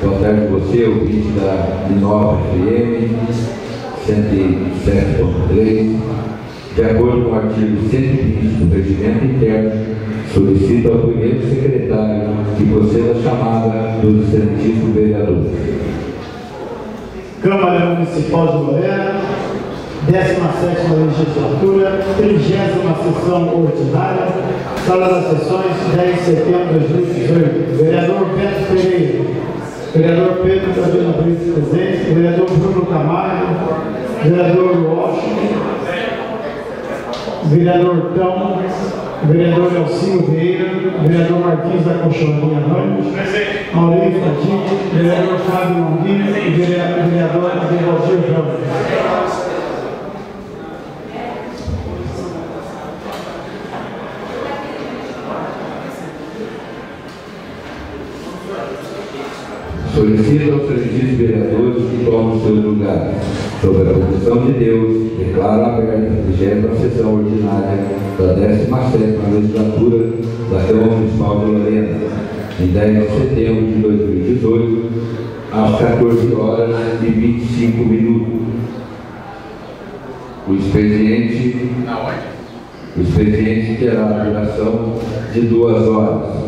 Boa tarde você, ouvinte da Inova FM 107.3. De acordo com o artigo 120 do Regimento Interno, solicito ao primeiro secretário que proceda a chamada dos excelentíssimos vereadores. Câmara Municipal de Lorena, 17 legislatura, 30 sessão ordinária, sala das sessões, 10 de setembro de 2018. Vereador Beto Pereira, vereador Pedro Cabelo Brito presente, vereador Bruno Camargo, vereador Washington, vereador Tão, vereador Elcinho Vieira, vereador Martins da Concholinha Ramos, Maurício Tadinho, vereador Fábio Longuinho e vereador Adevaldir Ramos. Solicito aos excelentíssimos vereadores que tomem seus lugares. Sob a proteção de Deus, declaro aberta a 30 sessão ordinária da 17 legislatura da Câmara Municipal de Lorena, em 10 de setembro de 2018, às 14 horas e 25 minutos. O expediente, o expediente terá duração de duas horas.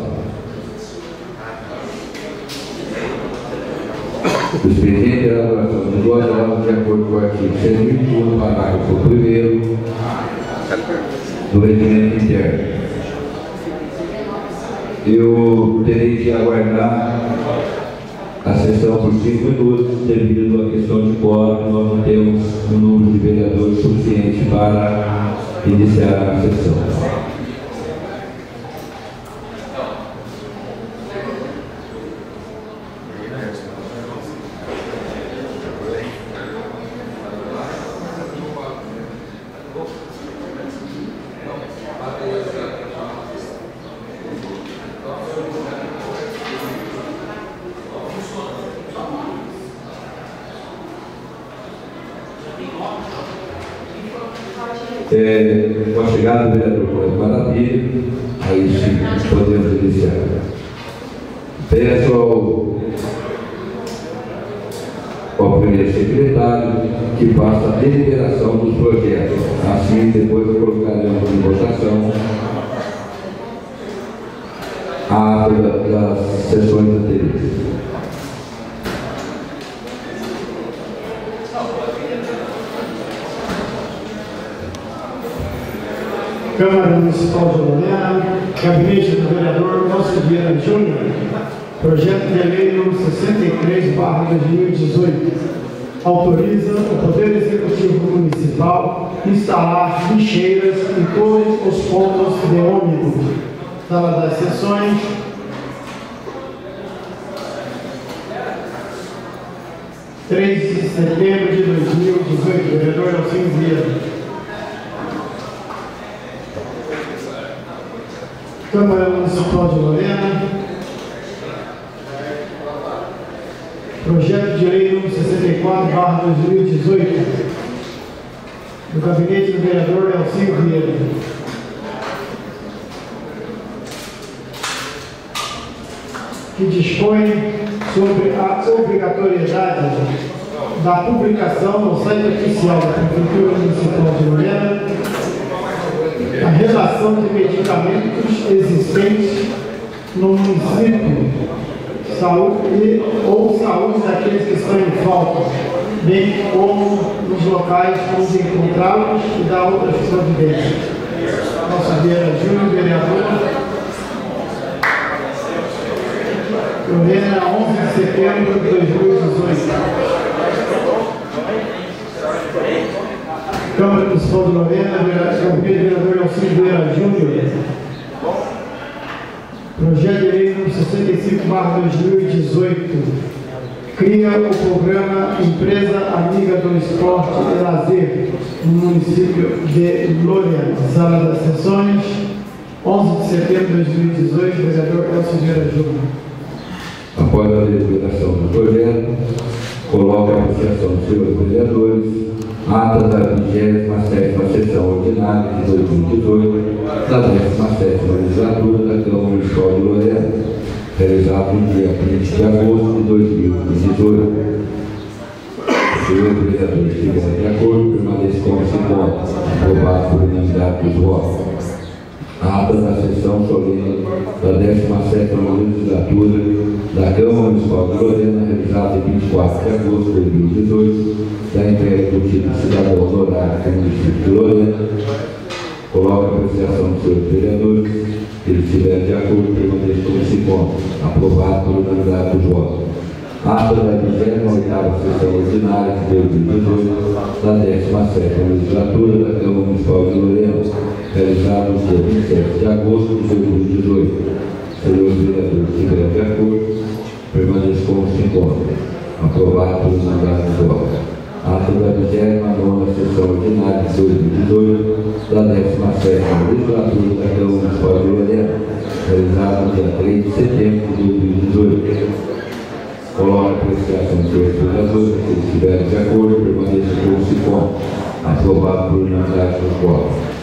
O expediente terá duração de duas horas, de acordo com o artigo 121, parágrafo 1 do regimento interno. Eu terei que aguardar a sessão por cinco minutos, devido à questão de quórum, nós não temos um número de vereadores suficiente para iniciar a sessão. É, com a chegada do vereador Cláudio Maravilha, aí sim podemos iniciar. Peço ao, ao primeiro secretário que faça a dos projetos. Assim, depois eu colocaremos em votação a ata das sessões anteriores. Câmara Municipal de Lorena, Gabinete do Vereador Nelson Vieira Júnior, Projeto de Lei número 63, barra 2018, autoriza o Poder Executivo Municipal instalar lixeiras em todos os pontos de ônibus. Sala das sessões, Três de setembro de 2018, vereador Elcinho Vieira. Câmara Municipal de Lorena. Projeto de Lei número 64, barra 2018, do Gabinete do Vereador Elcinho Vieira. Que dispõe sobre a obrigatoriedade da publicação no site oficial da Prefeitura Municipal de Lorena a relação de medicamentos existentes no município, saúde ou saúde daqueles que estão em falta, bem como nos locais onde encontrá-los e dar outras providências. Nossa Vieira Júnior, vereador. Lorena, 11 de setembro de 2018. Câmara Municipal de Lorena, vereador, vereador Alcino Vieira Júnior. Projeto de lei número 65, 2018. Cria o programa Empresa Amiga do Esporte e Lazer no município de Lorena. Sala das sessões, 11 de setembro de 2018, vereador Elcio Vieira Júnior. Após a deliberação do projeto, coloca a apreciação dos senhores vereadores ata da 27 sessão ordinária de 2018 da 17 legislatura da Câmara Municipal de Lorena. realizado no dia 20 de agosto de 2018. Se o vereador estiver de acordo, permaneça como se encontra, aprovado por unanimidade dos votos. A ata da sessão solene da 17 legislatura da Câmara Municipal de Lorena, realizada em 24 de agosto de 2018, da entrega do título cidadão honorário do município de Lorena, coloca a apreciação dos seus vereadores, que eles estiverem de acordo, permaneça como se encontra, aprovado por unanimidade dos votos. Ata da 28 sessão ordinária de 2018 da 17 legislatura da Câmara Municipal de Lorena, realizada no dia 27 de agosto de 2018. Senhores vereadores, de acordo, permaneça como se encontra. Aprovado por unanimidade dos votos. Ata da 29 sessão ordinária de 2018 da 17 legislatura da Câmara Municipal de Lorena, realizada no dia 3 de setembro de 2018 coloca a apreciação dos seus vereadores, se estiverem de acordo, permaneça como se for, aprovado por unanimidade dos votos.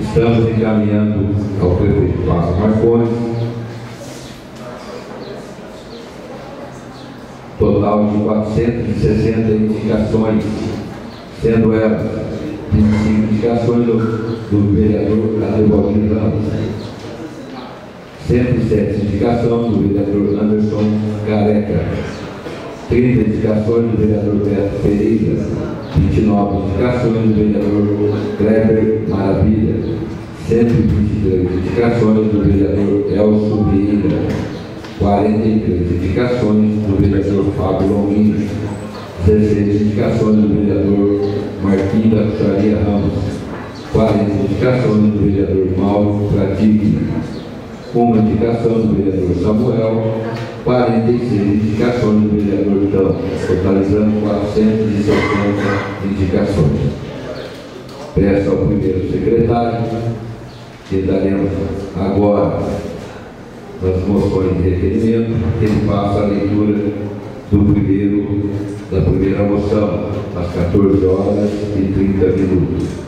Estamos encaminhando ao prefeito Passo. Marconi total de 460 indicações, sendo elas 25 indicações do, do vereador Adevaldir Ramos, 107 indicações do vereador Anderson Careca, 30 indicações do vereador Beto Pereira, 29 indicações do vereador Kleber Maravilha, 123 indicações do vereador Elcio Vieira, 43 indicações do vereador Fábio Longini, 16 indicações do vereador Marquinhos da Puxaria Ramos, 40 indicações do vereador Mauro Pratigni, uma indicação do vereador Samuel, 46 indicações do vereador Tão, totalizando 460 indicações. Peço ao primeiro secretário que daremos agora das moções de requerimento, que ele faça a leitura do primeiro, da primeira moção, às 14 horas e 30 minutos.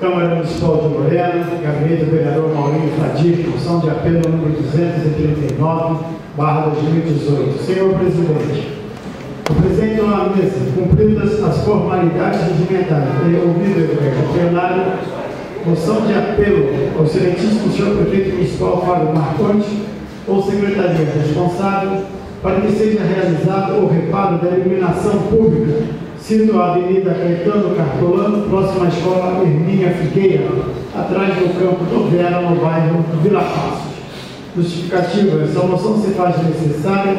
Câmara Municipal de Lorena, gabinete do vereador Maurinho Fadir, moção de apelo número 239, barra 2018. Senhor Presidente, o presidente na mesa, cumpridas as formalidades regimentais e ouvido o plenário, moção de apelo ao excelentíssimo senhor prefeito municipal Fábio Marconte ou secretaria responsável para que seja realizado o reparo da iluminação pública sendo a Avenida Caetano Cartolano, próxima à escola Hermínia Figueira, atrás do campo do Vera, no bairro Vila Passos. Justificativa, essa moção se faz necessária,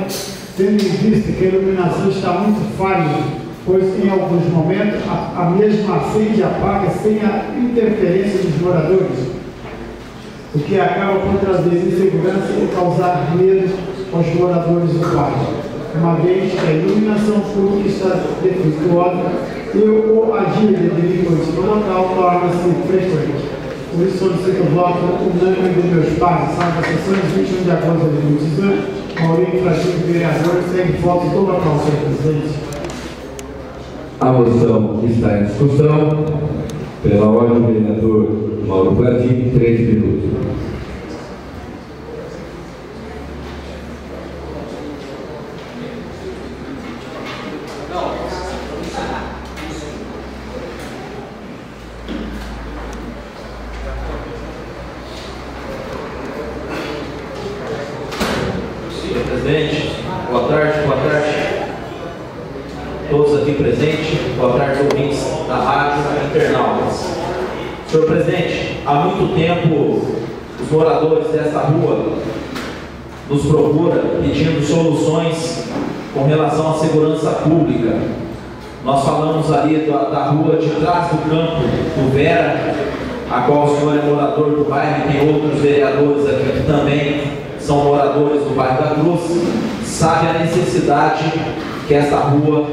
tendo em vista que a iluminação está muito falha, pois em alguns momentos a, a mesma acende e apaga sem a interferência dos moradores, o que acaba por trazer insegurança e causar medo aos moradores do bairro uma vez que a iluminação pública está defeituosa e o agir de delinquentes no local torna-se frequente. Por isso solicito o voto unânime dos meus pais, salvo a sessão de 21 de agosto de 2018, Maurício Francisco, vereador, segue voto do local, senhor presidente. A moção está em discussão. Pela ordem do vereador Mauro Platini, três minutos. Senhor presidente, boa tarde, boa tarde. Todos aqui presentes, boa tarde, ouvintes da rádio e internautas. Senhor presidente, há muito tempo os moradores desta rua nos procuram soluções com relação à segurança pública. Nós falamos ali da, da rua de trás do campo do Vera, a qual o senhor é morador do bairro e tem outros vereadores aqui que também são moradores do bairro da Cruz, sabe a necessidade que esta rua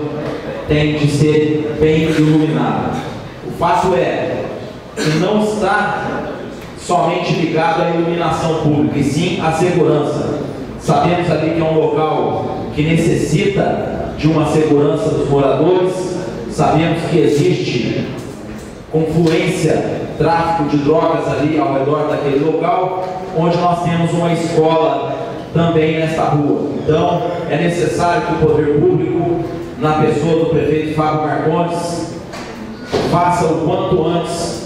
tem de ser bem iluminada. O fato é que não está somente ligado à iluminação pública, e sim à segurança. Sabemos ali que é um local que necessita de uma segurança dos moradores, sabemos que existe confluência, tráfico de drogas ali ao redor daquele local, onde nós temos uma escola também nesta rua. Então, é necessário que o poder público, na pessoa do prefeito Fábio Marcondes, faça o quanto antes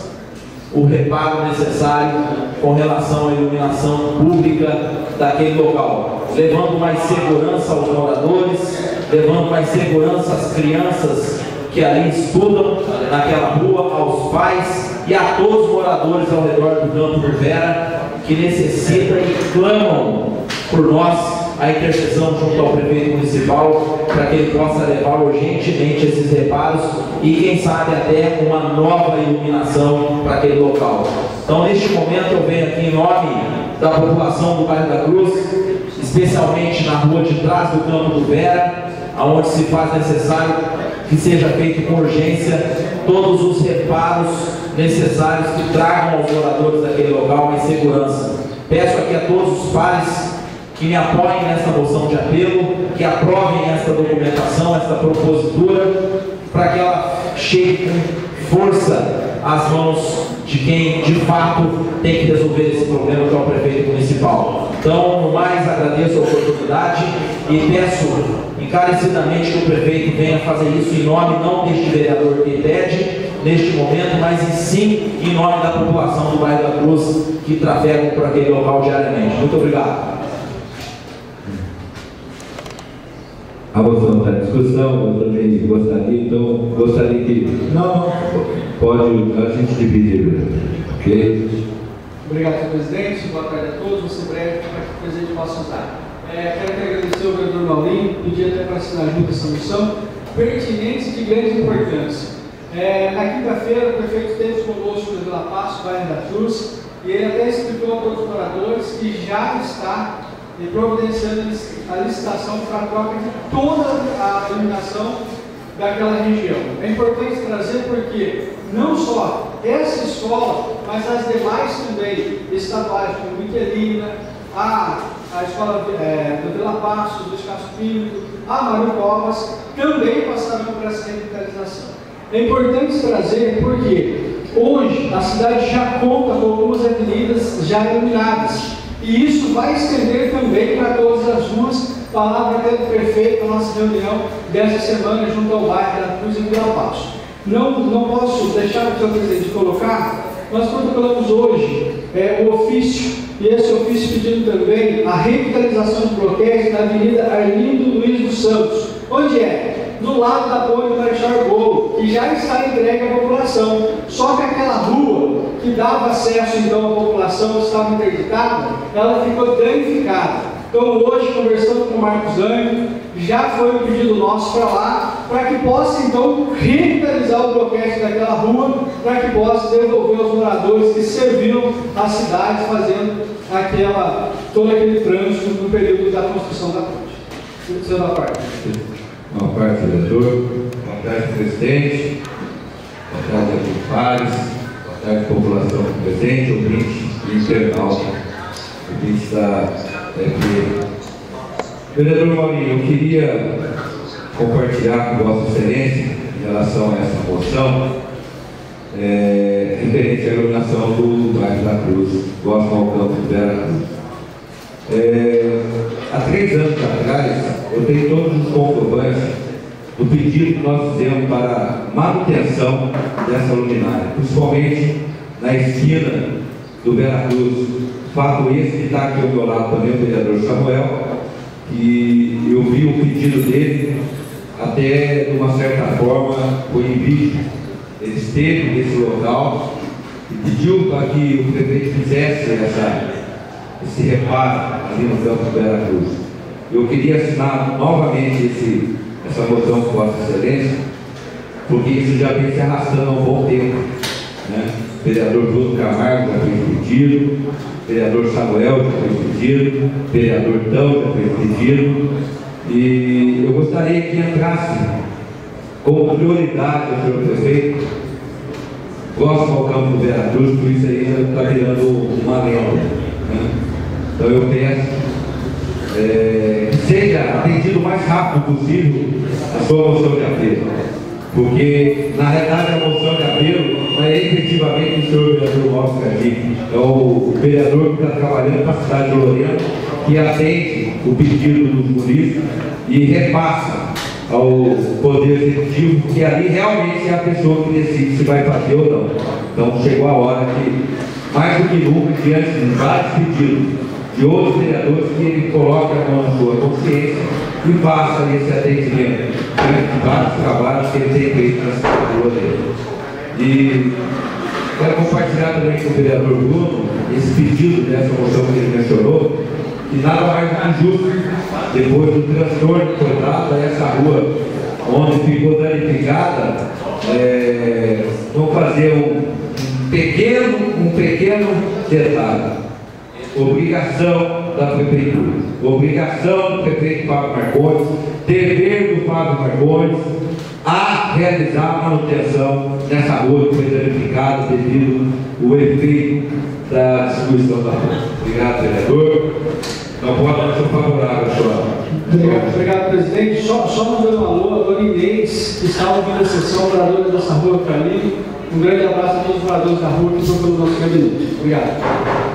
o reparo necessário com relação à iluminação pública daquele local, levando mais segurança aos moradores, levando mais segurança às crianças que ali estudam naquela rua, aos pais e a todos os moradores ao redor do Campo do Vera que necessitam e clamam por nós a intercessão junto ao prefeito municipal para que ele possa levar urgentemente esses reparos e quem sabe até uma nova iluminação para aquele local. Então neste momento eu venho aqui em nome da população do bairro da Cruz, especialmente na rua de trás do campo do Vera, aonde se faz necessário que seja feito com urgência todos os reparos necessários que tragam aos moradores daquele local mais segurança. Peço aqui a todos os pares que me apoiem nesta moção de apelo, que aprovem esta documentação, esta propositura, para que ela chegue com força às mãos de quem de fato tem que resolver esse problema, que é o prefeito municipal. Então, no mais, agradeço a oportunidade e peço encarecidamente que o prefeito venha fazer isso em nome não deste vereador que pede neste momento, mas sim em nome da população do bairro da Cruz que trafegam por aquele local diariamente. Muito obrigado. A moção está em discussão, eu também gostaria, então gostaria que. Não, Pode a gente dividir, ok? Obrigado, senhor presidente. Boa tarde a todos. Vou ser breve para que o presidente possa usar. É, quero agradecer ao vereador Maurinho, pedir até para assinar junto essa moção, pertinente e de grande importância. É, na quinta-feira, o prefeito esteve conosco no Vila Passo, bairro da Cruz, e ele até explicou a todos os moradores que já está eh, providenciando a licitação para a troca de toda a iluminação daquela região. É importante trazer porque não só essa escola, mas as demais também, estaduais, como Michelina, a, a escola é, do Vila Passos, do Escasso Pinto, a Covas, também passaram por essa revitalização. É importante trazer porque hoje a cidade já conta com algumas avenidas já iluminadas. E isso vai estender também para todas as ruas. Palavra prefeito na nossa reunião dessa semana junto ao bairro da Cruz e Vila Passo. Não, não posso deixar o senhor presidente colocar, nós protocolamos hoje é, o ofício, e esse ofício pedindo também a revitalização de bloqueios na Avenida Arlindo Luiz dos Santos. Onde é? Do lado da ponte Marechal Golo, que já está entregue à população. Só que aquela rua que dava acesso então à população estava interditada, ela ficou danificada. Então hoje, conversando com o Marcos Anjo, já foi um pedido nosso para lá, para que possa então revitalizar o bloquete daquela rua, para que possa devolver aos moradores que serviram a cidade fazendo aquela, todo aquele trânsito no período da construção da ponte. Segunda parte. Boa tarde, vereador. Boa tarde, presidente. Boa tarde, pares. Boa tarde, população presente, ouvinte e internauta. Ouvinte da FB. Vereador Maurinho, eu queria compartilhar com Vossa Excelência, em relação a essa moção, é, referente à iluminação do bairro da Cruz, Gosto ao campo do Vera Cruz. É, há três anos atrás, eu tenho todos os comprovantes do pedido que nós fizemos para manutenção dessa luminária, principalmente na esquina do Vera Cruz. Fato esse que está aqui ao meu lado também, o vereador Samuel, que eu vi o pedido dele, até de uma certa forma foi vídeo. Ele esteve nesse local e pediu para que o prefeito fizesse essa, esse reparo ali no campo do Vera Cruz. Eu queria assinar novamente esse, essa moção com Vossa Excelência, porque isso já vem se arrastando há um bom tempo. Né? O vereador Bruno Camargo já fez pedido, vereador Samuel já fez pedido, vereador Tão já fez pedido, e eu gostaria que entrasse como prioridade senhor prefeito, gosto ao campo do Vera Cruz, por isso ainda está virando uma lenda. Né? Então eu peço é, seja atendido o mais rápido possível a sua moção de apelo. Porque, na realidade, a moção de apelo é efetivamente o senhor vereador Oscar aqui, é o vereador que está trabalhando para a cidade de Lorena que atende o pedido dos munícipes e repassa ao Poder Executivo, que ali realmente é a pessoa que decide se vai fazer ou não. Então chegou a hora que, mais do que nunca, diante de vários pedidos de outros vereadores, que ele coloque a mão na sua consciência e faça esse atendimento de vários trabalhos que ele tem feito na cidade dele. E quero compartilhar também com o vereador Bruno esse pedido dessa moção que ele mencionou, que nada mais justo, depois do transtorno que foi dado a essa rua onde ficou danificada, é, vou fazer um pequeno, um pequeno detalhe. Obrigação da prefeitura, obrigação do prefeito Fábio Marcondes, dever do Fábio Marcondes a realizar a manutenção nessa rua que foi danificada devido ao efeito da distribuição da rua. Obrigado, vereador. Não pode ser favorável, senhor. Obrigado, obrigado, presidente. Só, só um alô a dona Inês, que está ouvindo a sessão, moradora dessa rua que ali. Um grande abraço a todos os moradores da rua que estão pelo nosso gabinete. Obrigado.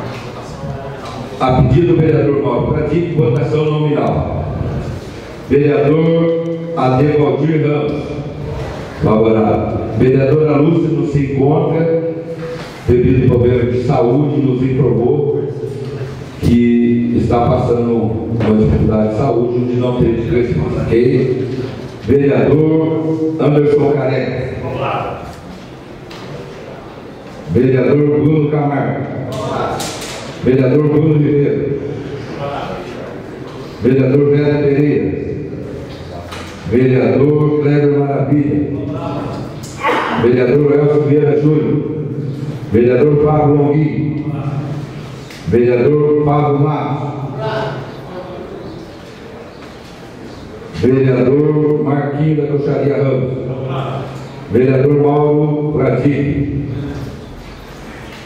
A pedido do vereador Mauro Pratique, votação nominal. Vereador Adevaldir Ramos. Favorável. Vereadora Lúcia não se encontra devido a problema de saúde, nos informou que está passando uma dificuldade de saúde, onde não teve crescimento. Ok? Vereador Anderson Careca. Vereador Bruno Camargo. Vereador Bruno Ribeiro. Vereador Vera Pereira. Vereador Cleber Maravilha. Vereador Elcio Vieira Júnior. Vereador Fábio Longhi. Vereador Fábio Matos. Vereador Marquinhos da Coxaria Ramos. Vereador Mauro Pratique.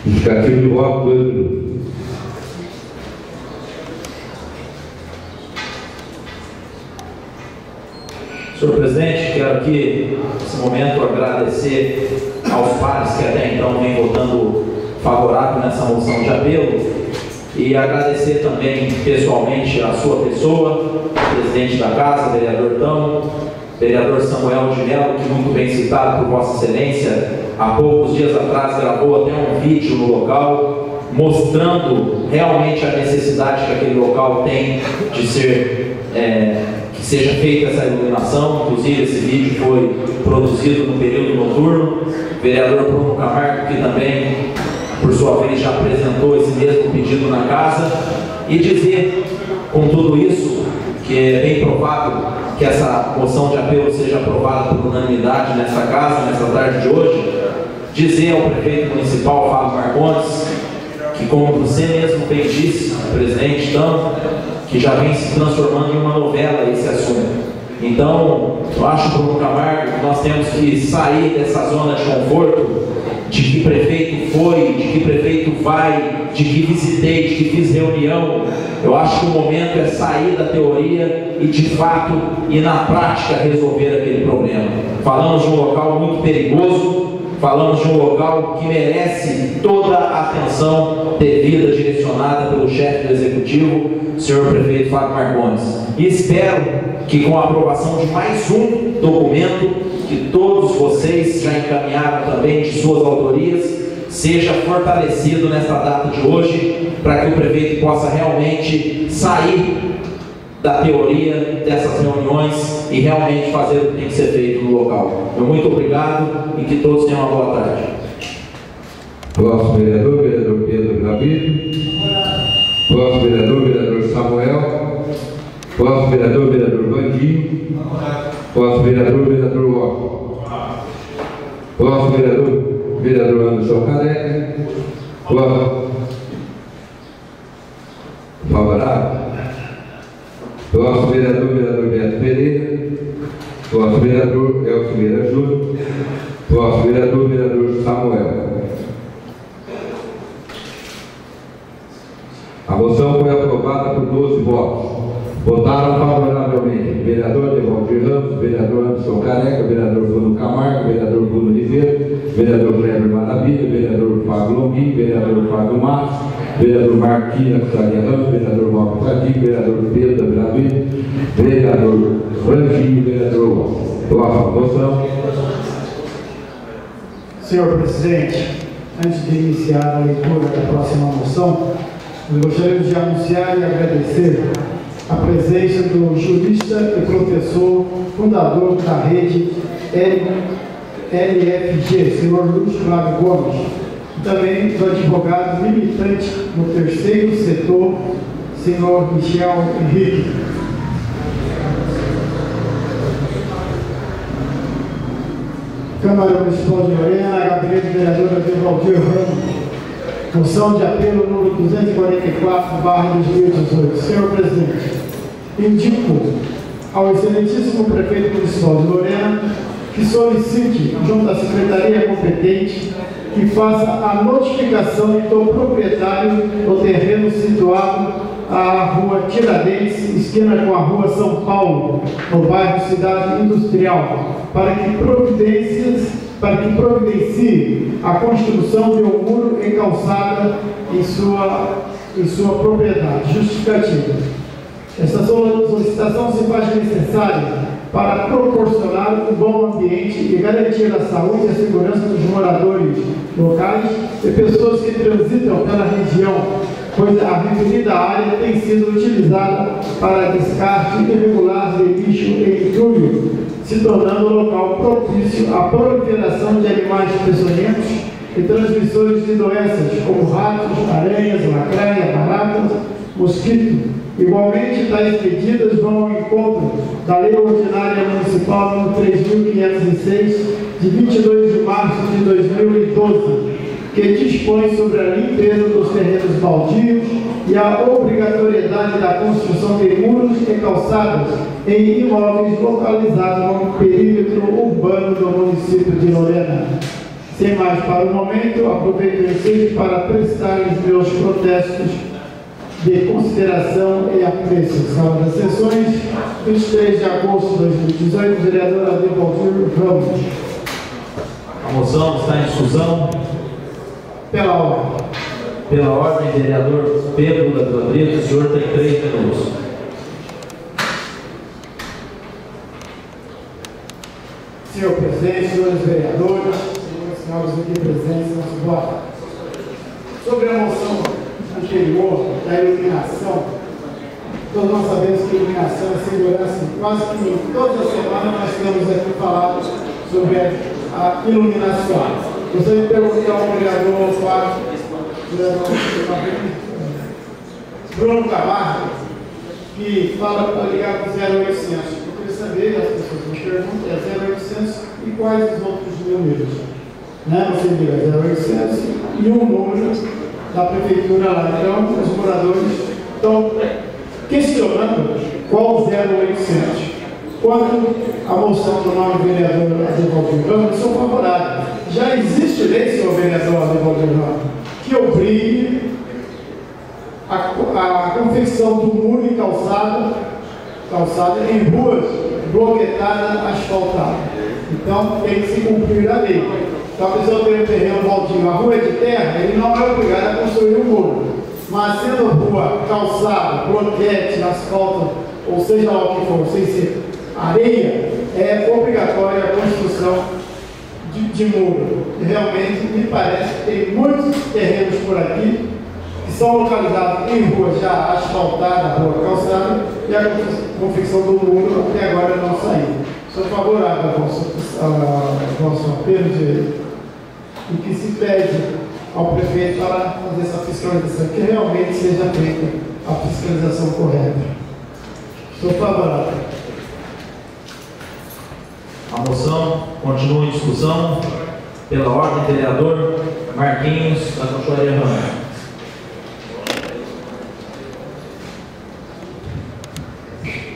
Indicativo de voto. Senhor presidente, quero aqui, nesse momento, agradecer aos pares que até então vêm votando favorável nessa moção de apelo e agradecer também pessoalmente a sua pessoa, presidente da casa, vereador Tão, vereador Samuel de Mello, que muito bem citado por Vossa Excelência, há poucos dias atrás gravou até um vídeo no local mostrando realmente a necessidade que aquele local tem de ser é, seja feita essa iluminação. Inclusive esse vídeo foi produzido no período noturno. O vereador Bruno Camargo que também por sua vez, já apresentou esse mesmo pedido na casa, e dizer, com tudo isso, que é bem provável que essa moção de apelo seja aprovada por unanimidade nessa casa, nessa tarde de hoje, dizer ao prefeito municipal, Fábio Marcondes, como você mesmo bem disse, presidente, então, que já vem se transformando em uma novela esse assunto. Então, eu acho, Bruno Camargo, que nós temos que sair dessa zona de conforto de que prefeito foi, de que prefeito vai, de que visitei, de que fiz reunião. Eu acho que o momento é sair da teoria e de fato e na prática resolver aquele problema. Falamos de um local muito perigoso, falamos de um local que merece toda a atenção devida direcionada pelo chefe do executivo, senhor prefeito Fábio Marcondes. E espero que com a aprovação de mais um documento que todos vocês já encaminharam também de suas autorias, seja fortalecido nesta data de hoje, para que o prefeito possa realmente sair da teoria dessas reuniões e realmente fazer o que tem que ser feito no local. Meu muito obrigado e que todos tenham uma boa tarde. Próximo vereador, vereador Pedro Gravito. Próximo vereador, vereador Samuel. Próximo vereador, vereador Bandinho. Próximo vereador, vereador Walker. Próximo vereador, vereador Anderson Careca. Próximo. Favorável? Próximo vereador, vereador Beto Pereira. Próximo vereador Elcio Vieira Júnior. Próximo vereador, vereador Samuel. A moção foi aprovada por 12 votos. Votaram favoravelmente vereador Devaldir Ramos, vereador Anderson Careca, vereador Bruno Camargo, vereador Bruno Ribeiro, vereador Kleber Maravilha, vereador Fábio Longhi, vereador Fábio Matos, vereador Marquinhos Faria Ramos, vereador Mauro Fadim, vereador Pedro da Viraduí, vereador Franginho, vereador Próxima moção. Senhor presidente, antes de iniciar a leitura da próxima moção, nós gostaríamos de anunciar e agradecer a presença do jurista e professor fundador da rede LFG, senhor Luiz Flávio Gomes, também do advogado militante no terceiro setor, senhor Michel Henrique. Câmara Municipal de Lorena, gabinete vereadora Valdir Ramos. Moção de apelo número 244, barra 2018. Senhor presidente, indico ao excelentíssimo prefeito municipal de Lorena que solicite, junto à secretaria competente, que faça a notificação do proprietário do terreno situado à rua Tiradentes, esquina com a rua São Paulo, no bairro Cidade Industrial, para que providências para que providencie a construção de um muro e calçada em sua, em sua propriedade. Justificativa. Esta solicitação se faz necessária para proporcionar um bom ambiente e garantir a saúde e a segurança dos moradores locais e pessoas que transitam pela região, pois a referida área tem sido utilizada para descarte irregular de lixo e entulho se tornando um local propício à proliferação de animais peçonhentos e transmissores de doenças como ratos, aranhas, lacraia, baratas, mosquito. Igualmente, tais medidas vão ao encontro da Lei Ordinária Municipal número 3.506, de 22 de março de 2012, que dispõe sobre a limpeza dos terrenos baldios e a obrigatoriedade da construção de muros e calçadas em imóveis localizados no perímetro urbano do município de Lorena. Sem mais para o momento, aproveito o para prestar os meus protestos de consideração e. Sala das sessões, 23 de agosto de 2018, vereador Adevaldir Ramos. A moção está em discussão. Pela ordem. Pela ordem, vereador Pedro da Brito, o senhor tem três minutos. Senhor presidente, senhores vereadores, senhoras e senhores aqui presentes, nosso boa. Sobre a moção anterior da iluminação, todos nós sabemos que iluminação é segurança. Quase que toda semana nós temos aqui falado sobre a iluminação. Gostaria de perguntar ao vereador Bruno Camargo, que fala para ligar o 0800. Eu queria saber, as pessoas me perguntam, é 0800 e quais os outros números? Né? Você liga 0800 e um número da prefeitura lá. Então, os moradores estão questionando qual 0800. Quando a moção do nome vereador Adevaldir Ramos, sou favorável. Já existe lei, senhor vereador Adevaldir Ramos, que obrigue a, a confecção do muro e calçada, calçada em ruas bloqueadas, asfaltadas. Então, tem que se cumprir a lei. Então, a pessoa tem um terreno baldio, a rua de terra, ele não é obrigado a construir um muro. Mas sendo rua calçada, bloquete, asfalto, ou seja lá o que for, sem ser areia, é obrigatória a construção de, de muro. Realmente, me parece que tem muitos terrenos por aqui que são localizados em rua já asfaltada, rua calçada, e a confecção do muro até agora não saiu. Sou favorável ao vosso, apelo de, e que se pede ao prefeito para fazer essa fiscalização, que realmente seja feita a fiscalização correta. Sou favorável. A moção continua em discussão. Pela ordem, vereador Marquinhos da Cachoeira Ramos.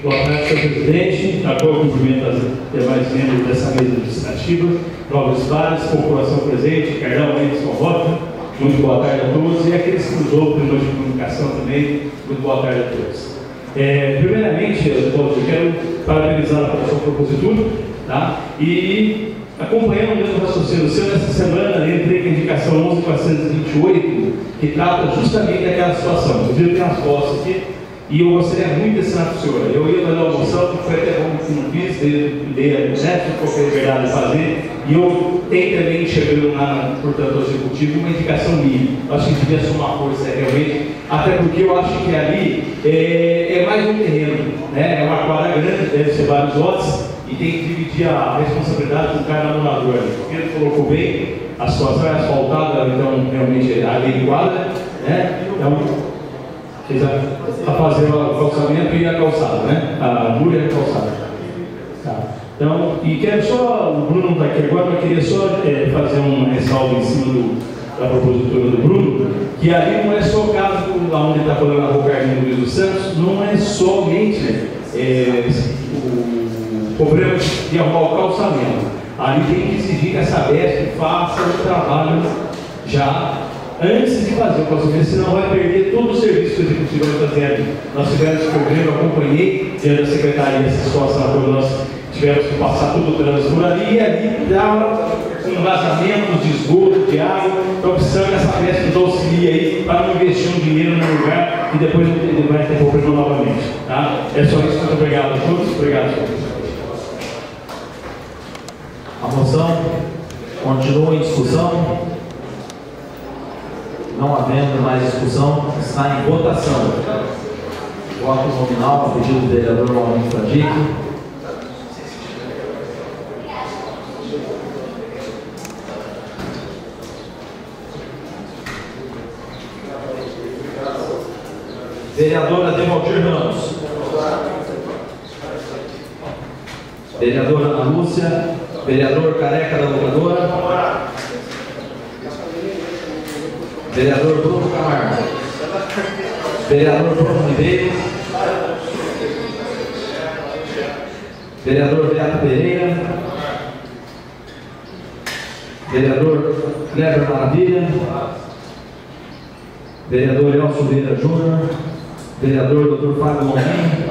Boa tarde, senhor presidente. Agora cumprimento as demais membros dessa mesa legislativa, Cláudio Soares, população presente, Carlão Edson Rota. Muito boa tarde a todos. E aqueles que nos ouvem pelo de comunicação também, muito boa tarde a todos. É, primeiramente, eu quero parabenizar a comissão propositura tá? e acompanhando o mesmo raciocínio seu, nessa semana entrei com a indicação 11428, que trata justamente daquela situação. Eu vi as fotos aqui, e eu gostaria muito de ensinar para o senhor. Eu ia fazer uma que foi até bom que não fiz, ler né, qualquer verdade fazer, e eu tenho também, chegando lá, portanto, executivo, uma indicação minha. Eu acho que devia somar força realmente, até porque eu acho que ali é, é mais um terreno, né? é uma quadra grande, deve ser vários lotes, e tem que dividir a responsabilidade com cada morador. Porque ele colocou bem, a situação é asfaltada, então realmente é adequada, né? Então, a, fazer o calçamento e a calçada, né? A mura e a calçada. Tá. Então, e quero só, o Bruno não está aqui agora, mas queria só é, fazer uma ressalva em cima do, da propositura do Bruno, que ali não é só o caso lá onde está falando a Rocardinho Luiz dos Santos, não é somente é, o problema de arrumar o calçamento. Ali tem que exigir que essa BESP faça o trabalho já antes de fazer o calçamento, senão vai perder todo o serviço que o executivo vai fazer ali. Nós tivemos que eu acompanhei diante da secretaria essa situação quando nós tivemos que passar todo o trânsito por ali e ali dava um vazamento de esgoto, de água, então precisamos dessa peça nos auxilia aí para não investir um dinheiro no lugar e depois ele vai ter problema novamente. Tá? É só isso, muito obrigado a todos, obrigado a todos. A moção continua em discussão. Não havendo mais discussão, está em votação. Voto nominal, a pedido do vereador Almir Fradique. Vereadora Demaldir Ramos. Vereadora Ana Lúcia. Vereador Careca da Locadora. Vereador Bruno Camargo. Vereador Bruno Ribeiro. Vereador Beato Pereira. Vereador Kleber Maravilha. Vereador Elcio Vieira Júnior. Vereador Dr. Fábio Longuinho.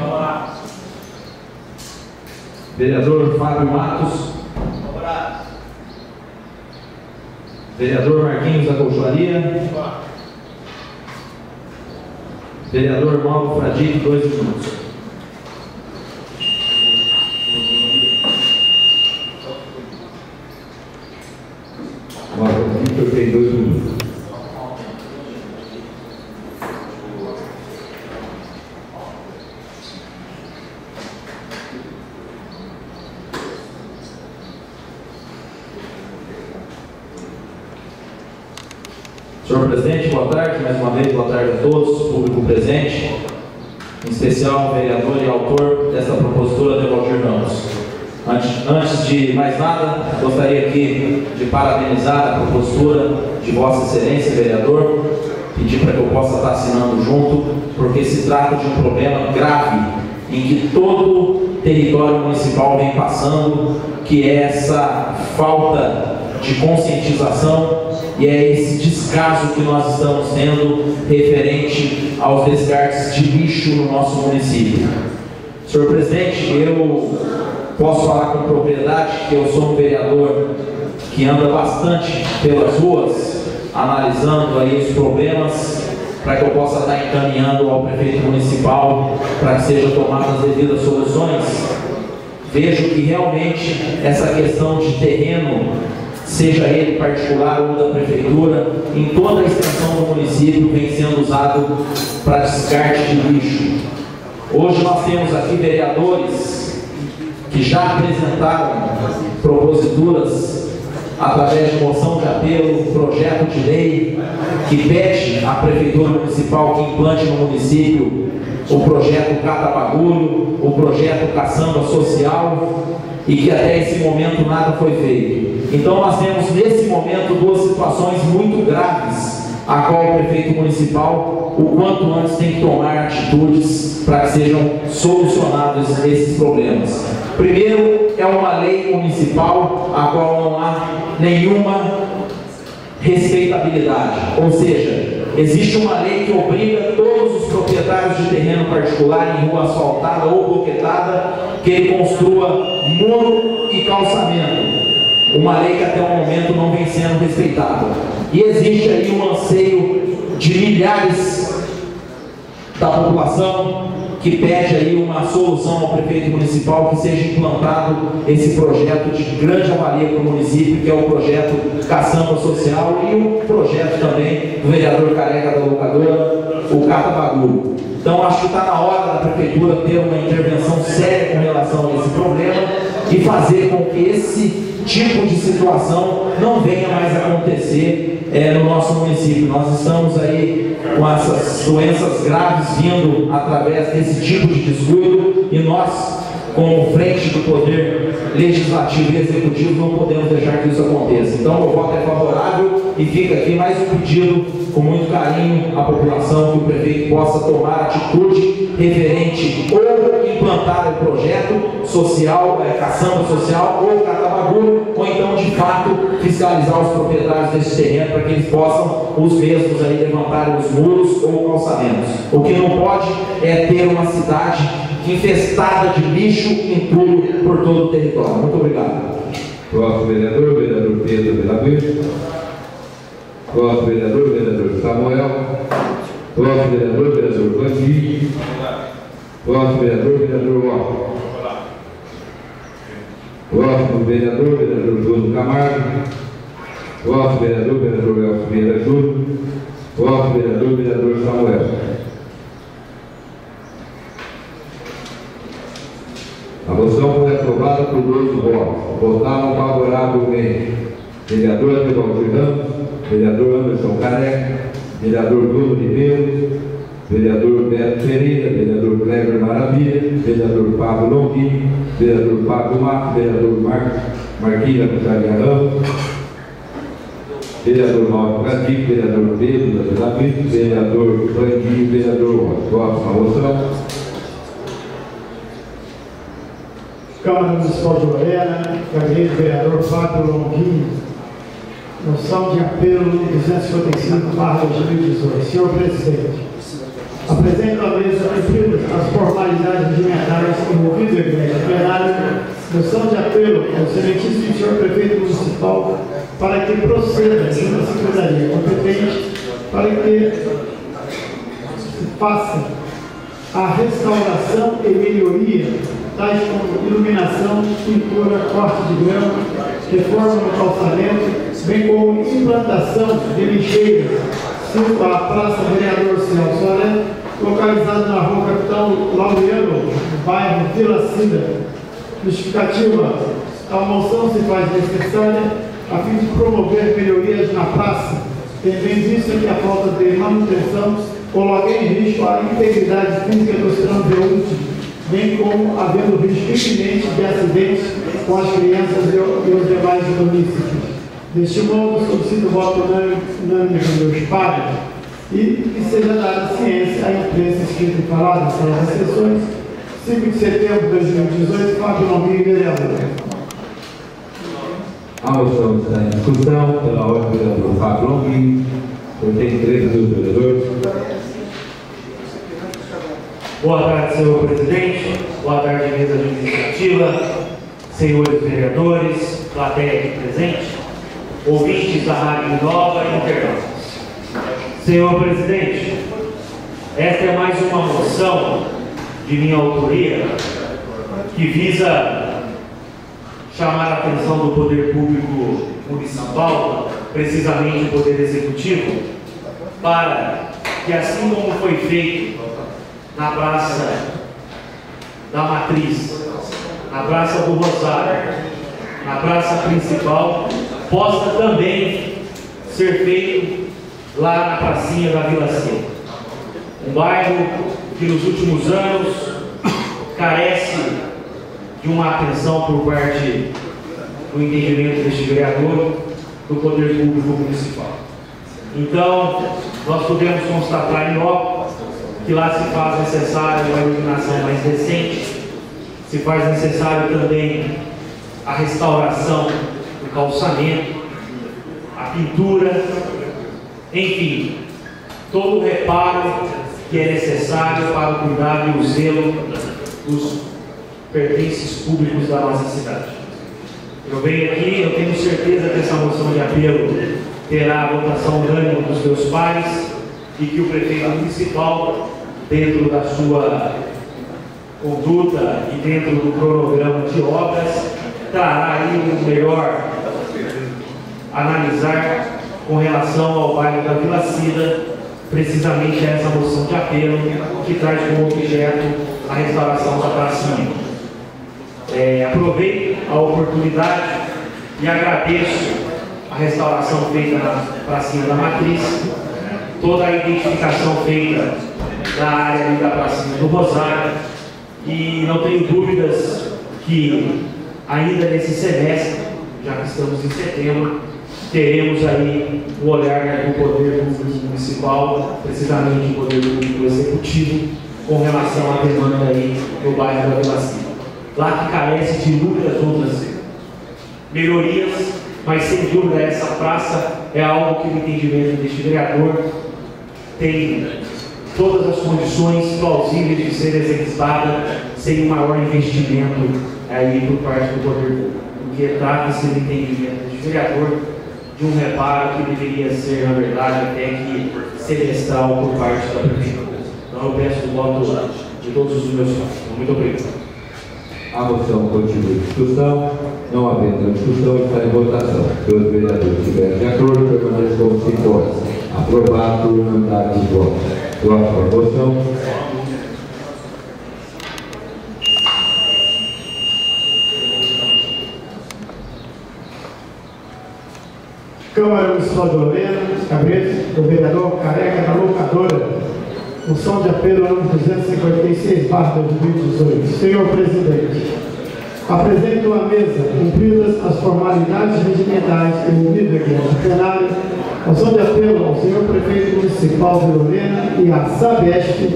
Vereador Fábio Matos. Vereador Marquinhos da Colchoaria. Vereador Mauro Fradique, dois minutos. Mauro Vitor tem dois minutos. Senhor presidente, boa tarde. Mais uma vez, boa tarde a todos, público presente, em especial o vereador e autor dessa propositura, Devaldir Ramos. Antes, antes de mais nada, gostaria aqui de parabenizar a propositura de Vossa Excelência, vereador, pedir assinando junto, porque se trata de um problema grave em que todo território municipal vem passando, que é essa falta de conscientização e é esse descaso que nós estamos tendo referente aos descartes de lixo no nosso município. Senhor presidente, eu posso falar com propriedade que eu sou um vereador que anda bastante pelas ruas, analisando aí os problemas, para que eu possa estar encaminhando ao prefeito municipal para que sejam tomadas as devidas soluções. Vejo que realmente essa questão de terreno seja ele particular ou da prefeitura, em toda a extensão do município vem sendo usado para descarte de lixo. Hoje nós temos aqui vereadores que já apresentaram proposituras através de moção de apelo, projeto de lei, que pede à prefeitura municipal que implante no município o projeto Cata Bagulho, o projeto Caçamba Social, e que até esse momento nada foi feito. Então nós temos nesse momento duas situações muito graves, a qual o prefeito municipal, o quanto antes, tem que tomar atitudes para que sejam solucionados esses problemas. Primeiro, é uma lei municipal a qual não há nenhuma respeitabilidade, ou seja, existe uma lei que obriga todos os proprietários de terreno particular em rua asfaltada ou bloquetada que ele construa muro e calçamento. uma lei que até o momento não vem sendo respeitada. E existe aí um anseio de milhares da população que pede aí uma solução ao prefeito municipal que seja implantado esse projeto de grande avalia para o município, que é o projeto Caçamba Social e o projeto também do vereador Careca da Locadora, o Cata Bagulho. Então acho que está na hora da prefeitura ter uma intervenção séria com relação a esse problema e fazer com que esse tipo de situação não venha mais acontecer é, no nosso município. Nós estamos aí com essas doenças graves vindo através desse tipo de descuido e nós, como frente do poder legislativo e executivo, não podemos deixar que isso aconteça. Então, o voto é favorável e fica aqui mais um pedido com muito carinho à população que o prefeito possa tomar atitude referente ou implantar o projeto social, é, caçamba social ou catabagulho, ou então de fato fiscalizar os proprietários desse terreno para que eles possam os mesmos aí levantarem os muros ou calçamentos. O que não pode é ter uma cidade infestada de lixo, entulho por todo o território. Muito obrigado. Próximo vereador, vereador Pedro Belaguir. Próximo vereador, vereador Samuel. Próximo vereador, vereador Bandi. Próximo vereador, vereador Otto. Próximo vereador, vereador Bruno Camargo. Próximo vereador, vereador Elcio Vieira Júnior. Próximo vereador, vereador Samuel. A aprovada por 12 votos. Votaram favoravelmente vereador Adevaldir Ramos, vereador Anderson Careca, vereador Bruno Ribeiro, vereador Beto Pereira, vereador Kleber Maravilha, vereador Pablo Longini, vereador Pablo Mato, vereador Mar Marquinhos Puxaria Ramos, vereador Mauro Cadic, vereador Pedro da Brito, vereador Bandinho, vereador Otto. Próxima moção. Câmara Municipal de Lorena, gabinete vereador Fábio Longuinho, moção de apelo 255 2018. Senhor Presidente, apresento à mesa as formalidades regimentais envolvidas igreja plenária, moção de apelo ao excelentíssimo senhor prefeito municipal para que proceda junto à secretaria competente para que se faça a restauração e melhoria tais como iluminação, pintura, corte de grama, reforma no calçamento, bem como implantação de lixeiras, junto à Praça Vereador Celso Aré, localizado na rua Capitão Laureano, no bairro Vila Cida. Justificativa, a moção se faz necessária a fim de promover melhorias na praça, tendo em vista que a falta de manutenção coloca em risco a integridade física dos transeuntes, bem como havendo risco iminente de acidentes com as crianças e os demais municípios. Deste modo, solicito o voto unânime dos meus pares e que seja dada ciência à imprensa escrita e falada nas sessões 5 de setembro de 2018, Fábio Lombinho, vereador. A moção está em discussão pela ordem do vereador Fábio Longuinho. Eu tenho três dos vereadores. Boa tarde, senhor presidente. Boa tarde, mesa administrativa, senhores vereadores, plateia aqui presente, ouvintes da Rádio Nova e internautas. Senhor presidente, esta é mais uma moção de minha autoria que visa chamar a atenção do poder público municipal, precisamente o poder executivo, para que assim como foi feito na Praça da Matriz, na Praça do Rosário, na Praça Principal, possa também ser feito lá na pracinha da Vila Seca. Um bairro que nos últimos anos carece de uma atenção por parte do entendimento deste vereador do Poder Público Municipal. Então, nós podemos constatar em loco que lá se faz necessário uma iluminação mais decente, se faz necessário também a restauração do calçamento, a pintura, enfim, todo o reparo que é necessário para o cuidado e o zelo dos pertences públicos da nossa cidade. Eu venho aqui, eu tenho certeza que essa moção de apelo terá a votação unânime dos meus pares e que o prefeito municipal, dentro da sua conduta e dentro do cronograma de obras, trará aí o melhor analisar com relação ao bairro da Vila Cida, precisamente essa moção de apelo que traz como objeto a restauração da pracinha. É, aproveito a oportunidade e agradeço a restauração feita na pracinha da Matriz, toda a identificação feita na área da pracinha do Rosário, e não tenho dúvidas que ainda nesse semestre, já que estamos em setembro, teremos aí o olhar do poder público municipal, precisamente o poder público executivo, com relação à demanda aí no bairro da Vila. Lá que carece de inúmeras outras melhorias, mas sem dúvida essa praça é algo que no entendimento deste vereador tem todas as condições plausíveis de ser executada sem um maior investimento aí por parte do poder público. Porque trata-se do entendimento de vereador de um reparo que deveria ser, na verdade, até que semestral por parte da prefeitura. Então eu peço o voto de todos os meus pais. Muito obrigado. A moção continua em discussão. Não havendo discussão, está em votação. Se os vereadores estiverem de acordo, permaneçam como se. Aprovado por unanimidade de votos. Próxima moção. Câmara Municipal de Lorena, Cabreto, do vereador Careca da Locadora. Moção de apelo número 256, barra 2018. Senhor Presidente, apresento à mesa, cumpridas as formalidades regimentais envolvidas aqui no plenário, moção de apelo ao senhor Prefeito Municipal de Lorena e à SABESP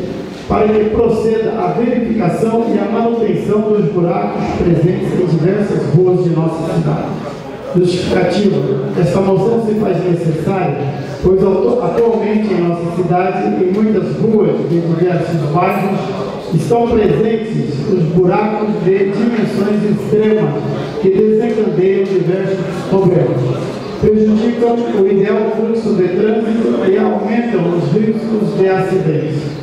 para que proceda a verificação e a manutenção dos buracos presentes em diversas ruas de nossa cidade. Justificativa. Esta moção se faz necessária, pois atu- atualmente em nossa cidade, em muitas ruas de diversos bairros, estão presentes os buracos de dimensões extremas que desencadeiam diversos problemas. Prejudicam o ideal fluxo de trânsito e aumentam os riscos de acidentes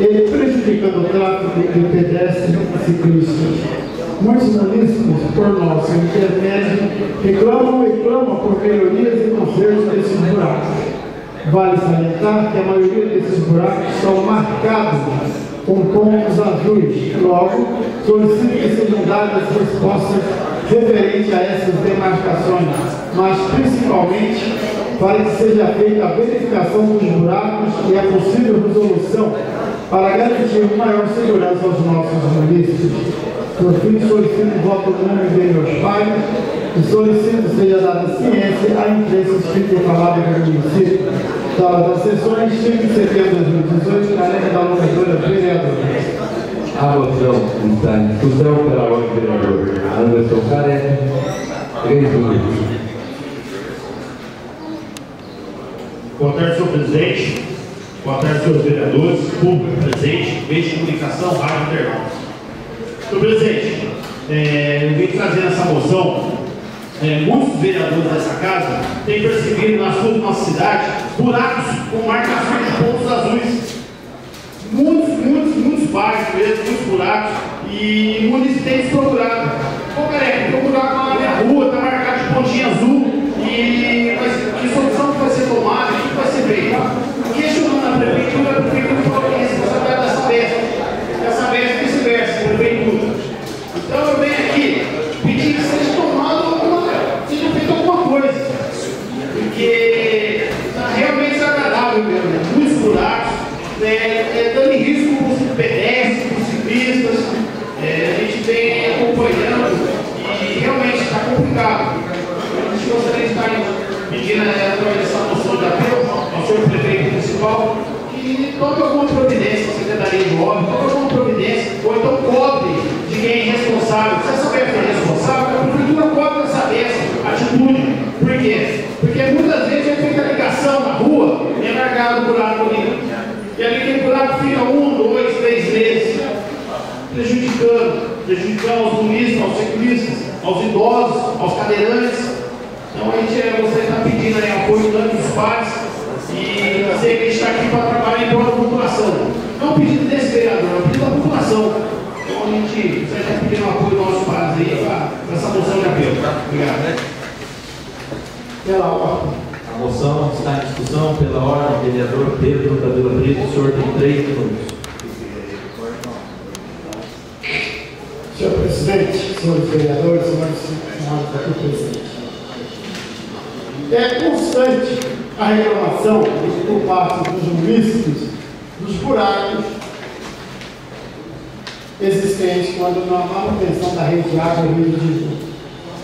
ele prejudicando o tráfego de pedestres e ciclistas. Muitos munícipes, por nosso intermédio, reclamam e clamam por melhorias e consertos desses buracos. Vale salientar que a maioria desses buracos são marcados com pontos azuis. Logo, sejam dadas respostas referentes a essas demarcações, mas principalmente para que seja feita a verificação dos buracos e a possível resolução para garantir maior segurança aos nossos munícipes. Por fim, solicito o voto unânime de meus pais e solicito seja dada ciência à imprensa escrita e falada do município. Sala das sessões, 5 de setembro de 2018, careca da locadora vereador. A moção está em discussão pela ordem do vereador Anderson Careca. Três minutos. Boa tarde, senhor presidente. Boa tarde, senhores vereadores, público presente, meio de comunicação, rádio internautas. Senhor presidente, é, eu vim trazer essa moção. É, muitos vereadores dessa casa têm percebido nas ruas da nossa cidade buracos com marcações de pontos azuis. Muitos, muitos, muitos bairros mesmo, muitos buracos. E tem se procurado. Pô, careca, lá na minha rua, está marcado de pontinha azul. E mas, que solução que vai ser tomada? O que vai ser feito? Questionando a prefeitura, a prefeitura falou que é responsabilidade da Sabesp. E a Sabesp vice-versa, a prefeitura. Então eu venho aqui pedir que seja tomado alguma, seja feita alguma coisa. Porque está realmente desagradável mesmo, né? muitos buracos, né? É, dando em risco para os pedestres, para os ciclistas. É, a gente vem acompanhando e realmente está complicado. A gente gostaria de estar pedindo é, através dessa moção de apelo ao senhor prefeito municipal que tome alguma providência, Secretaria de Obras, tome alguma providência, ou então cobre de quem é responsável. Se essa pessoa é responsável, a prefeitura cobra saber essa atitude. Por quê? Porque muitas vezes é feita ligação na rua é largado o buraco ali. E ali aquele buraco fica um, dois, três meses prejudicando, prejudicando aos munícipes, aos ciclistas. aos idosos, aos cadeirantes. Então a gente é, você está pedindo aí apoio tanto dos pais e dizer que a gente está aqui para trabalhar em prol da população. Não é um pedido desse vereador, é um pedido da população. Então a gente está pedindo apoio dos nossos pais aí para essa moção de apelo. Obrigado. Pela ordem. A moção está em discussão pela ordem, vereador Pedro da Vila Brito. O senhor tem três minutos. Senhor presidente, senhores vereadores, senhores senhoras aqui presentes. É constante a reclamação por parte dos munícipes dos buracos existentes quando na manutenção da rede de água rede de.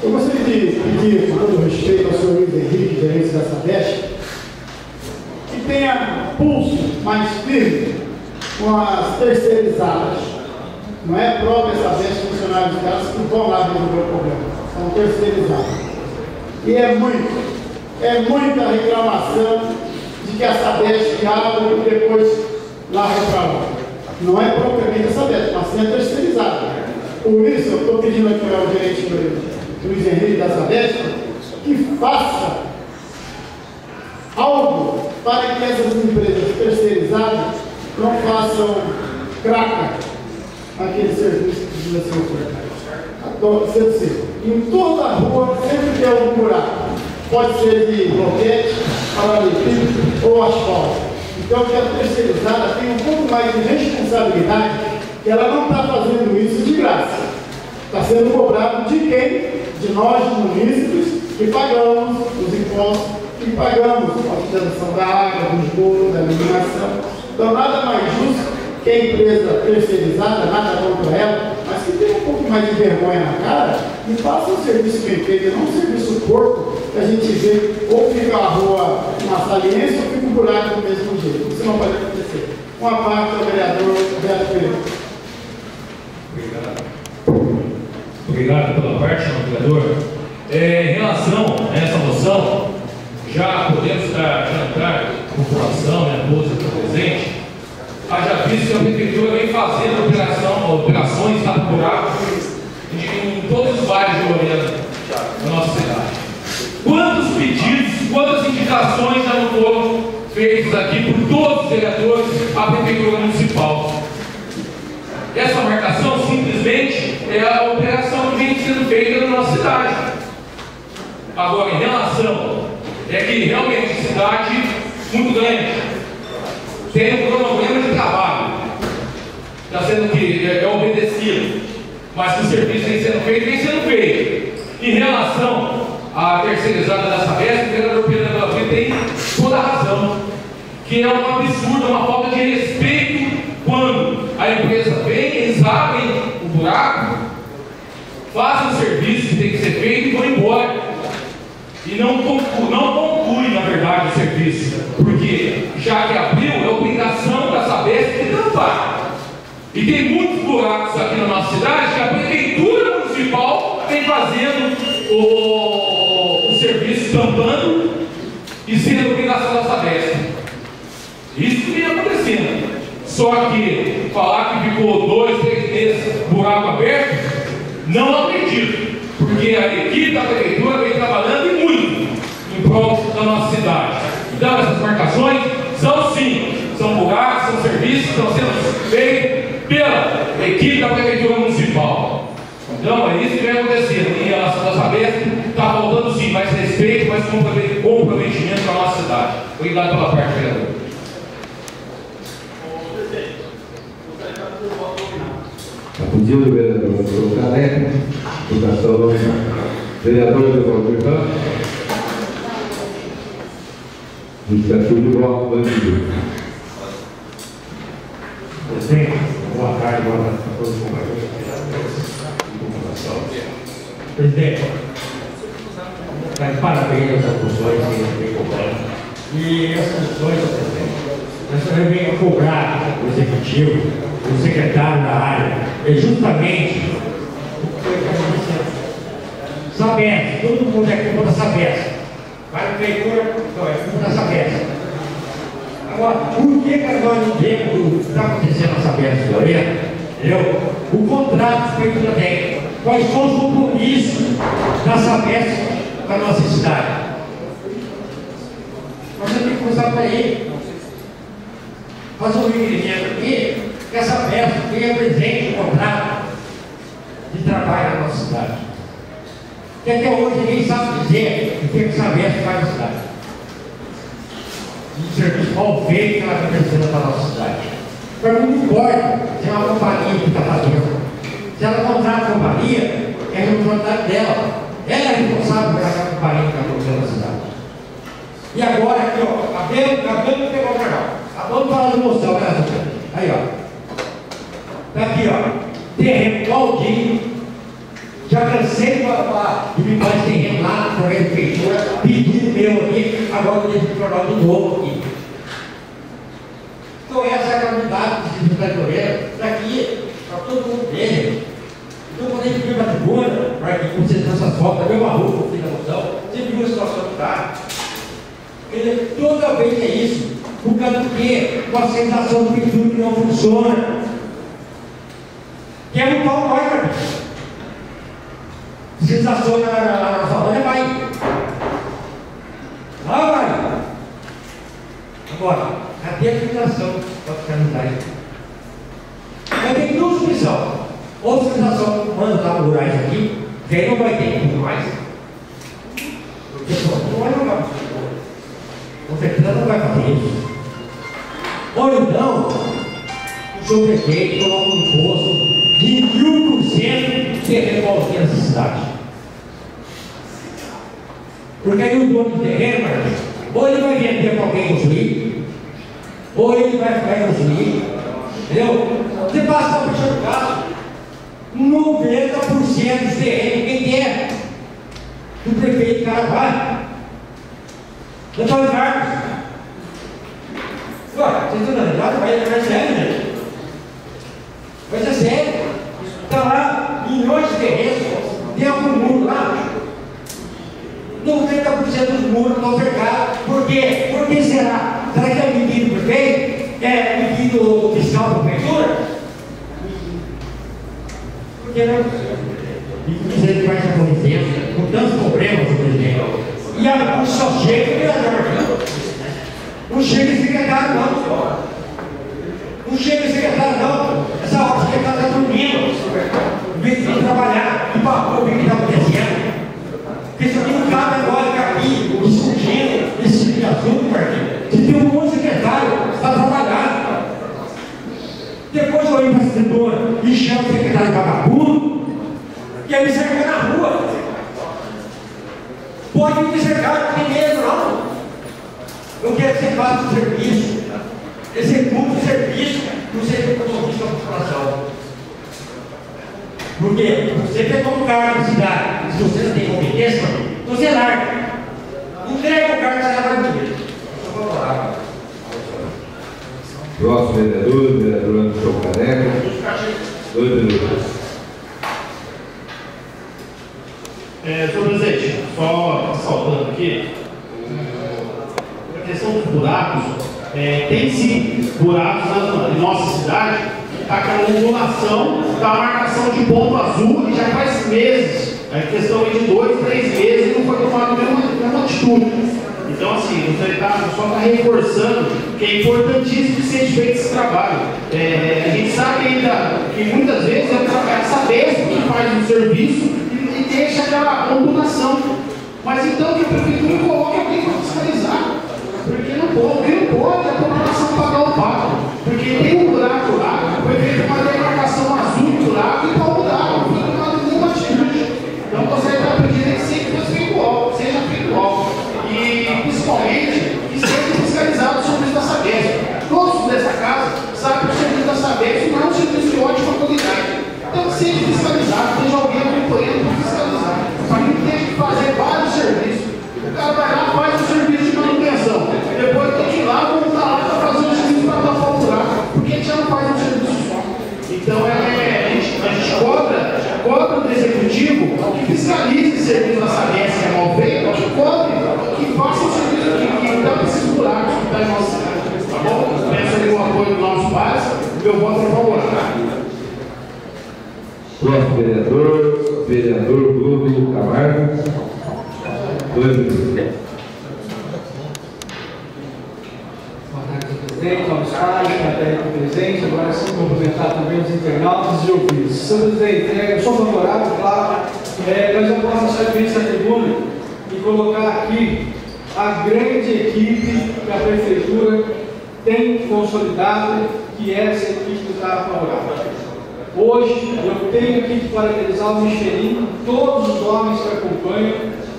Eu gostaria de pedir, com todo respeito ao senhor Luiz Henrique, gerente da Sabesp, que tenha pulso mais firme com as terceirizadas não é própria essa vez funcionários delas que vão lá resolver o problema. São terceirizados. E é muito, é muita reclamação de que a Sabesp abre e depois larga para lá. Não é propriamente a Sabesp, mas sim a terceirizada. Por isso, eu estou pedindo aqui ao gerente Luiz Henrique da Sabesp que faça algo para que essas empresas terceirizadas não façam craca aquele serviço que devia ser ofertado. Assim. Em toda a rua sempre tem algum buraco. Pode ser de bloquete, paralelepípedo ou asfalto. Então que a terceirizada tem um pouco mais de responsabilidade, que ela não está fazendo isso de graça. Está sendo cobrado de quem? De nós, munícipes, que pagamos os impostos, que pagamos a utilização da água, do esgoto, da iluminação. Então nada mais justo que a empresa terceirizada, nada contra ela, mas que tenha um pouco mais de vergonha na cara e faça um serviço bem feito, não um serviço porco que a gente vê ou fica a rua uma saliência ou fica um buraco do mesmo jeito. Isso não pode acontecer. Uma parte do vereador Roberto Pereira. Obrigado. Obrigado pela parte, senhor vereador. É, em relação a essa moção, já podemos adiantar a população, né, todos aqui presentes, Haja visto que a prefeitura vem fazendo operação, operações tá buraco em, em todos os bairros de Lorena da nossa cidade. Quantos pedidos, quantas indicações já não foram feitos aqui por todos os vereadores à prefeitura municipal? Essa marcação simplesmente é a operação que vem sendo feita na nossa cidade. Agora, em relação, é que realmente cidade muito grande tem um cronograma de trabalho, está sendo que é, é obedecido, mas que o serviço vem sendo feito, vem sendo feito. Em relação à terceirizada da Sabesp, o vereador Pedro Davi tem toda a razão, que é um absurdo, uma falta de respeito quando a empresa vem, eles abrem o buraco, fazem o serviço que tem que ser feito e vão embora. E não conclui, não conclui, na verdade, o serviço. Porque já que abriu, é obrigação da Sabesp de tampar. E tem muitos buracos aqui na nossa cidade que a prefeitura municipal vem fazendo o, o serviço tampando e sendo obrigação da Sabesp. Isso vem acontecendo. Só que falar que ficou dois, três meses buraco aberto, não acredito. Porque a equipe da prefeitura vem trabalhando e muito em prol da nossa cidade. Então essas marcações são sim, são buracos, são serviços estão sendo feitos pela equipe da prefeitura municipal. Então é isso que vem acontecendo em relação às abertas, está faltando sim mais respeito, mais comprometimento com a nossa cidade. Obrigado pela parte, vereador. A pedido do vereador Careca, votação vereador do Valdir Ramos. Indicativo de bloco bandido. Presidente, boa tarde a todos os companheiros. Presidente, está de parabéns às funções que vem cobrando. E as funções, presidente, nós também vem cobrar o executivo, o secretário da área, é justamente Sabes, todo mundo é culpa da Sabes. Vai no feitor, então é culpa da Sabes. Agora, por que, nós não vemos o que está acontecendo na Sabes Lorena? Entendeu? O contrato foi tudo bem. quais são os compromissos da Sabesp com a nossa cidade. Nós temos que começar por aí. Fazer um requerimento aqui, que essa Sabesp tenha presente o contrato de trabalho na nossa cidade. Que até hoje ninguém sabe dizer o que essa Sabesp faz na cidade. Um serviço mal feito que ela está prestando para a nossa cidade. Mim não importa se é uma companhia que está fazendo. Se ela contrata a companhia, é a responsabilidade dela. Ela é responsável por aquela companhia que está colocando na cidade. E agora aqui, ó, cabelo, cabelo pegou o jornal. Acabamos de falar de moção, né? Aí, ó. Tá aqui, ó. Terreno Claudinho. Já cansei de me fazer terreno lá na prefeitura, pedido meu aqui, agora eu tenho que jornal de novo aqui. Então essa é a comunidade de Secretaria, está aqui, para todo mundo ver. Então quando a gente veio para a tribuna, para que você essas fotos, a mesma rua, eu fiz a moção, você viu a situação que está. Toda vez é isso. Por causa do quê? Com a sensação de que tudo não funciona. Quer botar o nós, cara. Sensação na, na, na roda vai. Lá vai. Agora, cadê a ficar no daí? Vai ter duas opções. Ou sensação, manda por isso aqui, vem não vai ter muito mais. Porque não vai jogar. Com certeza não vai fazer isso. Ou então, o seu prefeito coloca um imposto de mil por cento de terreno qualquer nessa cidade. Porque aí o dono do terreno, ou ele vai vender para alguém construir, ou ele vai ficar construir, entendeu? Você passa para o caso, 90% dos terrenos, quem quer? Do prefeito Caravaggio. Antônio Marcos. Ué, vocês estão dando? Vai, vai sério, gente. Vai ser sério. Está lá milhões de terrenos. Tem algum muro lá? 90% dos muros estão cercados. Por quê? Por que será? Será que é medido do prefeito? É medido fiscal da prefeitura? Porque não. E você vai se licença, com tantos problemas, presidente. E a, só chega o vereador. Não chega em secretário, não. Não chega em secretário, não. Essa hora o secretário está dormindo. Vem vir trabalhar e para rua ver o que está acontecendo. Porque isso aqui não cabe agora ficar aqui discutindo esse tipo de assunto, Marquinhos. Se tem um monte de secretário para trabalhar. Depois eu ir para a e chamo o secretário vagabundo, e aí me cerca na rua. Pode me cercar, não tem medo, não. Eu quero que você faça o serviço, execute o serviço, não seja compromisso com a população. Porque você pegou um cargo na cidade, se você não tem competência, você larga. Entrega o cargo que vai viver. Só vou falar. Próximo vereador, vereador Anderson Careca. Dois minutos. É, senhor presidente, só ressaltando aqui, a questão dos buracos, é, tem sim buracos na, em nossa cidade, está com a ondulação da marcação de ponto azul e já faz meses, é questão de dois, três meses não foi tomada nenhuma, nenhuma atitude. Então, assim, você tá, só está reforçando que é importantíssimo que seja feito esse trabalho. É, a gente sabe ainda que muitas vezes é o trabalho saber que faz o serviço e deixa aquela ondulação. Mas então que a prefeitura coloque alguém para fiscalizar. Porque não pode, não pode a população pagar o pato. Porque tem um buraco lá, foi feita uma demarcação azul do buraco e para o buraco, não foi tomada nenhuma atitude. Então você está pedindo que sempre fosse feito algo, seja feito algo. E principalmente que seja fiscalizado o serviço da Sabesp. Todos dessa casa sabem que o serviço da Sabesp não serviço de ótima qualidade. Então que seja fiscalizado, seja alguém acompanhando para fiscalizar. Para não ter que fazer vários serviços. O cara vai lá, faz o serviço de manutenção. Depois tem que ir lá, voltar lá para fazer o serviço para o buraco. Porque a gente já não faz um serviço só. Então é, a, gente, a gente cobra, cobra do executivo que fiscalize esse serviço da Sabesp que é mal feito, que cobre, que faça o serviço que, que tampa esses buracos que está em nossa cidade. Tá bom? Peço ali o apoio dos nossos pais, meu voto é favorável. Próximo vereador, vereador Bruno Camargo. Dois minutos. Boa tarde, presidente, aos pais, plateia presente. Agora sim, cumprimentar também os internautas e ouvintes. Senhor presidente, é, eu sou favorável, claro, é, mas eu posso achar que essa tribuna e colocar aqui a grande equipe que a prefeitura tem consolidado, que é essa equipe está favorável. Hoje eu tenho aqui que parabenizar o Michelin, todos os homens que acompanham,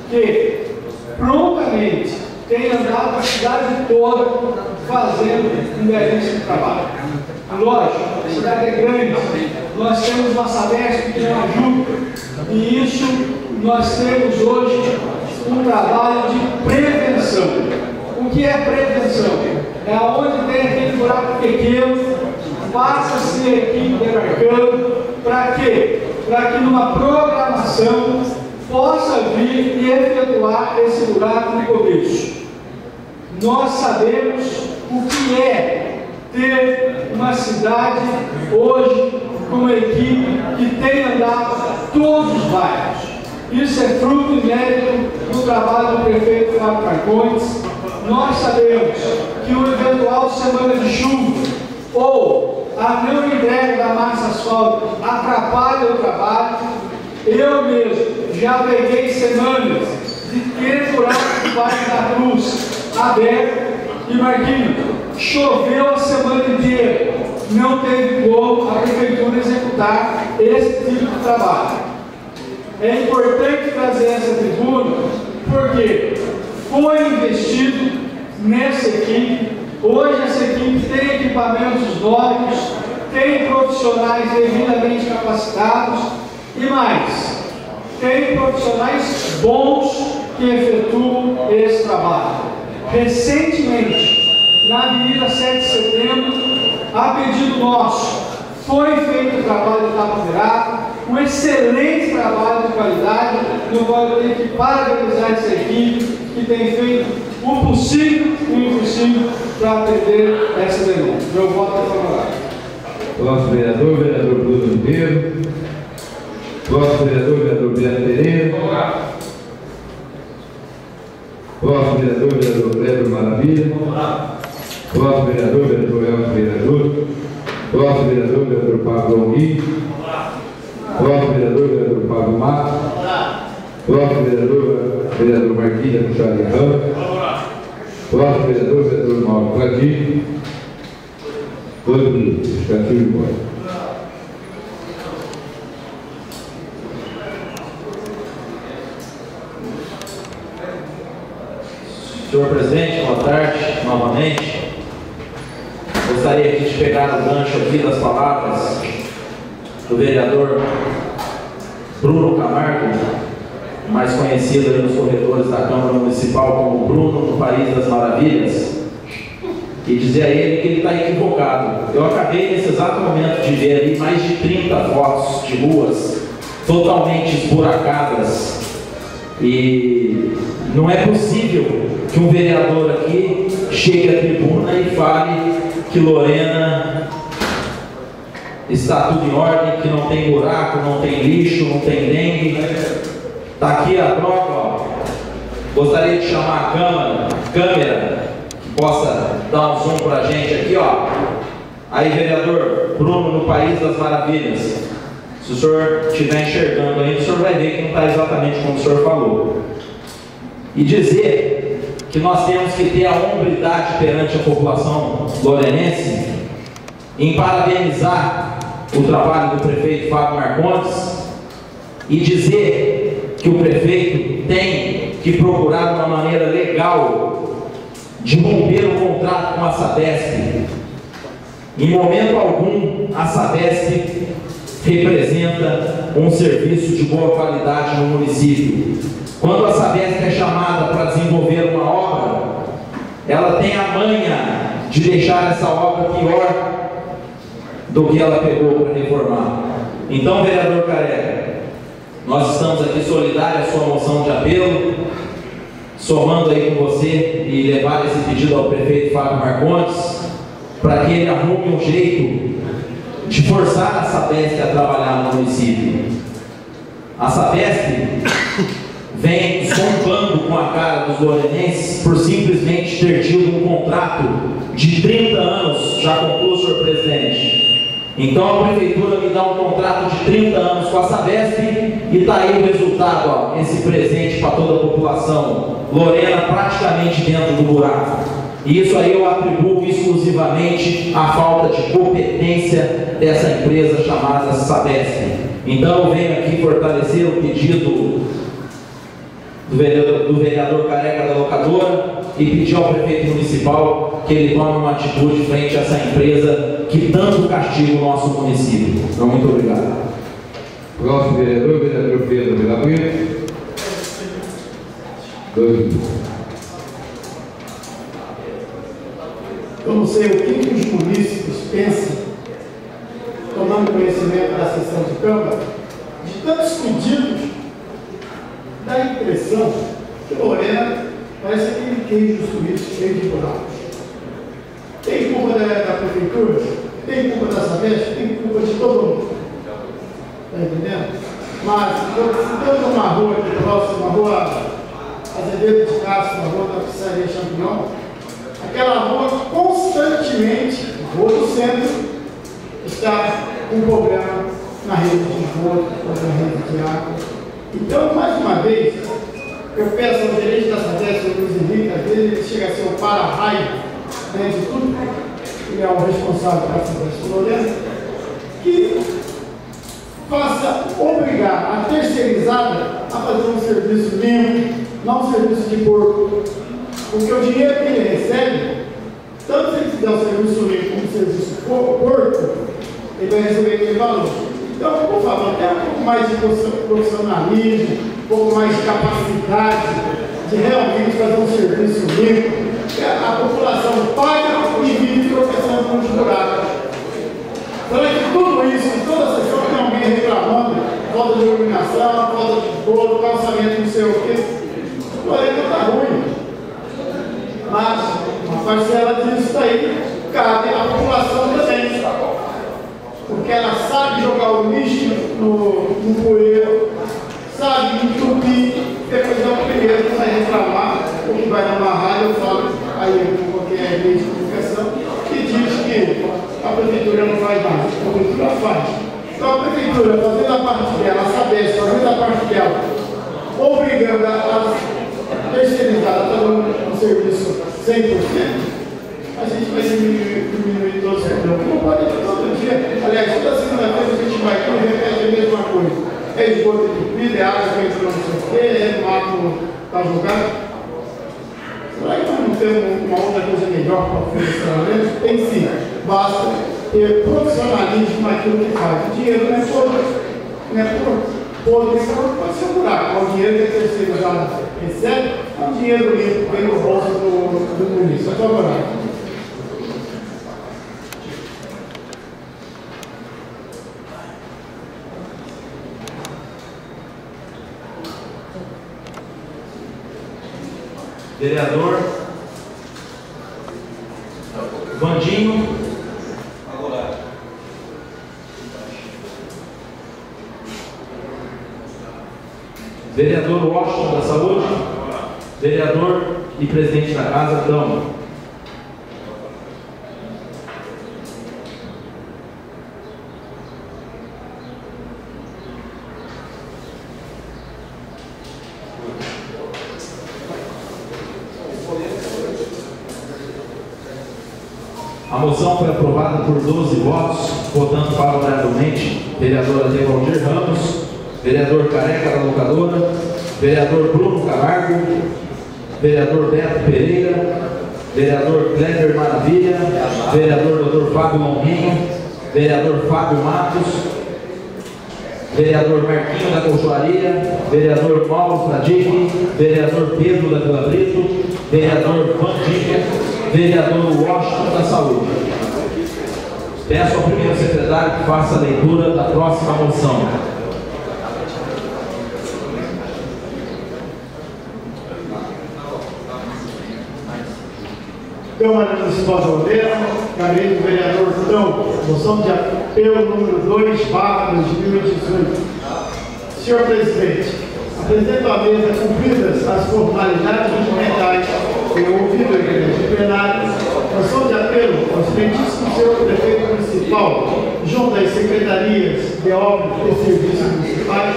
que prontamente têm andado a cidade toda fazendo um belíssimo trabalho. Lógico, a cidade é grande, nós temos uma Sabesp que nos ajuda, e isso nós temos hoje um trabalho de prevenção. O que é prevenção? É onde tem aquele buraco pequeno, passa-se a equipe demarcando, para quê? Para que numa programação possa vir e efetuar esse buraco no começo. Nós sabemos o que é ter uma cidade hoje com uma equipe que tem andado todos os bairros. Isso é fruto mérito do trabalho do prefeito Fábio Marcondes. Nós sabemos que o eventual semana de chuva ou a não entrega da massa asfalto atrapalha o trabalho. Eu mesmo já peguei semanas de do Vale da Cruz aberto e Marquinhos, choveu a semana inteira. Não teve como a prefeitura executar esse tipo de trabalho. É importante trazer essa tribuna porque foi investido nessa equipe. Hoje essa equipe tem equipamentos novos, tem profissionais devidamente capacitados e mais, tem profissionais bons que efetuam esse trabalho. Recentemente, na Avenida 7 de Setembro, a pedido nosso, foi feito o trabalho da Tapo um excelente trabalho de qualidade, no qual eu tenho que parabenizar essa equipe que tem feito o possível e o impossível para atender essa demanda. Meu voto é favorável. Próximo vereador, vereador Bruno Ribeiro. Próximo vereador, vereador Beto Pereira. Próximo vereador, vereador Kleber Maravilha. Próximo vereador, vereador Elcio Vereador. Próximo vereador, vereador Pablo Almi. Próximo vereador, vereador Pablo Matos. Próximo vereador, Marquinhos Puxaria Ramos. Próximo vereador, vereador Mauro Cladir. Dois minutos, Cativo embora. Senhor presidente, boa tarde, novamente. Gostaria aqui de pegar o gancho aqui das palavras do vereador Bruno Camargo, mais conhecido aí nos corredores da Câmara Municipal como Bruno no País das Maravilhas, e dizer a ele que ele está equivocado. Eu acabei nesse exato momento de ver ali mais de 30 fotos de ruas totalmente esburacadas e não é possível que um vereador aqui chegue à tribuna e fale que Lorena está tudo em ordem, que não tem buraco, não tem lixo, não tem dengue. Está aqui a prova, ó. Gostaria de chamar a câmera, câmera que possa dar um zoom para a gente aqui, ó. Aí, vereador Bruno, no País das Maravilhas. Se o senhor estiver enxergando aí, o senhor vai ver que não está exatamente como o senhor falou. E dizer que nós temos que ter a hombridade perante a população lorenense em parabenizar o trabalho do prefeito Fábio Marcondes e dizer que o prefeito tem que procurar uma maneira legal de romper o contrato com a Sabesp. Em momento algum, a Sabesp representa um serviço de boa qualidade no município. Quando a Sabesp é chamada para desenvolver uma obra, ela tem a manha de deixar essa obra pior do que ela pegou para reformar. Então, vereador Careca, nós estamos aqui solidários à sua moção de apelo, somando aí com você e levar esse pedido ao prefeito Fábio Marcondes, para que ele arrume um jeito de forçar a Sabesp a trabalhar no município. A Sabesp vem zombando com a cara dos lorenenses por simplesmente ter tido um contrato de 30 anos, já concluo, senhor presidente. Então a prefeitura me dá um contrato de 30 anos com a Sabesp e está aí o resultado, ó, esse presente para toda a população. Lorena praticamente dentro do buraco. E isso aí eu atribuo exclusivamente à falta de competência dessa empresa chamada Sabesp. Então eu venho aqui fortalecer o pedido do vereador, do vereador Careca da Locadora e pedir ao prefeito municipal que ele tome uma atitude frente a essa empresa que tanto castiga o nosso município. Então, muito obrigado. Próximo vereador, vereador Pedro Vilapuia. Dois minutos. Eu não sei o que, que os munícipes pensam, tomando conhecimento da sessão de Câmara, de tantos pedidos, dá a impressão que Lorena parece aquele queijo suíço cheio de buracos. Tem culpa da, da prefeitura, tem culpa da Sabesp, tem culpa de todo mundo. Está entendendo? Mas, citando uma rua aqui próxima, uma rua Azevedo de Castro, uma rua da Pizzaria Champignon, aquela rua constantemente, rua do centro, está com problema na rede de esgoto, na rede de água. Então, mais uma vez, eu peço ao gerente da Sabesp, o Luiz Henrique, às vezes ele chega a ser o para-raio né, de tudo, ele é o responsável pela Sabesp Lorena, que faça obrigar a terceirizada a fazer um serviço limpo, não um serviço de porco. Porque o dinheiro que ele recebe, tanto se ele fizer um serviço limpo como um serviço porco, ele vai receber aquele valor. Então, por favor, tenha um pouco mais de profissionalismo, um pouco mais de capacidade de realmente fazer um serviço limpo. A população paga e vive tropeçando com os buracos. Durante tudo isso, toda a sessão tem alguém reclamando, falta de iluminação, falta de bolo, calçamento, não sei o quê. O planeta está ruim. Mas uma parcela disso aí cabe à população. Porque ela sabe jogar o lixo no, no poeiro, sabe entupir, depois é o primeiro que vai reclamar, ou que vai rádio, eu falo aí com qualquer meio de comunicação, que diz que a prefeitura não faz nada, a prefeitura faz. Então a prefeitura fazendo a parte dela, a saber, fazendo a parte dela, obrigando a, a fazer um, um serviço 100%, a gente vai diminuir, diminuir todos os problemas. Não pode ter todo dia. Aliás, toda segunda-feira a gente vai aqui e repete a mesma coisa. É esgoto entupido, é água que entra não sei o quê, é mato para jogar. Será que nós não temos uma outra coisa melhor para oferecer eles? Tem sim. Basta ter profissionalismo naquilo que faz. O dinheiro não é podre. Não é podre. Podre pode ser buraco. O dinheiro que terceira já recebe é um dinheiro limpo, vem no bolso do, do município. É favorável. Vereador Vandinho. Vereador Washington da Saúde. Vereador e presidente da casa, Dama. Foi aprovada por 12 votos, votando favoravelmente, vereadora Devaldir Ramos, vereador Careca da Locadora, vereador Bruno Camargo, vereador Beto Pereira, vereador Kleber Maravilha, vereador Dr. Fábio Longuinho, vereador Fábio Matos, vereador Marquinho da Colchoaria, vereador Paulo Fradique, vereador Pedro da Vila Brito, vereador Vandinha, vereador Washington da Saúde. Peço ao primeiro secretário que faça a leitura da próxima moção. Câmara Municipal de Aldeia, gabinete do vereador Judão. Moção de apelo número 2, barra 2018. Senhor Presidente, apresento à mesa cumpridas as formalidades documentais e ouvido a igreja de moção de apelo ao excelentíssimo senhor prefeito municipal, junto às secretarias de obras e serviços municipais,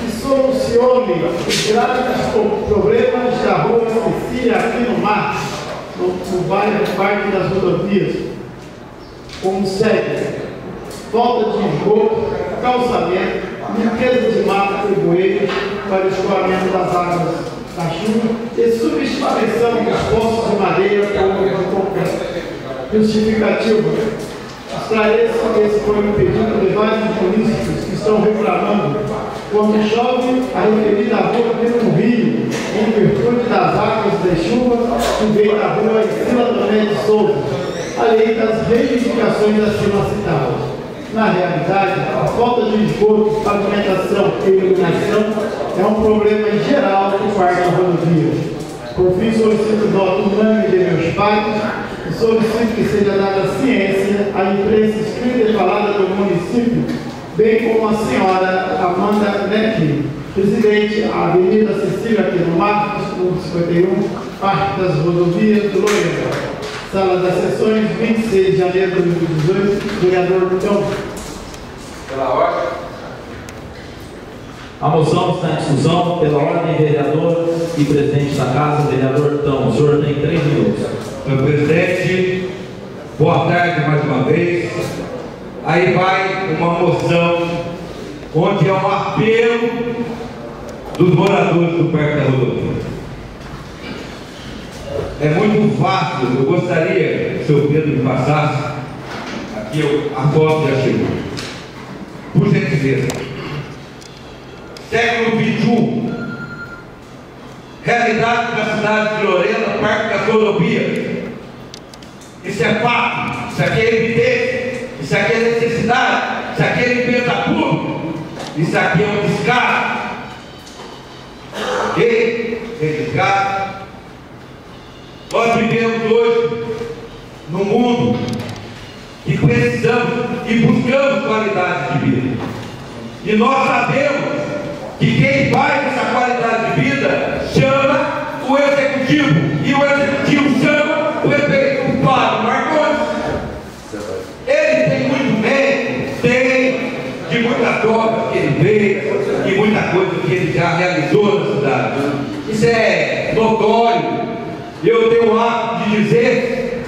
que solucione os graves problemas da rua Cecília aqui no mar, no, no bairro Parque das Rodovias, como segue: falta de esgoto, calçamento, limpeza de mata e bueiros para escoamento das águas da chuva e substituição dos poços de madeira por de concreto. Justificativa. Esclareça que esse foi um pedido de vários municípios que estão reclamando quando chove, a referida rua vira um rio, em virtude das águas das chuvas que vem da rua Sila Toné de Souza, além das reivindicações acima citadas. Na realidade, a falta de esgoto, pavimentação e iluminação é um problema geral do parque da rodovia. Por fim, solicito voto unânime de meus pais e solicito que seja dada ciência à imprensa escrita e falada do município, bem como a senhora Amanda Neck, presidente da Avenida Cecília Aquino Marcos, número 51, Parque das Rodovias do Loiano. Sala das Sessões, 26 de janeiro de 2018, vereador Então. Pela ordem. A moção está em discussão pela ordem, vereador e presidente da casa, vereador Tão. O senhor tem três minutos. Senhor presidente, boa tarde mais uma vez. Aí vai uma moção onde é um apelo dos moradores do Parque da Rodovia. É muito fácil, eu gostaria que o Pedro me passasse aqui a foto já chegou. Por gentileza. Século XXI. Realidade da cidade de Lorena, Parque das Rodovias. Isso é fato, isso aqui é evidência, isso aqui é necessidade, isso aqui é limpeza pública, isso aqui é um descaso. Ok? Registrado. Nós vivemos hoje num mundo que precisamos e buscamos qualidade de vida. E nós sabemos que quem faz essa qualidade de vida chama o executivo. E o executivo chama o prefeito Fábio Marcondes. Ele tem muito mérito, tem de muitas obras que ele fez e muita coisa que ele já realizou na cidade. Isso é notório. Eu tenho o hábito de dizer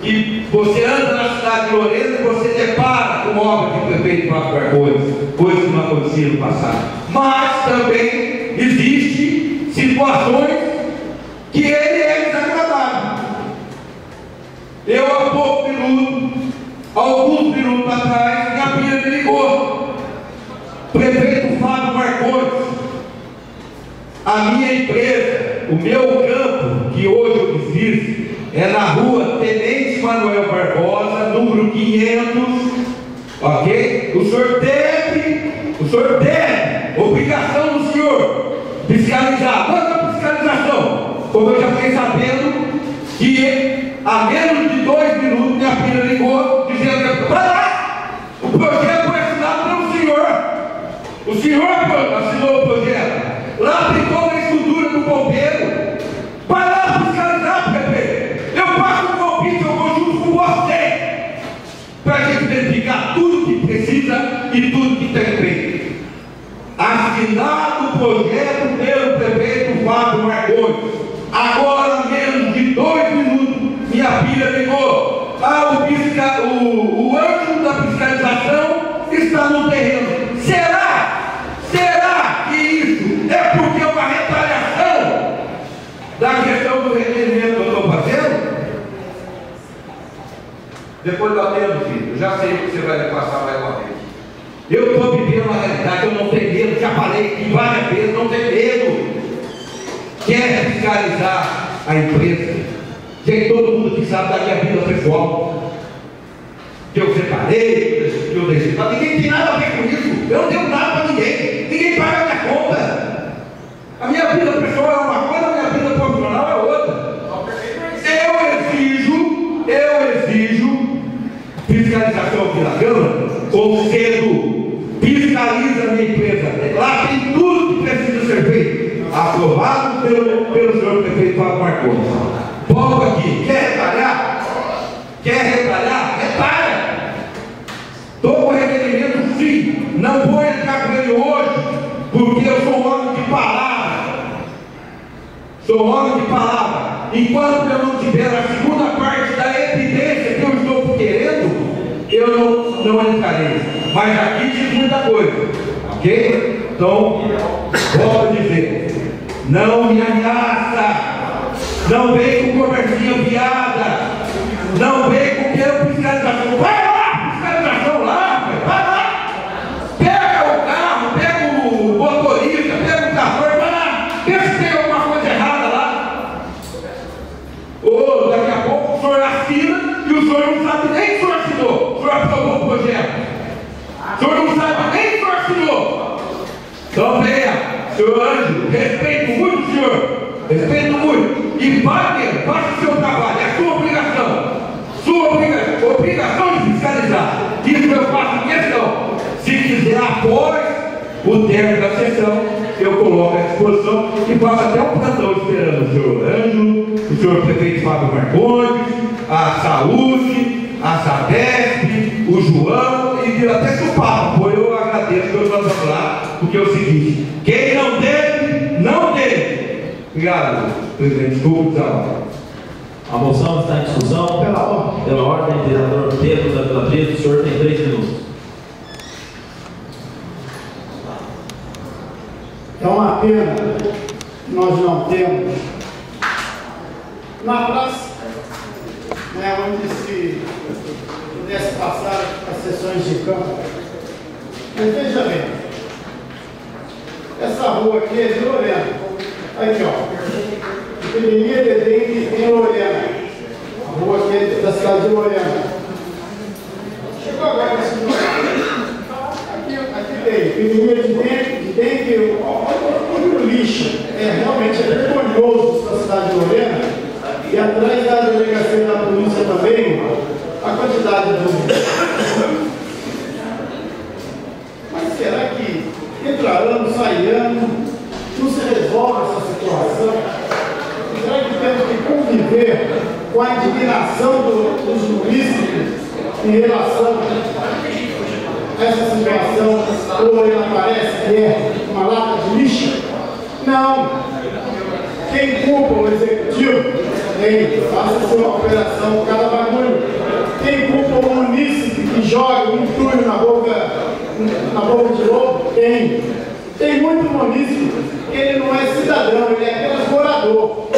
que você anda na cidade de Lorena e você depara com obra de prefeito Fábio Marcondes, coisa que não acontecia no passado. Mas também existe situações que ele é desagradável. Eu há pouco minuto, alguns minutos atrás, filha me ligou. Prefeito Fábio Marcondes, a minha empresa, o meu campo, que hoje existo, é na rua Tenente Manuel Barbosa, número 500, ok? O senhor deve, o senhor deve, obrigação do senhor, fiscalizar, manda fiscalização, como eu já fiquei sabendo que há menos de dois minutos minha filha ligou dizendo para lá, o projeto foi assinado pelo senhor, o senhor assinou o projeto, lá aplicou na estrutura do bombeiro, vai lá fiscalizar, prefeito, eu passo o convite, eu vou junto com você, para a gente verificar tudo que precisa e tudo que tem feito. Assinado o projeto pelo prefeito Fábio Marcondes. Agora, menos de dois minutos, minha filha ligou. Ah, o, fisca, o, o ângulo está no terreno. Será? Será que isso é porque é uma retaliação da questão do requerimento que eu estou fazendo? Depois do atendo, filho, eu já sei que você vai passar mais uma vez. Eu estou vivendo uma realidade, eu não tenho medo, já falei aqui várias vezes, não tenho medo. Quer fiscalizar a empresa? Tem todo mundo que sabe da minha vida pessoal. Que eu separei, que eu deixei. Mas ninguém tem nada a ver com isso. Eu não tenho nada para ninguém. Ninguém paga a minha conta. A minha vida pessoal é uma coisa, a minha vida profissional é outra. Eu exijo, eu exijo fiscalização aqui na Câmara, concedo, fiscaliza a minha empresa. Lá tem tudo que precisa ser feito. Aprovado pelo, pelo senhor prefeito Fábio Marcos. Volto aqui. Quer retalhar? Quer retalhar? Não vou entrar com ele hoje, porque eu sou homem de palavra. Sou homem de palavra. Enquanto eu não tiver a segunda parte da evidência que eu estou querendo, eu não, não entrarei. Mas aqui diz muita coisa. Ok? Então, a dizer. Não me ameaça. Não vem com conversinha piada. Não vem com que eu fiscalização. Vai lá, fiscalização lá, vai lá. Pega o carro, pega o motorista, pega o carro, vai lá. Vê se tem alguma coisa errada lá. Ou daqui a pouco o senhor assina e o senhor não sabe nem que o senhor assinou. O senhor aprovou o projeto. O senhor não sabe nem que o senhor assinou. Então venha, senhor Anjo, respeito muito o senhor. Respeito muito. E pague, faça o seu trabalho, é a sua obrigação. Sua obriga, obrigação de fiscalizar. Isso eu faço questão. Se quiser, após o término da sessão, eu disposição e faço até um plantão esperando o senhor Ângelo, o senhor prefeito Fábio Marcondes, a Saúde, a Sabesp, o João e até se o Papa eu agradeço que eu estou lá, porque é o seguinte, quem não deve, não deve. Obrigado, presidente. Desculpe, tchau. A moção está em discussão. Pela ordem. Pela ordem, vereador Pedro da Vila Brito, o senhor tem três minutos. É uma pena nós não temos na praça, né, onde se pudesse passar as sessões de campo. Mas veja bem, essa rua aqui é de Lorena. Aqui, ó. Epidemia de dengue em Lorena. A rua aqui é da cidade de Lorena. Chegou agora esse Aqui, aqui tem epidemia de dengue, de dengue. É realmente é vergonhoso essa cidade de Lorena. E atrás da delegacia da polícia também, a quantidade de. Mas será que entra ano, sai ano, não se resolve essa situação? Será que temos que conviver com a indignação do- dos munícipes em relação a essa situação? Ou ela parece que é uma lata de lixo? Não. Quem culpa o executivo tem, faça sua operação, cada bagulho. Quem culpa o munícipe que joga um entulho na boca, na boca de lobo? Tem. Tem muito munícipe que ele não é cidadão, ele é apenas morador.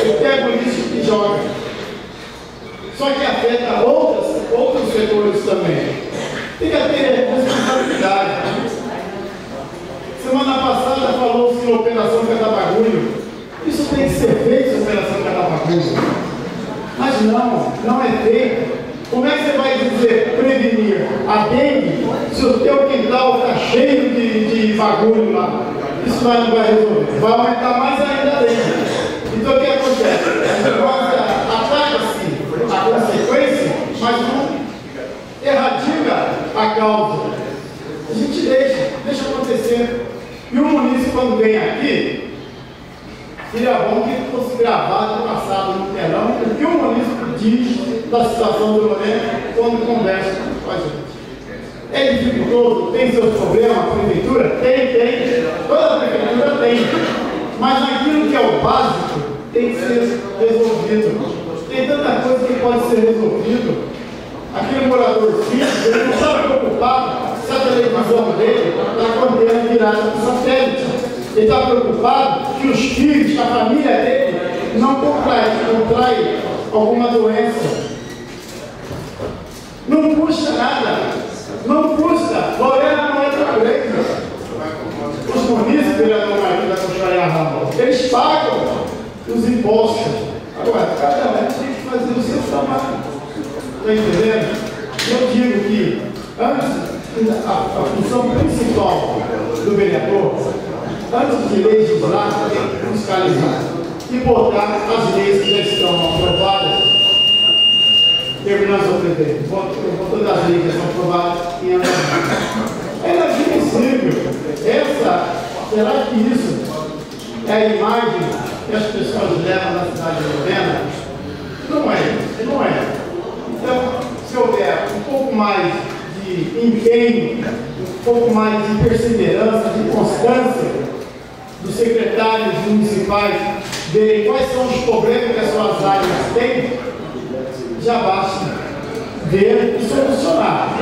Ele pega o e joga. Só que afeta outras, outros setores também. Tem que ter responsabilidade. Semana passada falou-se em Operação Cada Bagulho. Isso tem que ser feito, Operação Cada Bagulho. Mas não, não é feito. Como é que você vai dizer prevenir a dengue se o teu quintal está cheio de, de bagulho lá? Isso não vai resolver. Vai aumentar mais ainda a dengue. Então o que acontece? Ataca-se a consequência, mas não erradica a causa. A gente deixa, deixa acontecer. E o munícipe, quando vem aqui, seria bom que fosse gravado, passado no telão, o que o munícipe diz da situação do Lorena quando conversa com a gente. É dificultoso, tem seus problemas, a prefeitura? Tem, tem. Toda prefeitura tem. Mas aquilo que é o básico tem que ser resolvido. Tem tanta coisa que pode ser resolvido. Aquele morador físico, ele não está preocupado se a televisão dele está com a antena virada para o satélite. Ele está preocupado que os filhos, que a família dele, não contrai, contrai alguma doença. Não custa nada. Não custa. Lorena não é pobreza. Os munícipes, vereador Marquinhos da Cocharia Ramos, eles pagam os impostos. Agora, cada um tem que fazer o seu trabalho. Está entendendo? Eu digo que antes, a, a função principal do vereador, antes de legislar, tem que fiscalizar e botar as leis que já estão aprovadas terminando, senhor presidente, botando as leis que já estão aprovadas em andamento. É inadmissível Será que isso é a imagem que as pessoas levam na cidade de Lorena? Não é, não é. Então, se houver um pouco mais empenho, um pouco mais de perseverança, de constância dos secretários municipais verem quais são os problemas que as suas áreas têm, já basta ver e solucionar.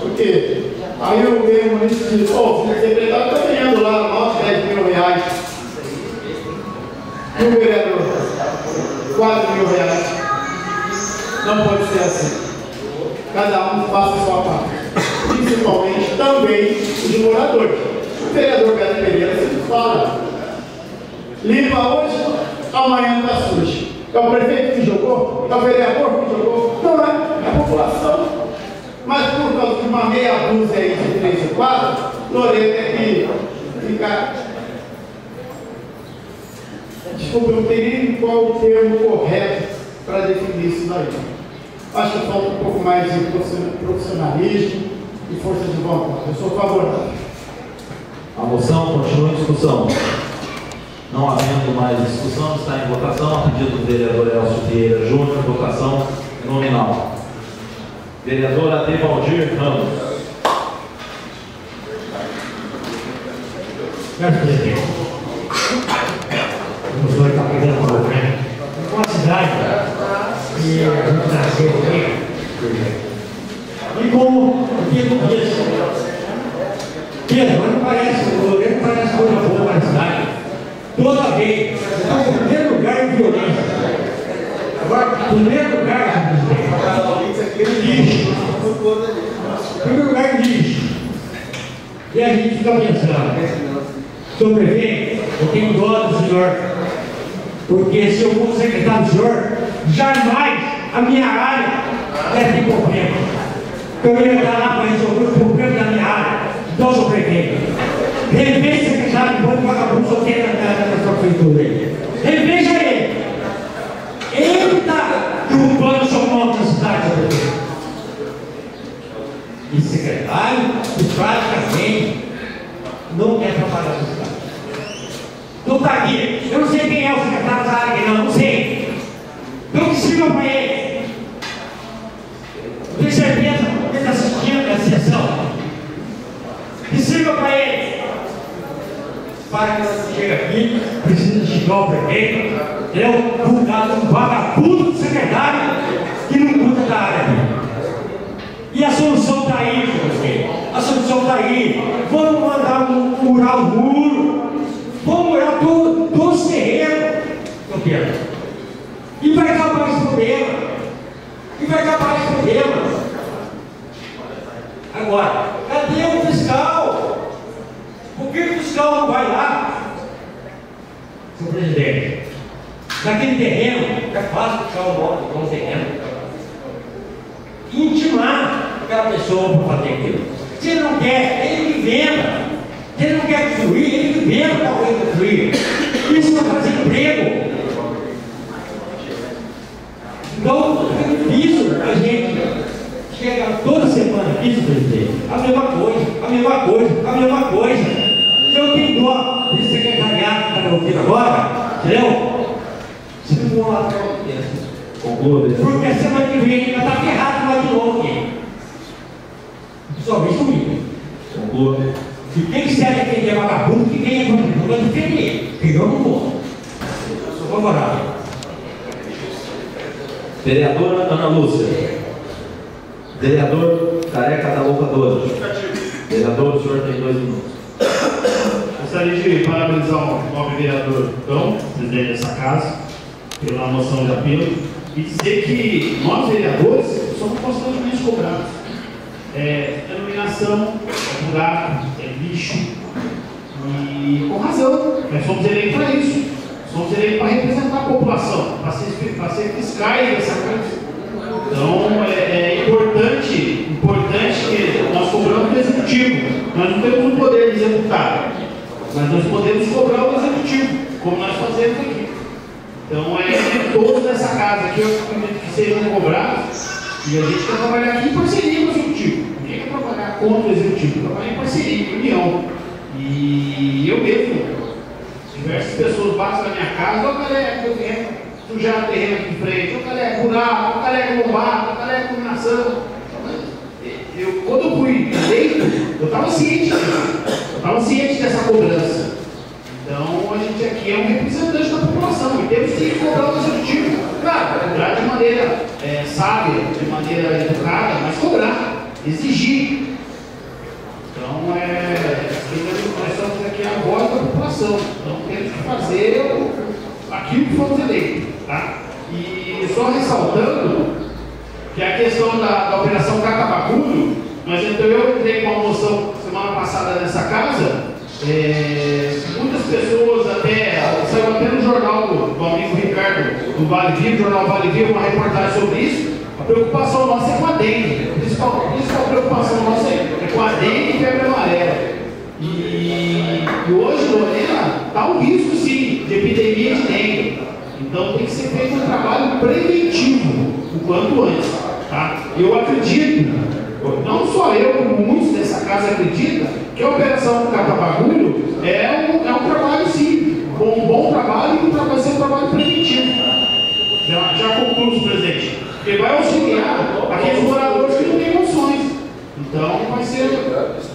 Porque aí o meu município diz, pô, o secretário está ganhando lá 9, 10 mil reais. E o vereador, 4 mil reais. Não pode ser assim. Cada um faça a sua parte. Principalmente também os moradores. O vereador Beto Pereira sempre fala. Limpa hoje, amanhã está sujo. É o prefeito que jogou? É o vereador que jogou? Não é, é a população. Mas por causa de uma meia dúzia aí de três e quatro, Lorena é que fica. Desculpa, eu não tenho nem qual o termo correto para definir isso daí. Acho que falta um pouco mais de profissionalismo e força de vontade. Eu sou favorável. A moção continua em discussão. Não havendo mais discussão, está em votação. A pedido do vereador Elcio Vieira Júnior, votação nominal. Vereador Adevaldir Ramos. O senhor está pegando fogo, né? Uma cidade que a gente nasceu aqui, e como o Pedro disse, Pedro, mas não parece, o governo parece coisa boa para a cidade. Toda vez, está em primeiro lugar em violência. Agora, em primeiro lugar, senhor presidente, lixo. Em primeiro lugar, lixo. E a gente fica pensando, senhor prefeito, eu tenho dó do senhor, porque se eu for secretário do senhor, jamais a minha área deve ter problema. Eu ia estar lá para resolver os problemas da minha área. Então, senhor prefeito, reveja esse secretário de banco vagabundo só tem na, na, na sua prefeitura. Reveja ele. Ele está derrubando o seu nome na cidade. E secretário que praticamente não quer trabalhar na cidade. Está aqui. Eu não sei quem é o secretário da área não, não sei. Então sirva para ele. Eu tenho certeza que ele está assistindo essa sessão. Que sirva para ele. Para que quando chega aqui, precisa chegar o prefeito, causa de um vagabundo do secretário que não cuida da área. E a solução está aí, prefeito. A solução está aí. Vamos mandar um, murar o muro. Vamos murar todo, todos os terrenos. Meu Pedro. E vai acabar esse problema. E vai acabar esse problema. Agora, cadê o fiscal? Por que o fiscal não vai lá? Senhor presidente, naquele terreno, é fácil o fiscal mora no terreno intimar aquela pessoa para fazer aquilo. Se ele não quer, ele que venda. Se ele não quer construir, ele que venda para alguém construir. Isso vai fazer emprego. Então, isso a gente chega toda semana, isso, presidente, a mesma coisa, a mesma coisa, a mesma coisa. Eu tenho dó desse secretariado que está me ouvindo agora, entendeu? Se não vão lá porque a semana que vem ainda está ferrado lá de novo aqui. Só vez comigo. Conclua. E quem serve quem é vagabundo, que quem é vagabundo é defender. Porque eu não vou. Eu sou favorável. Vereadora Ana Lúcia. Vereador Careca da Locadora. Vereador, o senhor tem dois minutos. Gostaria de parabenizar o nobre vereador Cão, presidente dessa casa, pela moção de apelo, e dizer que nós, vereadores, somos constantemente cobrados. É denominação, é buraco, é lixo, e com razão, nós somos eleitos para isso. Somos eleitos para representar a população, para ser, para ser fiscais dessa coisa. Então, é, é importante, importante que nós cobramos do executivo. Nós não temos o poder de executar, mas nós podemos cobrar o executivo, como nós fazemos aqui. Então, é, todos nessa casa aqui, eu acredito que sejam cobrados, e a gente quer trabalhar aqui em parceria com o executivo. Ninguém quer trabalhar contra o executivo, trabalhar em parceria, em união. E eu mesmo, diversas pessoas passam na minha casa, ô careca, eu quero sujar o terreno aqui em frente, ô careca, buraco, ô careca, lombar, ô careca, combinação. Eu, quando eu fui eleito, eu estava ciente eu estava ciente dessa cobrança. Então, a gente aqui é um representante da população e temos que cobrar o executivo. Claro, cobrar de maneira é, sábia, de maneira educada, mas cobrar, exigir. Então, é, nós estamos aqui a Então, temos que fazer aquilo que fomos eleitos. Tá? E só ressaltando que a questão da, da Operação Cacabaculho, mas então eu entrei com uma moção semana passada nessa casa é, muitas pessoas até, saiu até no jornal do, do amigo Ricardo, do Vale Vivo, jornal Vale Vivo, uma reportagem sobre isso. A preocupação nossa é com a dengue. A principal, principal preocupação nossa é, é com a dengue e febre amarela. E, e hoje, Lorena, está um risco sim de epidemia de dengue. Então tem que ser feito um trabalho preventivo o quanto antes. Tá? Eu acredito, não só eu, como muitos dessa casa acreditam, que a operação Catabagulho é um, é um trabalho, sim, um bom trabalho e vai ser um trabalho preventivo. Já, já concluo, presidente. Porque vai auxiliar aqueles moradores que não têm condições. Então, vai ser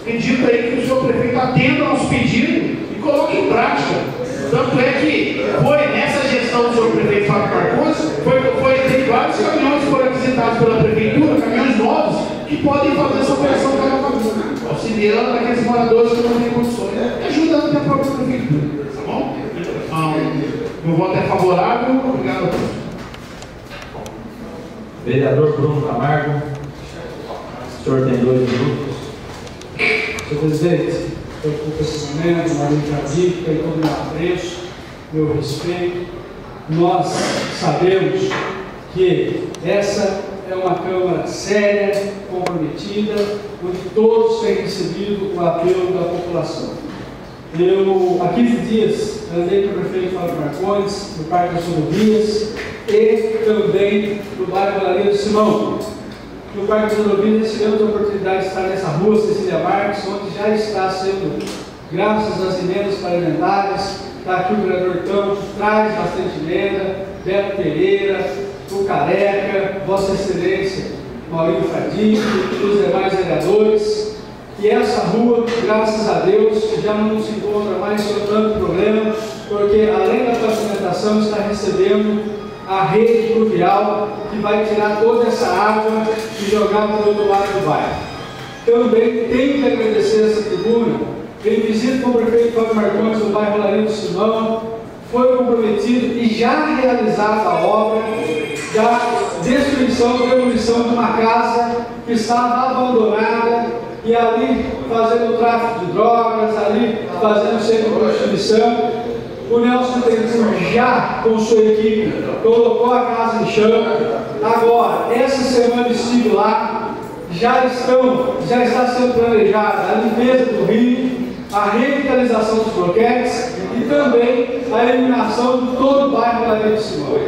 pedido aí que o senhor prefeito atenda aos pedidos coloque em prática. Tanto é que foi nessa gestão do senhor prefeito Fábio Marcos, foi, foi, tem vários caminhões que foram visitados pela prefeitura, caminhões novos, que podem fazer essa operação auxiliando aqueles moradores que não têm condições e ajudando até a própria prefeitura. Tá bom? Então, meu voto é favorável. Obrigado a todos. Vereador Bruno Camargo, o senhor tem dois minutos. Senhor presidente, eu com o posicionamento, Marinho Jardim, tem todo o meu apreço, meu respeito. Nós sabemos que essa é uma Câmara séria, comprometida, onde todos têm recebido o apelo da população. Eu, há 15 dias, andei com o prefeito Fábio Marcones, no Parque das Rodovias, e também no bairro do Simão. No Parque das Rodovias, tivemos a oportunidade de estar nessa rua, Cecília Marques, onde já está sendo, graças às emendas parlamentares, está aqui o vereador que traz bastante emenda, Beto Pereira, o Careca, Vossa Excelência, Maurício Fadinho, os demais vereadores, e essa rua, graças a Deus, já não se encontra mais com tanto problema, porque além da pavimentação está recebendo a rede pluvial que vai tirar toda essa água e jogar para o outro lado do bairro. Também tenho que agradecer essa tribuna, em visita com o prefeito Fábio Marcondes no bairro Larinho Simão, foi comprometido e já realizada a obra da destruição e demolição de uma casa que estava abandonada e ali fazendo tráfico de drogas, ali fazendo de prostituição. O Nelson Tentur já, com sua equipe, colocou a casa em chão. Agora, essa semana estive lá, já, estão, já está sendo planejada a limpeza do rio, a revitalização dos bloquetes e também a eliminação de todo o bairro da Ilha de Simão.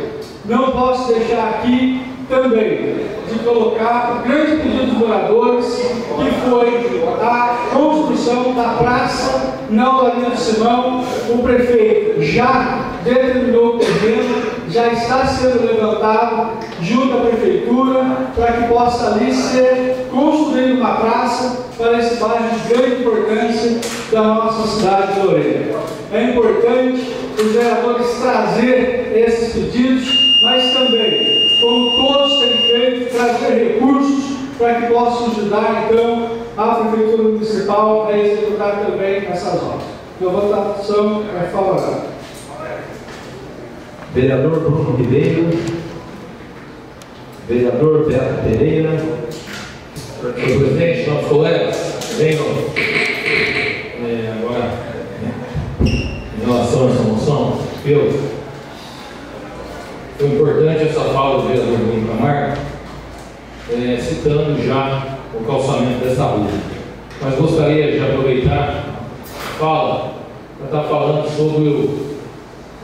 Não posso deixar aqui também de colocar o grande pedido dos moradores, que foi a construção da praça na Olaria do Simão. O prefeito já determinou o terreno, já está sendo levantado junto à prefeitura para que possa ali ser construída uma praça para esse bairro de grande importância da nossa cidade de Lorena. É importante os vereadores trazer esses pedidos, mas também, como todos têm feito, trazer recursos para que possam ajudar então a Prefeitura Municipal a executar também essas obras. Então, a votação é favorável. Vereador Bruno Ribeiro. Vereador Beto Pereira. Senhor presidente, nossos colegas, venham é, agora em relação a essa moção, eu, foi importante essa fala do vereador Bruno Camargo, é, citando já o calçamento dessa rua. Mas gostaria de aproveitar a fala para estar falando sobre o,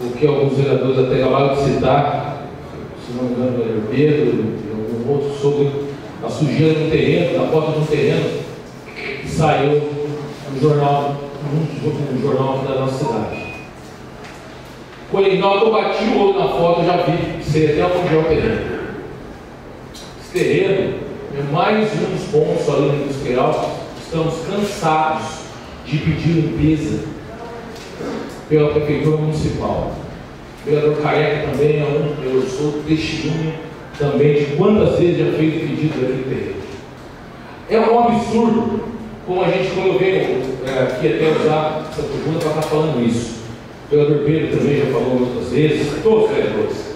o que alguns vereadores até acabaram de citar, se não me engano, o Pedro e algum outro, sobre a sujeira no terreno, na porta do terreno, que saiu no jornal no jornal da nossa cidade. Eu bati o olho na foto, já vi, sei até onde é o terreno. Esse terreno é mais um dos pontos ali no industrial. Estamos cansados de pedir limpeza pela Prefeitura Municipal. Vereador Careca também é um, eu sou testemunha também de quantas vezes já fez pedido daquele terreno. É um absurdo, como a gente, quando eu venho é, aqui até usar essa tribuna para estar falando isso. O vereador Pedro também já falou outras vezes, todos os vereadores.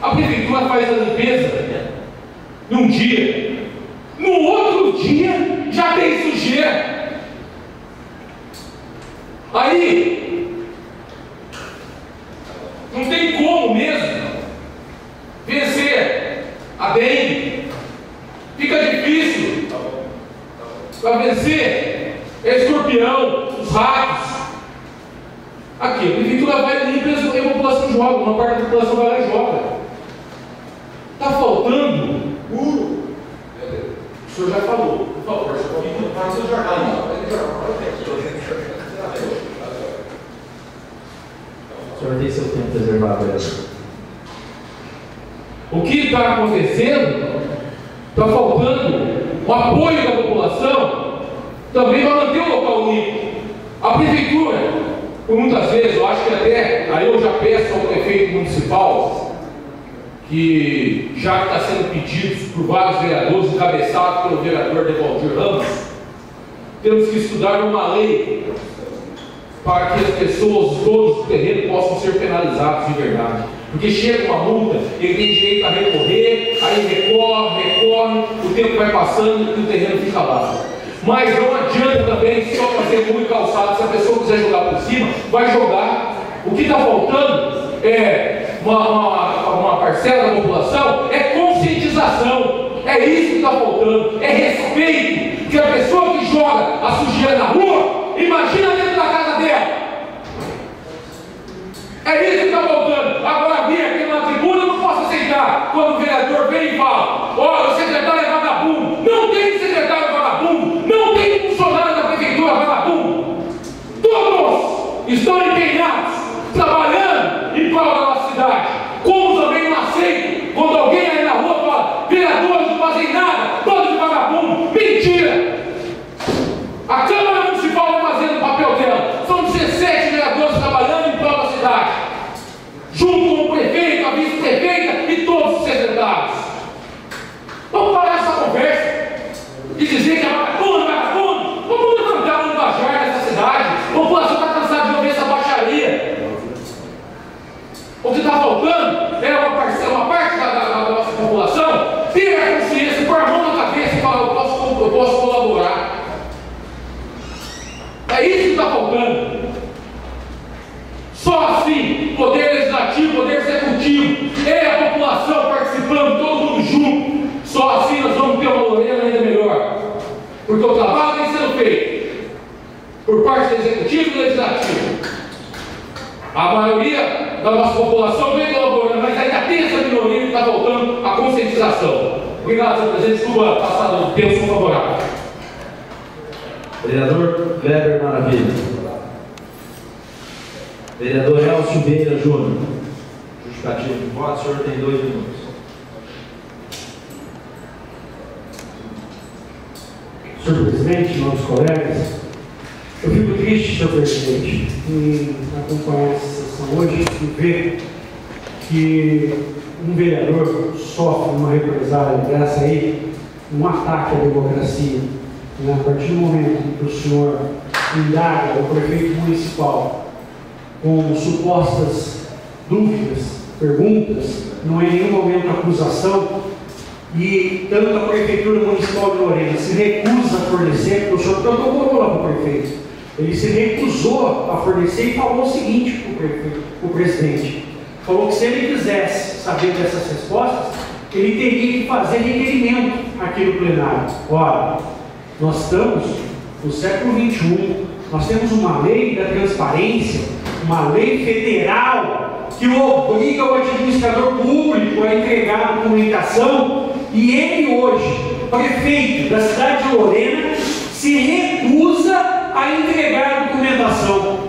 A prefeitura faz a limpeza num dia, no outro dia já tem sujeira. Aí, não tem como mesmo vencer a dengue. Fica difícil para vencer é escorpião, os ratos. Aqui, a prefeitura vai limpa e a população joga, uma parte da população vai lá e joga. Está faltando o. O senhor já falou. Por favor, faz o jornal. O senhor tem seu tempo reservado aí. O que está acontecendo? Está faltando o apoio da população também para manter o local limpo. A prefeitura, por muitas vezes, eu acho que até, aí eu já peço ao prefeito municipal, que já está sendo pedido por vários vereadores, encabeçado pelo vereador Devaldir Ramos, temos que estudar uma lei para que as pessoas, todos do terreno, possam ser penalizados de verdade. Porque chega uma multa, ele tem direito a recorrer, aí recorre, recorre, o tempo vai passando e o terreno fica lá. Mas não adianta também só fazer e calçado, se a pessoa quiser jogar por cima, vai jogar. O que está faltando é uma, uma, uma parcela da população, é conscientização. É isso que está faltando, é respeito. Que a pessoa que joga a sujeira na rua, imagina dentro da casa dela. É isso que está faltando. Agora vir aqui na tribuna, não posso aceitar quando o vereador vem e fala: olha, o secretário é vagabundo. Não tem secretário vagabundo. Não tem funcionário da prefeitura vagabundo. Todos estão empenhados, trabalhando em prol da nossa cidade. Como também não aceito quando alguém aí na rua fala: vereadores não fazem nada, todos de vagabundo. Mentira! A Câmara Municipal está fazendo o papel dela. São 17 vereadores trabalhando em prol da cidade. Junto com o prefeito, a vice-prefeita e todos os secretários. Vamos parar essa conversa e dizer que é vagabundo, vagabundo. Vamos levantar um bajar nessa cidade. A população está cansada de ouvir essa baixaria. O que está faltando é uma, parcela, uma parte da, da, da nossa população ter a consciência, pôr a mão na cabeça e falar: eu posso, eu posso colaborar. É isso que está faltando. Só assim, poder legislativo, poder executivo, é a população participando, todo mundo junto. Só assim nós vamos ter uma Lorena ainda melhor. Porque o trabalho vem sendo feito por parte do executivo e legislativo. A maioria da nossa população vem colaborando, mas ainda tem essa minoria está faltando a conscientização. Obrigado, senhor presidente. Desculpa passar do tempo favorável. Vereador Weber Maravilha. Vereador Elcio Vieira Júnior. Justificativo de voto, o senhor tem dois minutos. Senhor presidente, novos colegas, eu fico triste, senhor presidente, em acompanhar essa sessão hoje e ver que um vereador sofre uma represália dessa aí, um ataque à democracia. Né? A partir do momento que o senhor indaga o prefeito municipal com supostas dúvidas, perguntas, não é em nenhum momento acusação, e tanto a Prefeitura Municipal de Lorena se recusa a fornecer, porque o senhor protocolou lá para o prefeito, ele se recusou a fornecer e falou o seguinte para o prefeito, para o presidente, falou que se ele quisesse saber dessas respostas, ele teria que fazer requerimento aqui no plenário. Ora, nós estamos no século XXI, nós temos uma lei da transparência, uma lei federal que obriga o administrador público a entregar a documentação e ele hoje, prefeito da cidade de Lorena, se recusa a entregar a documentação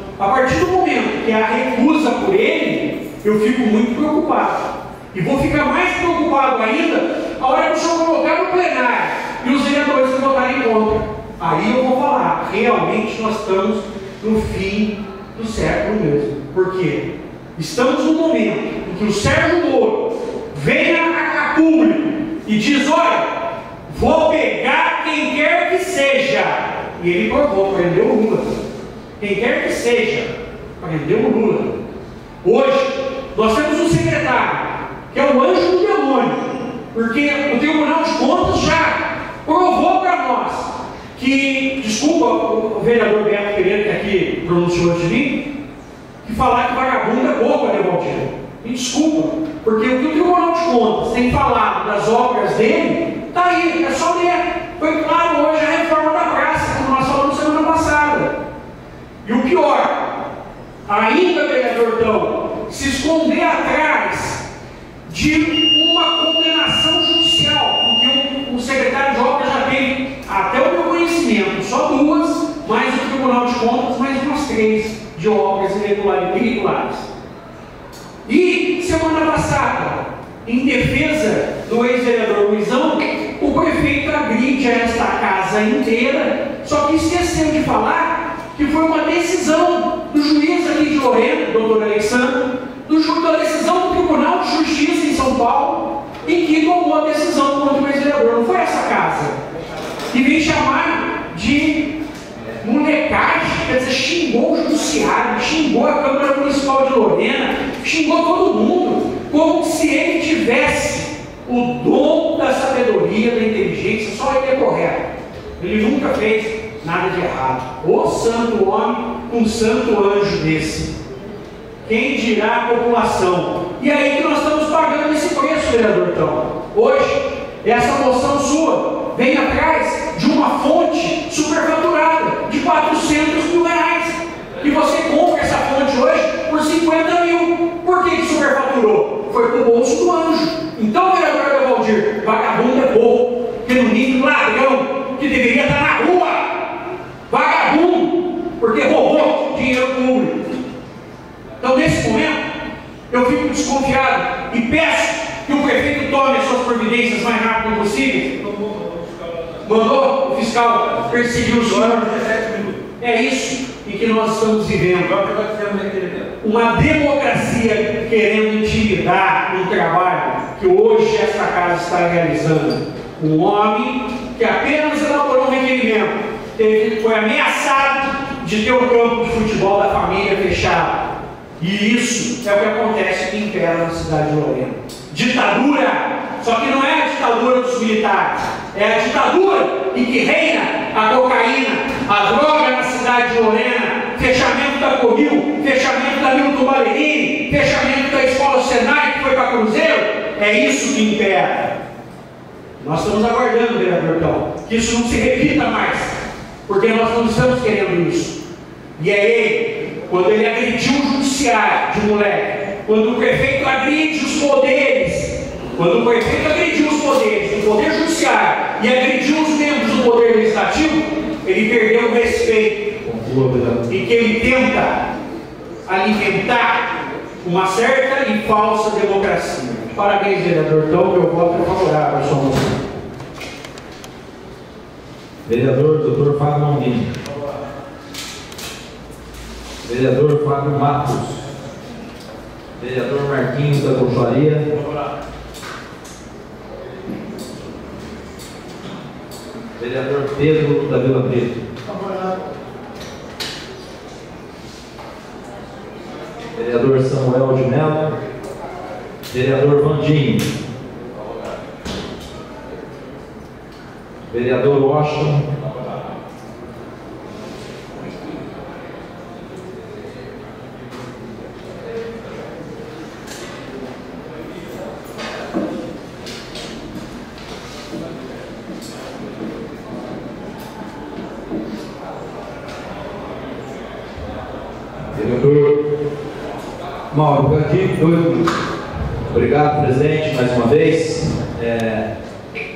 é a recusa por ele, eu fico muito preocupado. E vou ficar mais preocupado ainda a hora que o senhor colocar no plenário e os vereadores votarem contra. Aí eu vou falar, realmente nós estamos no fim do século mesmo. Por quê? Estamos no momento em que o Sérgio Moro vem a, a público e diz, olha, vou pegar quem quer que seja. E ele provou, prendeu o Lula. Quem quer que seja, prendeu o Lula. Hoje, nós temos um secretário que é o anjo do demônio, porque o Tribunal de Contas já provou para nós que, desculpa o vereador Beto Pereira que aqui pronunciou antes de mim, que falar que vagabundo é bobo a devolver. Me desculpa, porque o que o Tribunal de Contas tem falado das obras dele, está aí, é só ler. Foi claro hoje a reforma da praça, como nós falamos semana passada. E o pior, ainda, vereador Tão, se esconder atrás de uma condenação judicial, em que o, o secretário de obras já teve, até o meu conhecimento, só duas, mais o Tribunal de Contas, mais umas três de obras irregulares. E semana passada, em defesa do ex-vereador Luizão, o prefeito agride esta casa inteira, só que esqueceu de falar que foi uma decisão do juiz aqui de Lorena, doutor Alexandre, do, da decisão do Tribunal de Justiça em São Paulo, em que tomou a decisão contra o ex-vereador. Não foi essa casa. E vem chamar de molecagem, quer dizer, xingou o judiciário, xingou a Câmara Municipal de Lorena, xingou todo mundo, como se ele tivesse o dom da sabedoria, da inteligência, só ele é correto. Ele nunca fez nada de errado. O santo homem, um santo anjo desse. Quem dirá a população? E aí que nós estamos pagando esse preço, vereador Então. Hoje, essa moção sua vem atrás de uma fonte superfaturada de 400 mil reais. E você compra essa fonte hoje por 50 mil. Por que, que superfaturou? Foi para o bolso do anjo. Então, vereador Valdir, vagabundo é burro, reunido ladrão, que deveria estar na rua. Vagabundo, porque roubou dinheiro público. Então, nesse momento, eu fico desconfiado e peço que o prefeito tome as suas providências mais rápido possível. Mandou o fiscal perseguir o senhor. É isso em que nós estamos vivendo. Uma democracia querendo intimidar um trabalho que hoje esta casa está realizando. Um homem que apenas elaborou um requerimento, teve, foi ameaçado de ter o campo de futebol da família fechado e isso é o que acontece que impera na cidade de Lorena. Ditadura! Só que não é a ditadura dos militares, é a ditadura em que reina a cocaína, a droga na cidade de Lorena, fechamento da Comil, fechamento da Milton Ballerini, fechamento da Escola Senai que foi para Cruzeiro. É isso que impera. Nós estamos aguardando, vereador Tom, que isso não se repita mais, porque nós não estamos querendo isso. E é ele, quando ele agrediu o judiciário de moleque, quando o prefeito agride os poderes, quando o prefeito agrediu os poderes do poder judiciário e agrediu os membros do poder legislativo, ele perdeu o respeito. E que ele tenta alimentar uma certa e falsa democracia. Parabéns, vereador Tom, meu voto é favorável à sua moção. Vereador Dr. Fábio Mondini. Vereador Fábio Matos. Vereador Marquinhos da Cocharia. Vereador Pedro da Vila Preto. Vereador Samuel de Mello. Vereador Vandinho. Vereador Washington. Mauro, por aqui, dois. Obrigado, presidente, mais uma vez. É,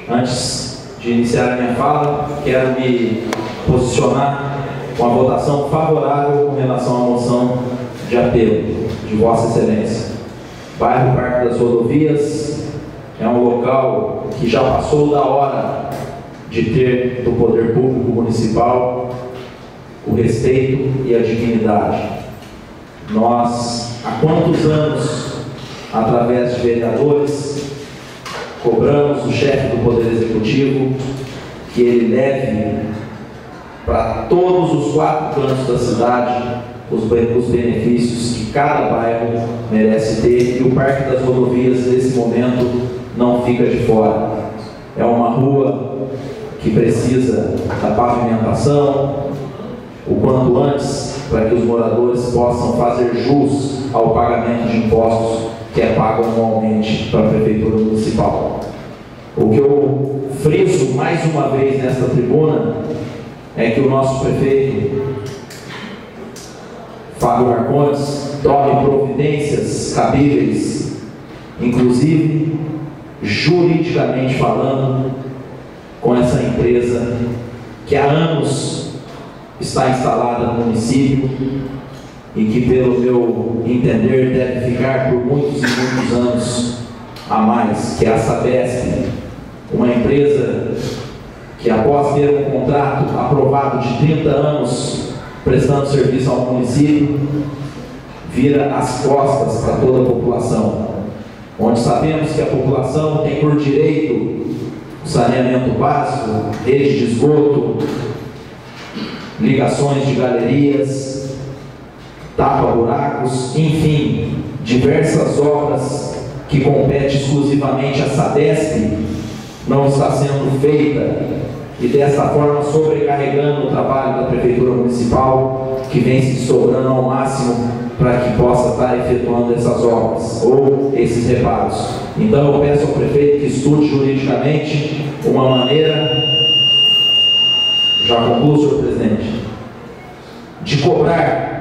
antes de iniciar a minha fala, quero me posicionar com a votação favorável com relação à moção de apelo de Vossa Excelência. Bairro Parque das Rodovias é um local que já passou da hora de ter do poder público municipal o respeito e a dignidade. Nós, há quantos anos, através de vereadores, cobramos o chefe do Poder Executivo que ele leve para todos os quatro cantos da cidade os, os benefícios que cada bairro merece ter e o Parque das Rodovias, nesse momento, não fica de fora. É uma rua que precisa da pavimentação o quanto antes, para que os moradores possam fazer jus ao pagamento de impostos que é pago anualmente para a Prefeitura Municipal. O que eu friso mais uma vez nesta tribuna é que o nosso prefeito, Fábio Marcondes, tome providências cabíveis, inclusive juridicamente falando, com essa empresa que há anos está instalada no município e que, pelo meu entender, deve ficar por muitos e muitos anos a mais, que é a Sabesp, uma empresa que após ter um contrato aprovado de 30 anos prestando serviço ao município, vira as costas para toda a população. Onde sabemos que a população tem por direito saneamento básico, rede de esgoto, ligações de galerias, tapa-buracos, enfim, diversas obras que compete exclusivamente à SADESP não está sendo feita e dessa forma sobrecarregando o trabalho da Prefeitura Municipal, que vem se sobrando ao máximo para que possa estar efetuando essas obras ou esses reparos. Então eu peço ao prefeito que estude juridicamente uma maneira, já concluo, senhor presidente, de cobrar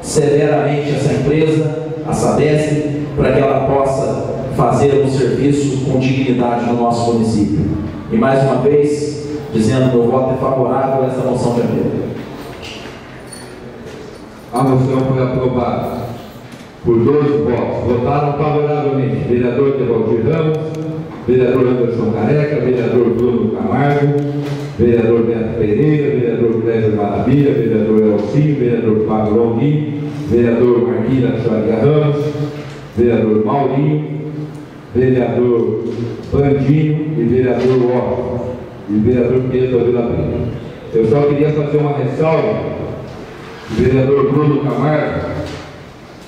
severamente essa empresa, a SADESP, para que ela possa fazer um serviço com dignidade no nosso município. E mais uma vez, dizendo meu voto é favorável a essa moção de apelo. A moção foi aprovada por 12 votos. Votaram favoravelmente vereador Tevaldir Ramos, vereador Anderson Careca, vereador Bruno Camargo, vereador Beto Pereira, vereador Cléber Maravilha, vereador Elcinho, vereador Fábio Longuinho, vereador Marquinhos Charia Ramos, vereador Maurinho, vereador Bandinho e vereador Otto e vereador Pedro Vila Brita. Eu só queria fazer uma ressalva. O vereador Bruno Camargo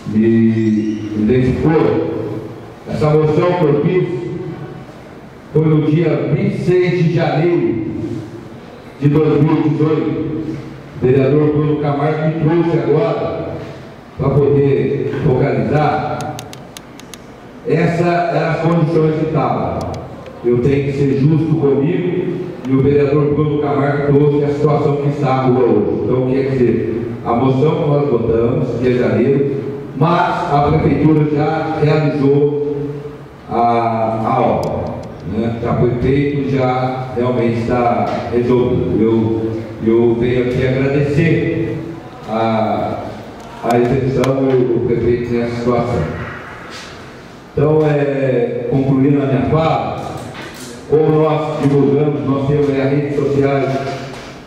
me identificou. Essa moção que eu fiz foi no dia 26 de janeiro de 2018. O vereador Bruno Camargo me trouxe agora para poder focalizar essas eram as condições que estavam. Eu tenho que ser justo comigo e o vereador Bruno Camargo trouxe a situação que está hoje. Então, quer dizer, a moção que nós votamos, de janeiro, mas a prefeitura já realizou a, a obra. Né? Já foi feito, já realmente está resolvido. Eu, eu venho aqui agradecer a, a execução do prefeito nessa situação. Então, é, concluindo a minha fala, como nós divulgamos, nós temos as redes sociais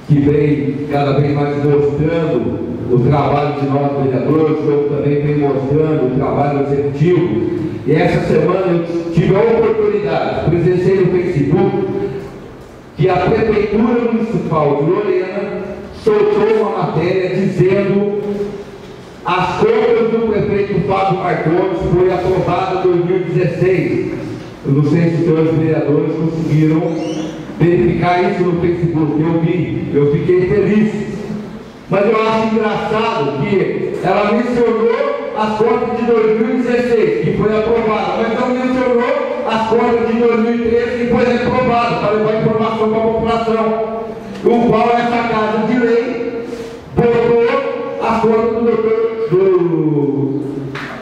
que vem cada vez mais mostrando o trabalho de nós vereadores, como também vem mostrando o trabalho executivo. E essa semana eu tive a oportunidade, presenciei no Facebook, que a Prefeitura Municipal de Lorena soltou uma matéria dizendo as contas do prefeito Fábio Marcondes foi aprovada em 2016. Eu não sei se os senhores vereadores conseguiram verificar isso no Facebook. Eu vi, eu fiquei feliz. Mas eu acho engraçado que ela mencionou as contas de 2016, que foi aprovada, mas não mencionou as contas de 2013, que foi reprovada, para levar informação para a população. O qual essa casa de lei botou as contas do do,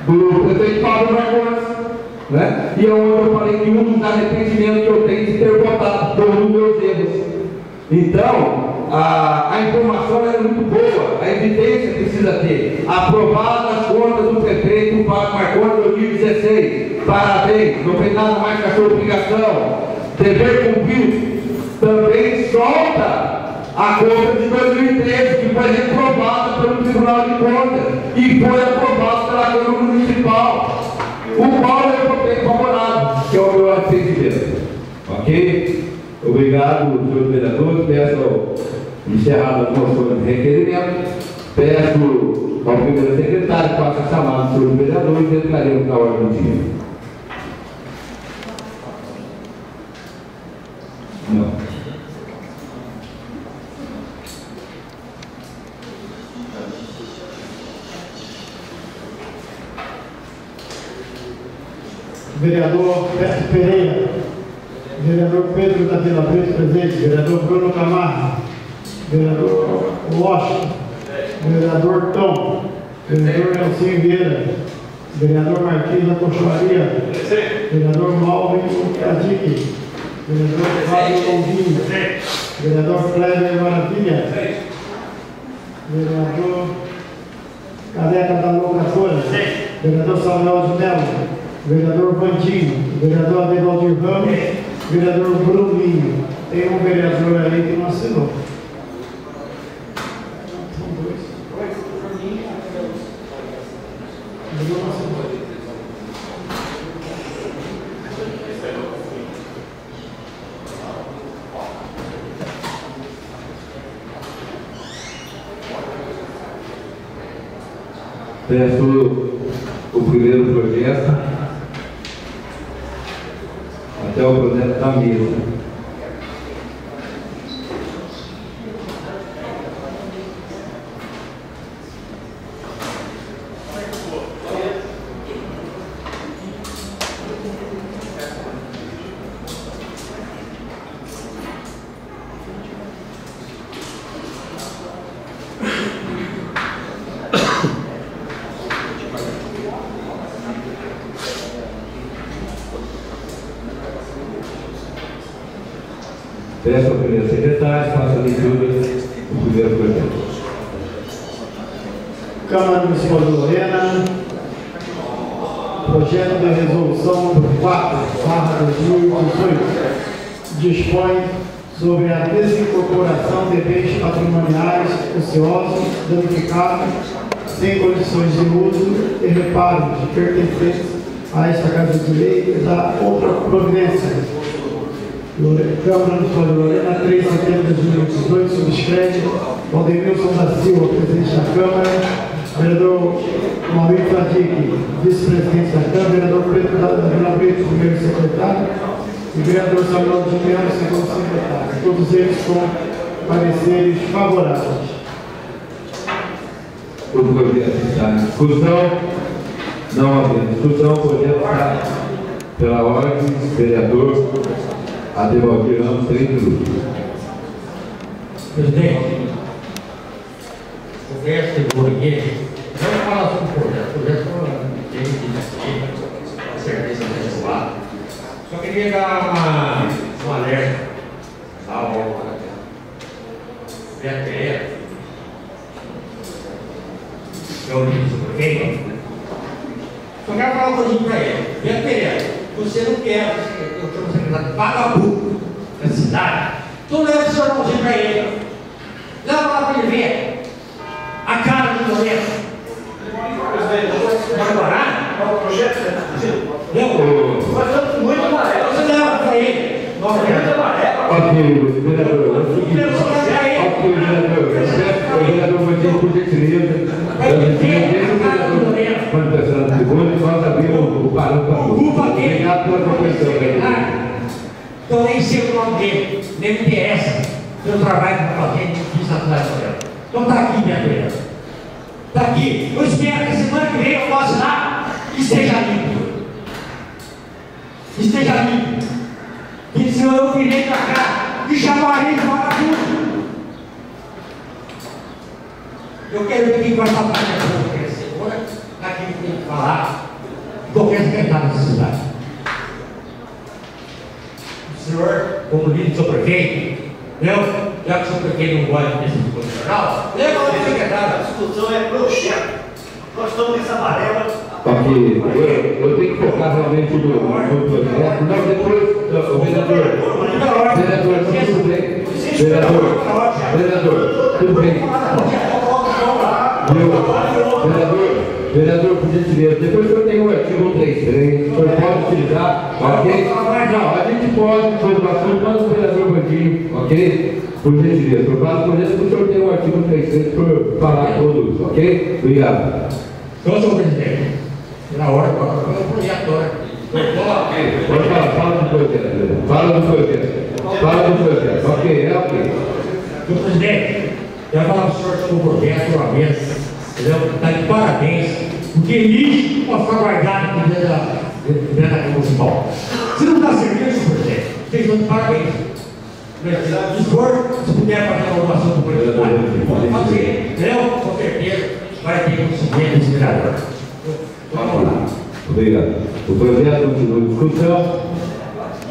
do prefeito Paulo Marcondes, né? E é onde eu falei que um dos arrependimentos que eu tenho de ter votado todos os meus erros. Então, a, a informação era muito boa, a evidência precisa ter? Aprovado as contas do prefeito para Marconi 2016. Parabéns, não tem nada mais que a sua obrigação. Dever cumprido. Também solta a conta de 2013, que foi reprovada pelo Tribunal de Contas e foi aprovada pela Câmara Municipal. O qual eu votei favorável, que é o meu atendimento. Ok? Obrigado, senhor vereador. Peço encerrada a moção de requerimento, peço ao primeiro secretário que faça chamado dos vereadores e entraremos na ordem do dia. Não. Vereador Beto Pereira. Vereador Pedro da Vila Preto presente. Vereador Bruno Camargo. Vereador Washington. Vereador Tom. Vereador Nelson Vieira. Vereador Martins da Cochoaria. Vereador Malvin Cadique. Vereador Fábio Longuinho. Vereador Cléber Maravilha. Vereador Careca da Locadora. Vereador Samuel de Mello. Vereador Bandinho. Vereador Adevaldir Ramos. Vereador Bruninho. Tem um vereador aí que não assinou. Peço o primeiro projeto até o projeto da mesa. Peço ao primeiro secretário, faça a leitura do primeiro projeto. Câmara Municipal de Lorena, projeto de resolução número 4, barra 2018, dispõe sobre a desincorporação de bens patrimoniais ociosos, danificados, sem condições de uso e reparo de pertencentes a esta Casa de Lei e da outra providência. Lore- Câmara Municipal de Lorena, 3 de setembro de 2018, subscreve Valdemilson da Silva, presidente da Câmara, vereador Maurício Fadique, vice-presidente da Câmara, vereador Pedro da Vila Brito, primeiro secretário, e vereador Samuel de Melo, segundo secretário. Todos eles com pareceres favoráveis. O projeto está em discussão. Não havendo discussão, o projeto está pela ordem, vereador Adevaldir Ramos, 30 minutos. Presidente, Se for, se puder fazer uma votação do projeto, pode fazer, entendeu? Com certeza vai ter conhecimento desse vereador. Vamos lá. Obrigado. O projeto continua em discussão.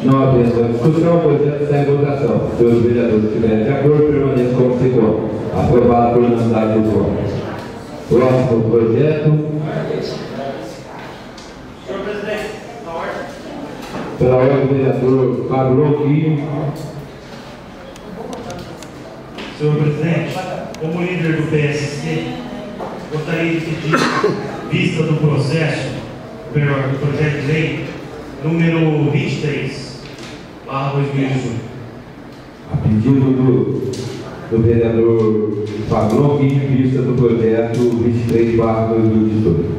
Não havendo discussão, o projeto está em votação. Se os vereadores estiverem de acordo, permaneça como ficou. Aprovado por unanimidade dos votos. Próximo projeto. Senhor presidente, na ordem. Pela ordem do vereador Fábio Longuinho. Senhor presidente, como líder do PSC, gostaria de pedir vista do processo, melhor, do projeto de lei número 23, barra 2018. A pedido do, do vereador Fábio Longuinho, vista do projeto 23 barra 2018.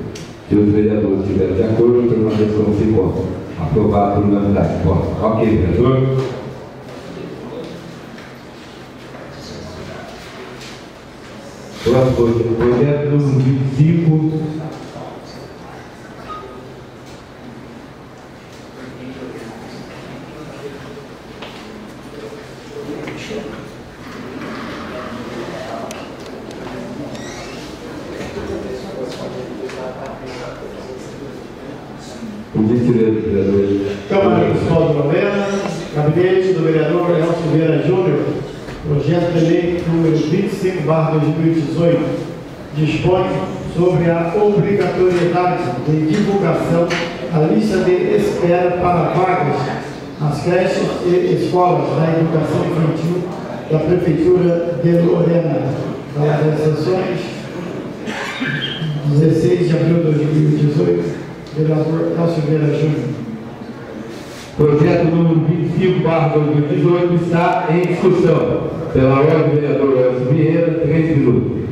Se os vereadores estiverem de acordo, permaneça como ficou. Aprovado por unanimidade. Ok, vereador. Próximo projeto número 25. Por gentileza, vereador. Câmara Municipal de Lorena, gabinete do vereador Elcio Vieira Júnior, projeto de lei número 25, 2018, dispõe sobre a obrigatoriedade de divulgação da lista de espera para vagas nas creches e escolas da educação infantil da Prefeitura de Lorena, das sessões 16 de abril de 2018, vereador Elcio Vieira Júnior. Projeto número 25, barra 2018, está em discussão. Pela ordem do vereador Elcio Vieira, três minutos.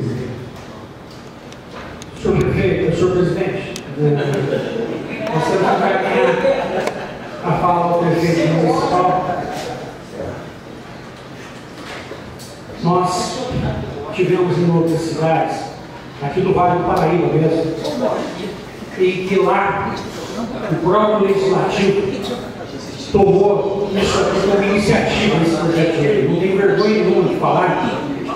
Senhor prefeito, senhor presidente, você vai ganhar a fala ao prefeito municipal. Nós tivemos em outras cidades, aqui do Vale do Paraíba mesmo, em que lá o próprio legislativo tomou isso aqui como iniciativa nesse projeto de lei. Não tem vergonha nenhuma de falar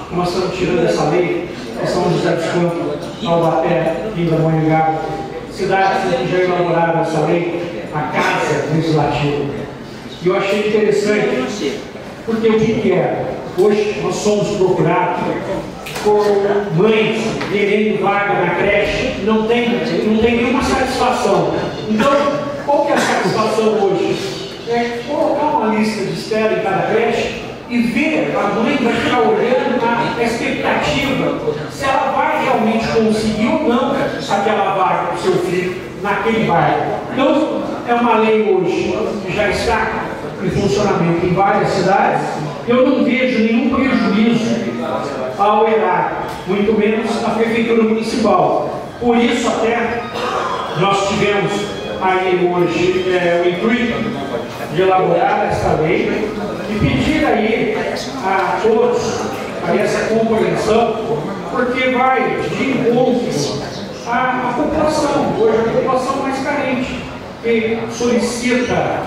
que nós estamos tirando essa lei de São José dos Campos, Taubaté, Pindamonhangaba, cidades que já elaboraram essa lei, a Casa Legislativa. E eu achei interessante, porque o que é? Hoje nós somos procurados por mães querendo vaga na creche, não tem, não tem nenhuma satisfação. Então, qual que é a satisfação hoje? É colocar uma lista de espera em cada creche e ver, a mãe vai ficar olhando na expectativa se ela vai realmente conseguir ou não aquela vaga para o seu filho naquele bairro. Então, é uma lei hoje que já está em funcionamento em várias cidades. Eu não vejo nenhum prejuízo ao erário, muito menos a prefeitura municipal. Por isso, até nós tivemos aí hoje é, o intuito de elaborar esta lei e pedir aí a todos a essa compreensão, porque vai de encontro à população, hoje a população mais carente, que solicita,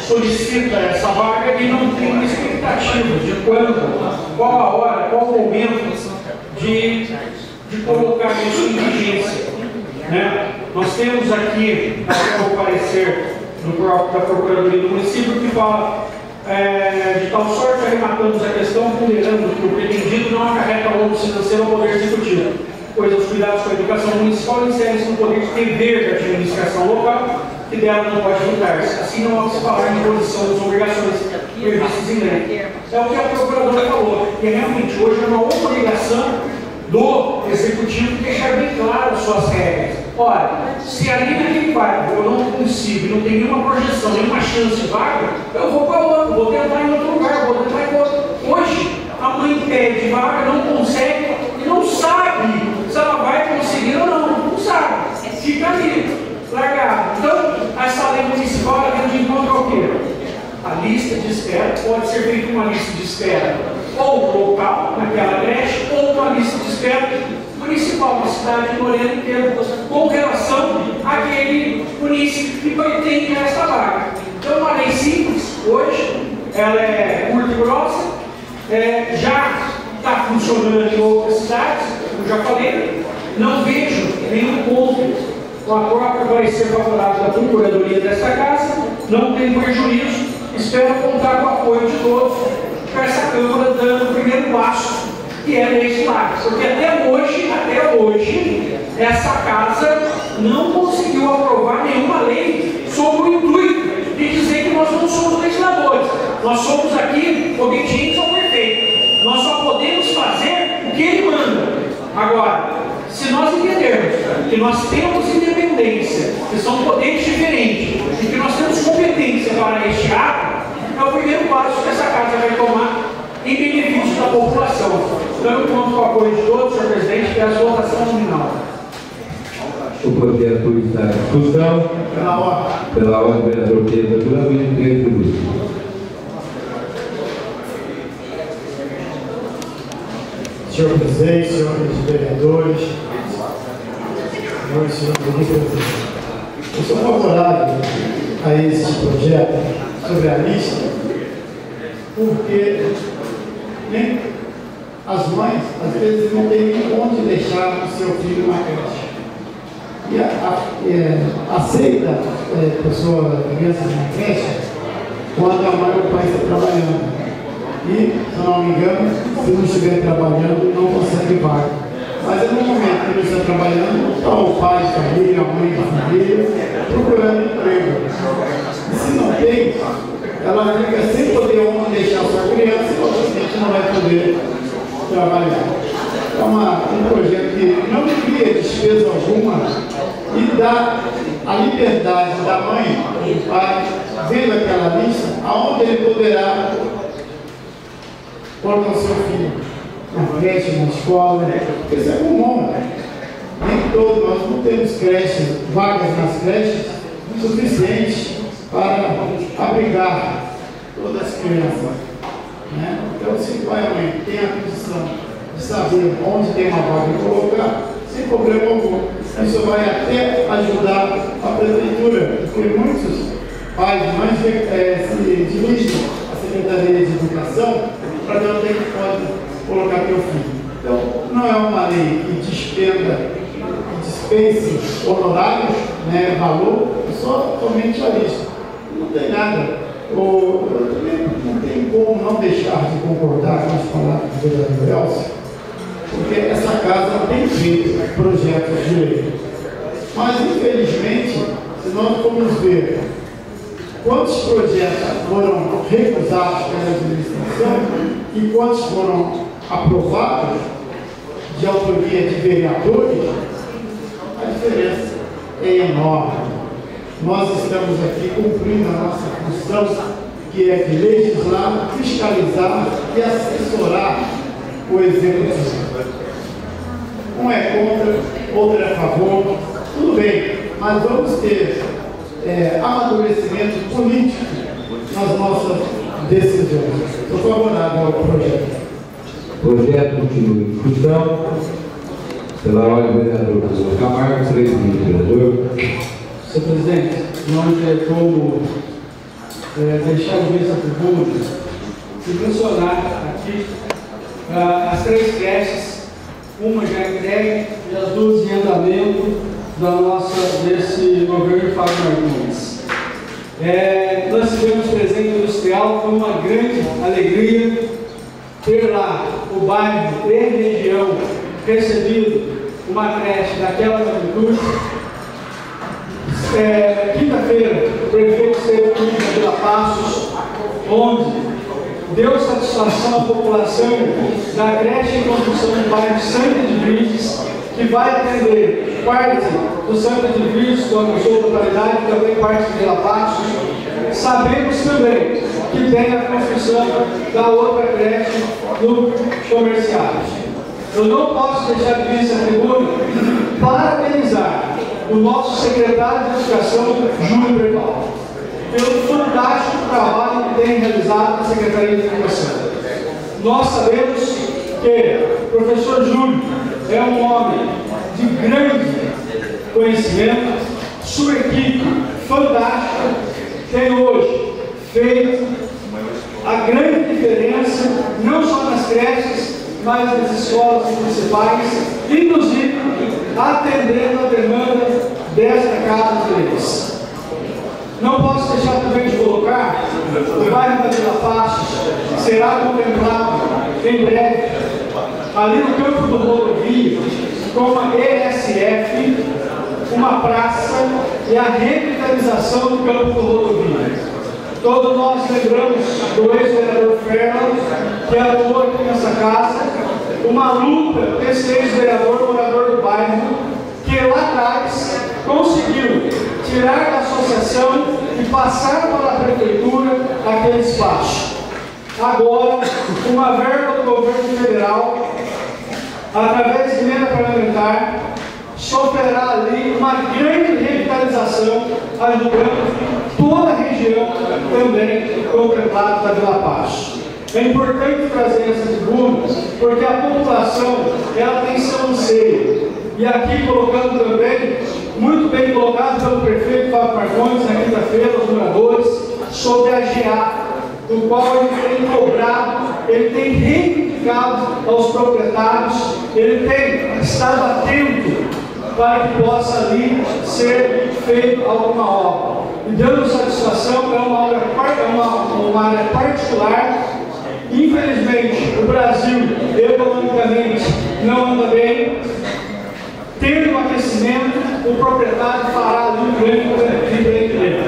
solicita essa vaga e não tem expectativa de quando, qual a hora, qual o momento de, de colocar isso em vigência. Né? Nós temos aqui o parecer do próprio, da Procuradoria do município que fala é, de tal sorte arrematamos a questão ponderando que o pretendido não acarreta ônus financeiro ao Poder Executivo. pois os cuidados com a educação municipal inserem-se no poder de dever da administração local, que dela não pode mudar-se. Assim não há que se falar em imposição das obrigações previstas em lei. É o que a procuradora falou, e realmente hoje é uma obrigação do executivo deixar bem claro as suas regras. Olha, se ali naquele bairro eu não consigo, não tenho nenhuma projeção, nenhuma chance de vaga, eu vou para outro, vou tentar em outro lugar, vou tentar em outro. Hoje, a mãe pede vaga, não consegue e não sabe se ela vai conseguir ou não. Não sabe. Fica ali, largado. Então, essa lei municipal ela vem de encontro ao quê? A lista de espera pode ser feita uma lista de espera ou local, naquela creche, ou uma lista de espera municipal, na cidade de Morena inteira, com relação àquele município que pretende essa vaga. Então, uma lei simples, hoje, ela é e grossa, é, já está funcionando em outras cidades, como já falei, não vejo nenhum ponto com a própria vai ser favorável da Procuradoria desta casa, não tem prejuízo, espero contar com o apoio de todos para essa Câmara dando o primeiro passo, que é legislar. Porque até hoje, até hoje, essa casa não conseguiu aprovar nenhuma lei sobre o intuito de dizer que nós não somos legisladores. Nós somos aqui obedientes ao prefeito. Nós só podemos fazer o que ele manda. Agora, se nós entendermos que nós temos independência, que são poderes diferentes, e que nós temos competência para este ato, é o primeiro passo que essa casa vai tomar em benefício da população. Então, eu conto com o apoio de todos, senhor presidente, que é a votação nominal. O projeto está em discussão. Pela ordem. Pela ordem, vereador Pedro, duramente minutos. Senhor presidente, senhores vereadores, senhores e senhores presidente, eu sou favorável a esse projeto sobre a lista, porque nem as mães, às vezes, não têm nem onde deixar o seu filho na creche. E a, a, é, aceita é, pessoa, crianças na creche quando a mãe ou o pai trabalhando. E, se não me engano, se não estiver trabalhando, não consegue vaga. Mas é no momento que ele está trabalhando, está o pai de família, a mãe de família, procurando emprego. E se não tem, ela fica sem poder onde deixar sua criança e obviamente não vai poder trabalhar. É uma, um projeto que não cria despesa alguma e dá a liberdade da mãe do pai, vendo aquela lista, aonde ele poderá colocar o seu filho creche, na escola, porque isso é comum. Nem todos, nós não temos creches, vagas nas creches suficientes para abrigar todas as crianças. Né? Então, se o pai mãe tem a condição de saber onde tem uma vaga e colocar, sem problema algum. Isso vai até ajudar a prefeitura, porque muitos pais mães é, se dirigem à Secretaria de Educação para ver onde é que pode colocar teu filho. Então, não é uma lei que despenda, que dispense honorários, né, valor, é só somente a lista. Não tem nada. O, eu também não tem como não deixar de concordar com as palavras do vereador Elcio, porque essa casa tem feito projetos de lei. Mas, infelizmente, se nós formos ver quantos projetos foram recusados pela administração e quantos foram aprovados de autoria de vereadores, a diferença é enorme. Nós estamos aqui cumprindo a nossa função, que é de legislar, fiscalizar e assessorar o executivo. Um é contra, outro é a favor, tudo bem, mas vamos ter é, amadurecimento político nas nossas decisões. Sou favorável ao projeto. Projeto continua em discussão. Pela ordem, vereador Pedro Camargo, três minutos, vereador. Senhor presidente, não tem como é, deixar de ver essa tribuna e mencionar aqui ah, as três creches, uma já entregue e as duas em andamento da nossa, desse governo Fábio Martins. É, nós tivemos presente industrial, foi uma grande alegria lá o bairro e região recebido uma creche daquela magnitude. É, Quinta-feira, o prefeito esteve aqui na Vila Passos, onde deu satisfação à população da creche em construção no bairro Santa de Virges, que vai atender parte do Santa de Virges, com a sua totalidade, também parte de Vila Passos. Sabemos também que tem a construção da outra creche no comercial. Eu não posso deixar de vir essa tribuna parabenizar o nosso secretário de Educação, Júlio Bertal, pelo fantástico trabalho que tem realizado na Secretaria de Educação. Nós sabemos que o professor Júlio é um homem de grande conhecimento, sua equipe fantástica tem hoje feito a grande diferença, não só nas creches, mas nas escolas municipais, inclusive atendendo a demanda desta casa deles. Não posso deixar também de colocar o bairro da Vila Passos será contemplado em breve, ali no campo do rodovia, com a ESF, uma praça e a revitalização do campo do rodovia. Todos nós lembramos do ex-vereador Fernando, que atuou aqui nessa casa, uma luta desse ex-vereador, morador do bairro, que lá atrás conseguiu tirar da associação e passar para a prefeitura aquele espaço. Agora, uma verba do governo federal, através de emenda parlamentar, sofrerá ali uma grande revitalização, ajudando toda a região também contemplada da Vila Paz. É importante trazer essa tribuna, porque a população ela tem seu anseio. E aqui colocando também, muito bem colocado pelo prefeito Fábio Marcondes na quinta-feira, os moradores, sobre a GA, do qual ele tem cobrado, ele tem reivindicado aos proprietários, ele tem estado atento para que possa ali ser feita alguma obra. E dando satisfação, é uma, obra, é uma, uma área particular. Infelizmente, o Brasil economicamente não anda bem. Tendo aquecimento, o proprietário fará um grande empreendimento.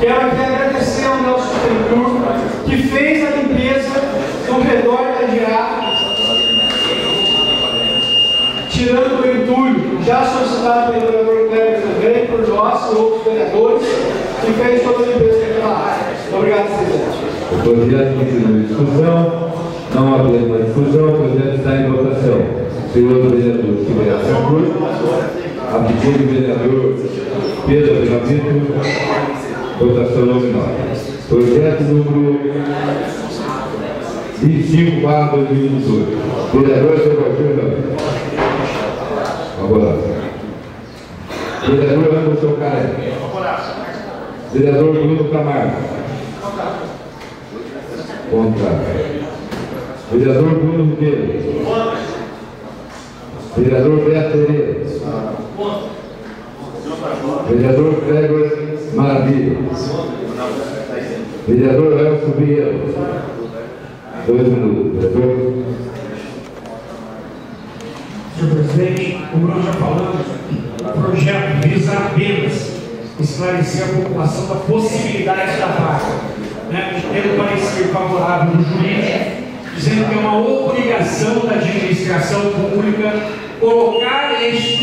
Quero aqui agradecer ao Nelson Tentur, que fez a limpeza no redor da GA, tirando o entulho já solicitado pelo vereador Kleber também, por nós e outros vereadores, que fez toda a limpeza daquela área. Obrigado, presidente. O projeto continua em discussão. Não havendo uma discussão, o projeto está em votação. Senhor vereador Silveira Cruz, a pedido do vereador Pedro Benavito, votação nominal. Projeto número 25 para 2018. Vereador Sebastião Ramos. Favorável. Vereador Anderson Careca. Vereador Bruno Camargo. Contrário. Vereador Bruno Ribeiro. Vereador Beto Pereira. Vereador Gregor Maravilha. Vereador Elcio Vieira. Dois minutos. Vereador. Senhor presidente, como nós já falamos, o projeto visa apenas esclarecer a população da possibilidade da vaga, né? tendo parecer favorável no jurídico, dizendo que é uma obrigação da administração pública colocar isso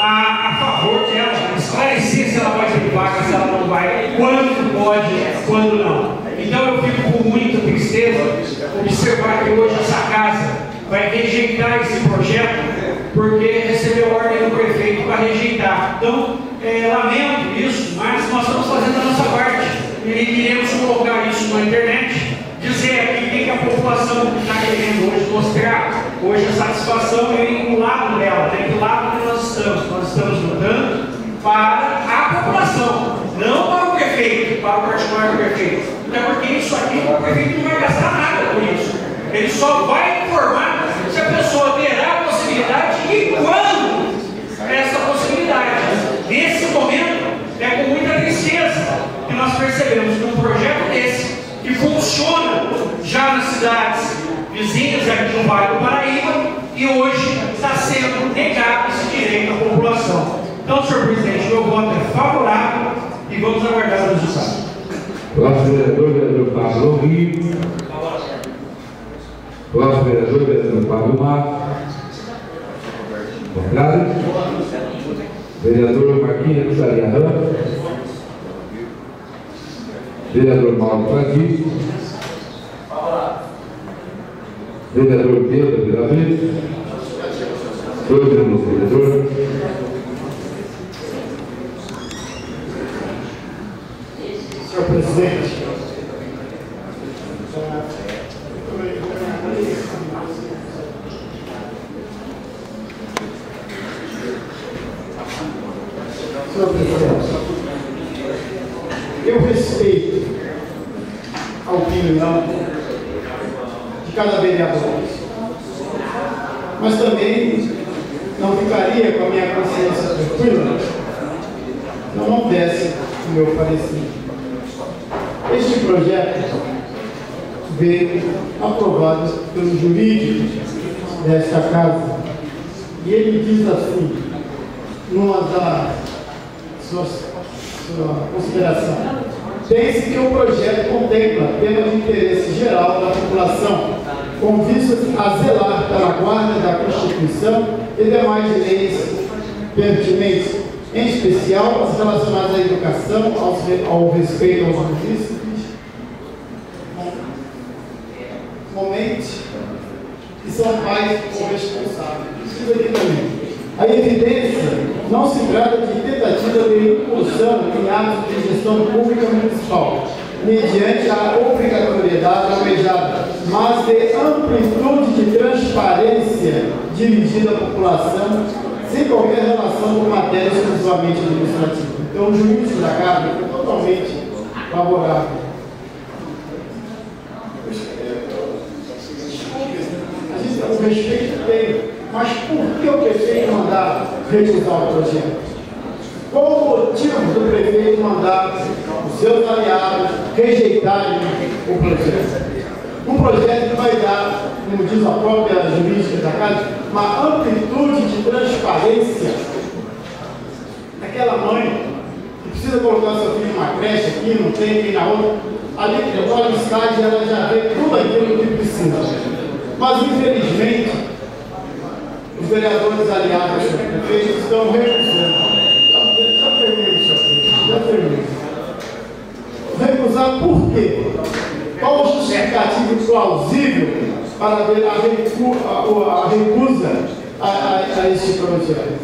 a, a favor dela, esclarecer se ela vai ter vaga, se ela não vai, quando pode, quando não. Então eu fico com muita tristeza observar que hoje essa casa vai rejeitar esse projeto porque recebeu ordem do prefeito para rejeitar. Então, é, lamento isso, mas nós estamos fazendo a nossa parte e queremos colocar isso na internet, dizer aqui o que a população está querendo hoje mostrar. Hoje a satisfação é um lado dela, né? que lado que nós estamos. Nós estamos lutando para a população, não para o prefeito, para o particular do prefeito. Até porque isso aqui o prefeito não vai gastar nada com isso. Ele só vai informar se a pessoa terá possibilidade e quando essa possibilidade. Nesse momento, é com muita tristeza que nós percebemos que um projeto desse, que funciona já nas cidades vizinhas aqui no Vale do Paraíba, e hoje está sendo negado esse direito. Então, senhor presidente, meu voto é favorável e vamos aguardar o resultado. Próximo vereador, vereador Pablo Rio. Próximo vereador, vereador Pablo. Contrário? Vereador Marquinhos Saria Ramos. Vereador Mauro Francisco. Vereador Pedro Virabrito. Dois minutos, vereador. Senhor presidente, senhor presidente, eu respeito a opinião de cada vereador, mas também não ficaria com a minha consciência tranquila se eu não desse o meu parecer. Este projeto veio aprovado pelo jurídico desta casa e ele diz assim, numa da sua, sua consideração, pense que o projeto contempla tema de interesse geral da população, com vistas a zelar pela guarda da Constituição e demais leis pertinentes, em relacionadas à educação, ao respeito aos munícipes, momentos que são pais ou responsáveis. A evidência não se trata de tentativa de impulsão em atos de gestão pública municipal, mediante a obrigatoriedade almejada, mas de amplitude de transparência dirigida à população, sem qualquer relação com matéria exclusivamente administrativa. Então, o juízo da Casa é totalmente favorável. A gente o respeito tem, mas por que o prefeito mandar recusar o projeto? Qual o motivo do prefeito mandar os seus aliados rejeitarem o projeto? Um projeto que vai dar, como diz a própria jurídica da casa, uma amplitude de transparência daquela mãe que precisa colocar seu filho numa creche aqui, não tem, tem na outra. Ali, olha o estágio, ela já vê tudo aquilo que precisa. Mas, infelizmente, os vereadores aliados estão recusando. Já, terminei, senhor prefeito, já terminei. Recusar por quê? Qual o justificativo plausível para ver a, recu a, a- a recusa a, a, a este projeto?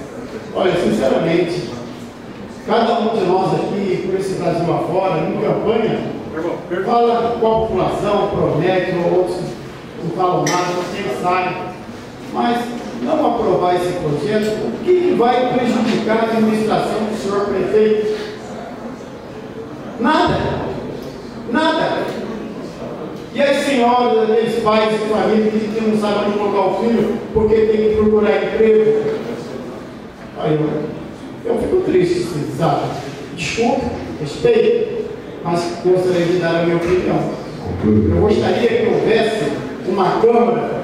Olha, sinceramente, cada um de nós aqui, por esse Brasil afora, em campanha, fala com a população, promete, outros não falam nada, quem sai. Mas não aprovar esse projeto, o que vai prejudicar a administração do senhor prefeito? Nada. Nada. E as senhoras, aqueles pais de família que, que não sabem onde colocar o filho porque tem que procurar emprego? Aí eu, eu fico triste, assim, sabe? Desculpe, respeito, mas gostaria de dar a minha opinião. Eu gostaria que houvesse uma Câmara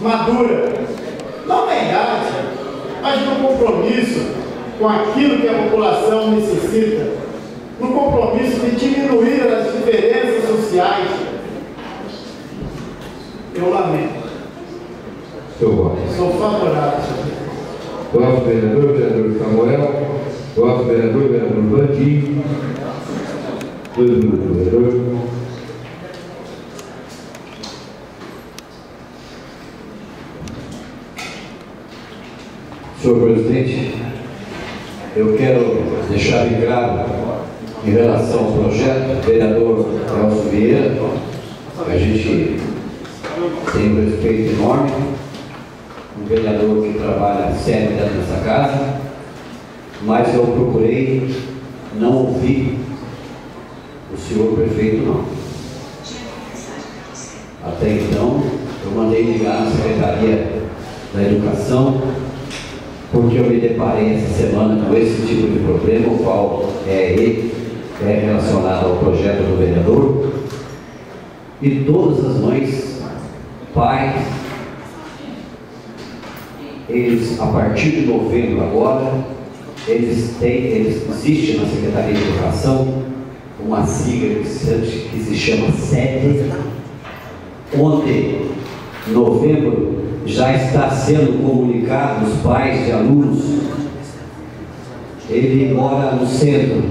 madura, não na idade, mas no compromisso com aquilo que a população necessita, no compromisso de diminuir as diferenças sociais. Eu lamento, voto. sou favorável. presidente. Próximo vereador, vereador Samuel. Próximo vereador, vereador Bandim. Dois minutos, vereador. Senhor presidente, eu quero deixar bem claro em relação ao projeto, vereador Elcio Vieira, a gente tem um respeito enorme, um vereador que trabalha sério dentro dessa casa, mas eu procurei não ouvir o senhor prefeito não. Até então, eu mandei ligar na Secretaria da Educação, porque eu me deparei essa semana com esse tipo de problema, o qual é, é relacionado ao projeto do vereador, e todas as mães, pais, eles, a partir de novembro agora, eles têm, eles, existe na Secretaria de Educação uma sigla que se, que se chama SED, onde, em novembro, já está sendo comunicado os pais de alunos. Ele mora no centro,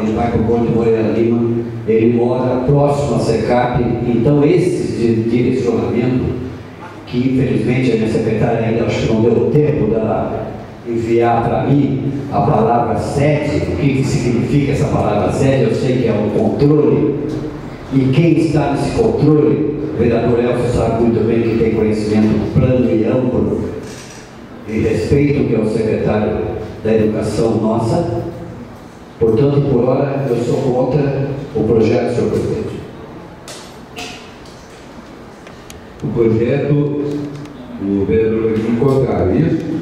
ele vai para o Conde Moreira Lima, ele mora próximo à SECAP, então esses de direcionamento, que infelizmente a minha secretária ainda acho que não deu tempo dela enviar para mim a palavra sede, o que, significa essa palavra sede, eu sei que é o controle, e quem está nesse controle, o vereador Elcio sabe muito bem que tem conhecimento plano e amplo, e respeito que é o secretário da Educação nossa, portanto, por hora, eu sou contra o projeto, senhor presidente. O projeto, o vereador aqui contrário, isso?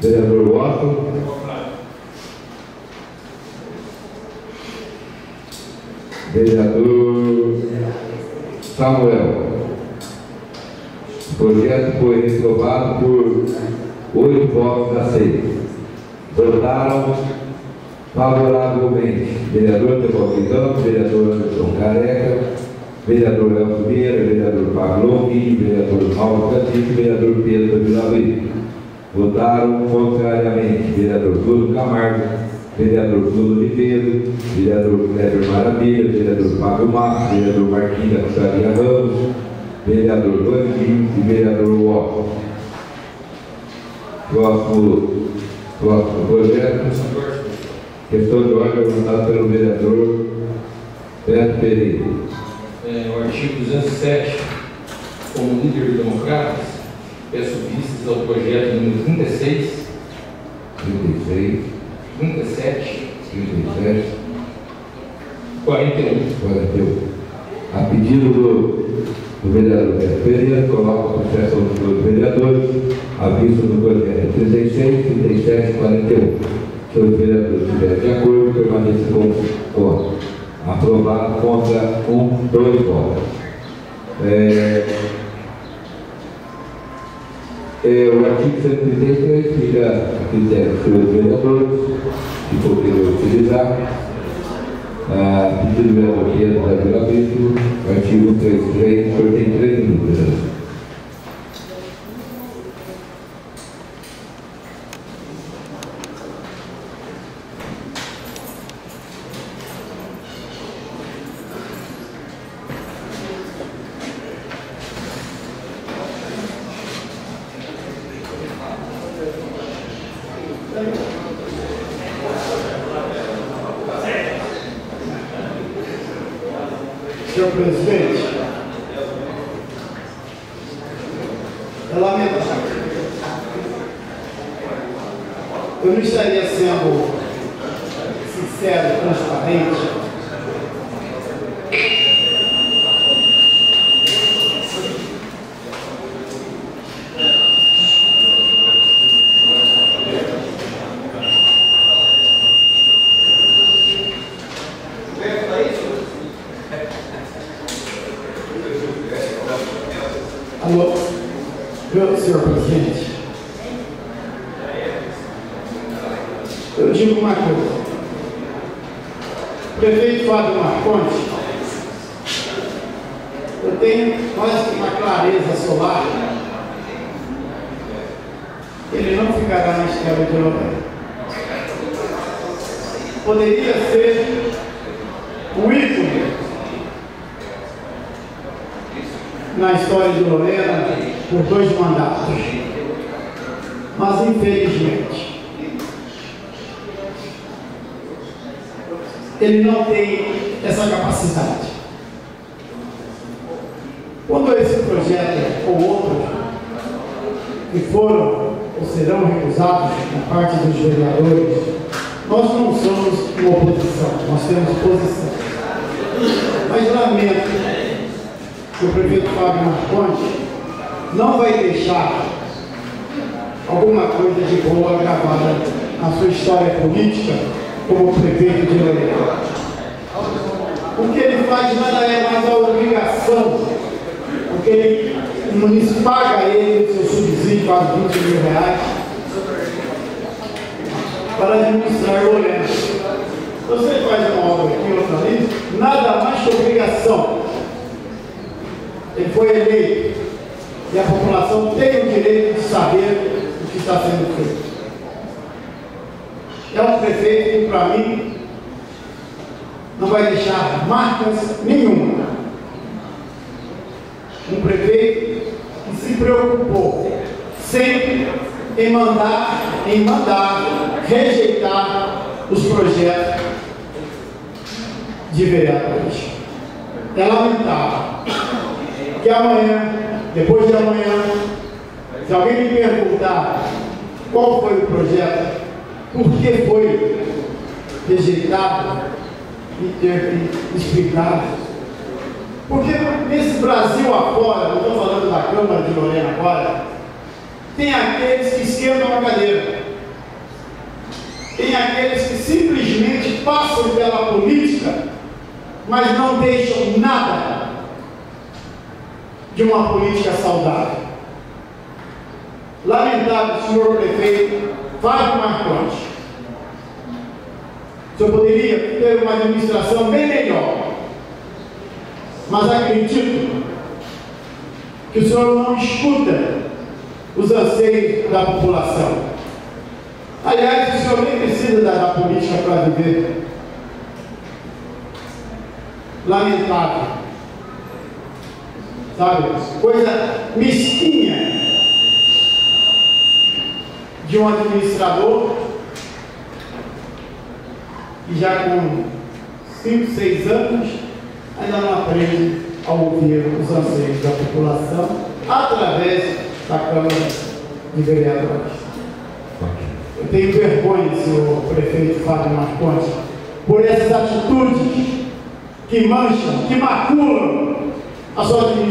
Vereador Watson. Vereador Samuel. O projeto foi reprovado por oito votos a seis. Votaram favoravelmente vereador Tebalquidão, vereador Anderson Careca, vereador Elcio Vieira, vereador Pablo Longuinho, vereador Mauro Cantinho e vereador Pedro Vilaveira. Votaram contrariamente vereador Bruno Camargo, vereador Bruno Oliveira, vereador Kleber Maravilha, vereador Fábio Matos, vereador Marquinhos da Ramos, vereador Bandinho e vereador Walker. Próximo, próximo projeto. Questão de ordem levantada pelo vereador Beto Pereira. É, o artigo 207, como líder democratas, Peço vistas ao projeto número 36, 36, 37, 37, 41. 41. A pedido do, do vereador Beto Pereira, coloco a sucessão dos vereadores, aviso no projeto 36, 37 e 41. Se os vereadores estiverem de acordo, permaneça com, com aprovado contra um, dois votos. É, é, o artigo 133 fica a critério dos vereadores, que poderão utilizar. Ah, pedido do vereador da Vila Brito, artigo 33, o senhor tem três minutos. Vereador. Senhor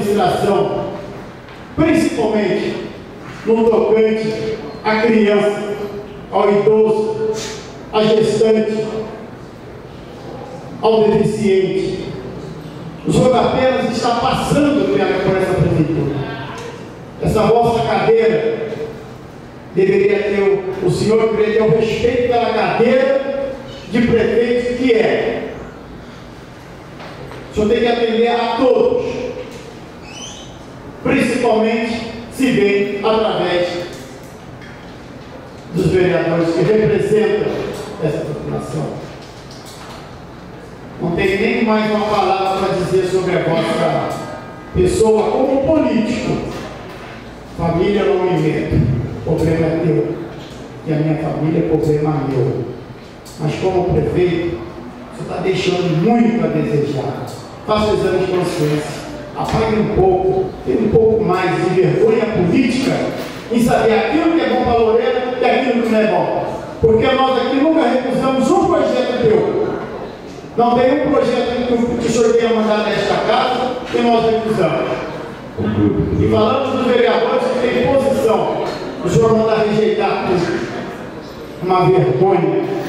administração, principalmente no tocante à criança, ao idoso, à gestante, ao deficiente. O senhor apenas está passando por essa prefeitura. Essa vossa cadeira deveria ter, o, o senhor deveria ter o respeito pela cadeira de prefeito que é. O senhor tem que atender a todos, principalmente se vem através dos vereadores que representam essa população. Não tem nem mais uma palavra para dizer sobre a vossa pessoa como político. Família não me meto, problema é teu. E a minha família, problema é meu. Mas como prefeito, você está deixando muito a desejar. Faça o exame de consciência. Apague um pouco, tenha um pouco mais de vergonha política em saber aquilo que é bom para Lorena e aquilo que não é bom. Porque nós aqui nunca recusamos um projeto teu. Não tem um projeto que o senhor tenha mandado nesta casa que nós recusamos. E falamos dos vereadores que têm posição. O senhor manda rejeitar tudo. Uma vergonha.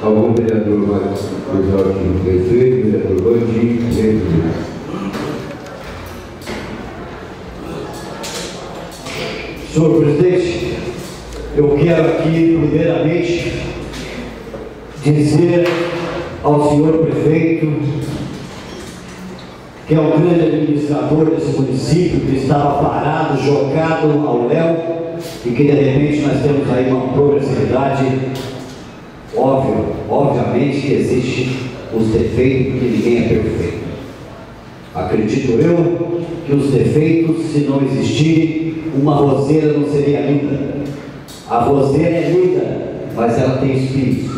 Algum vereador que o prefeito, vereador Bandinho, vereador. Senhor presidente, eu quero aqui, primeiramente, dizer ao senhor prefeito, que é o grande administrador desse município, que estava parado, jogado ao léu, e que de repente nós temos aí uma progressividade óbvio, obviamente que existem os defeitos, porque ninguém é perfeito. Acredito eu que os defeitos, se não existirem, uma roseira não seria linda. A roseira é linda, mas ela tem espinhos.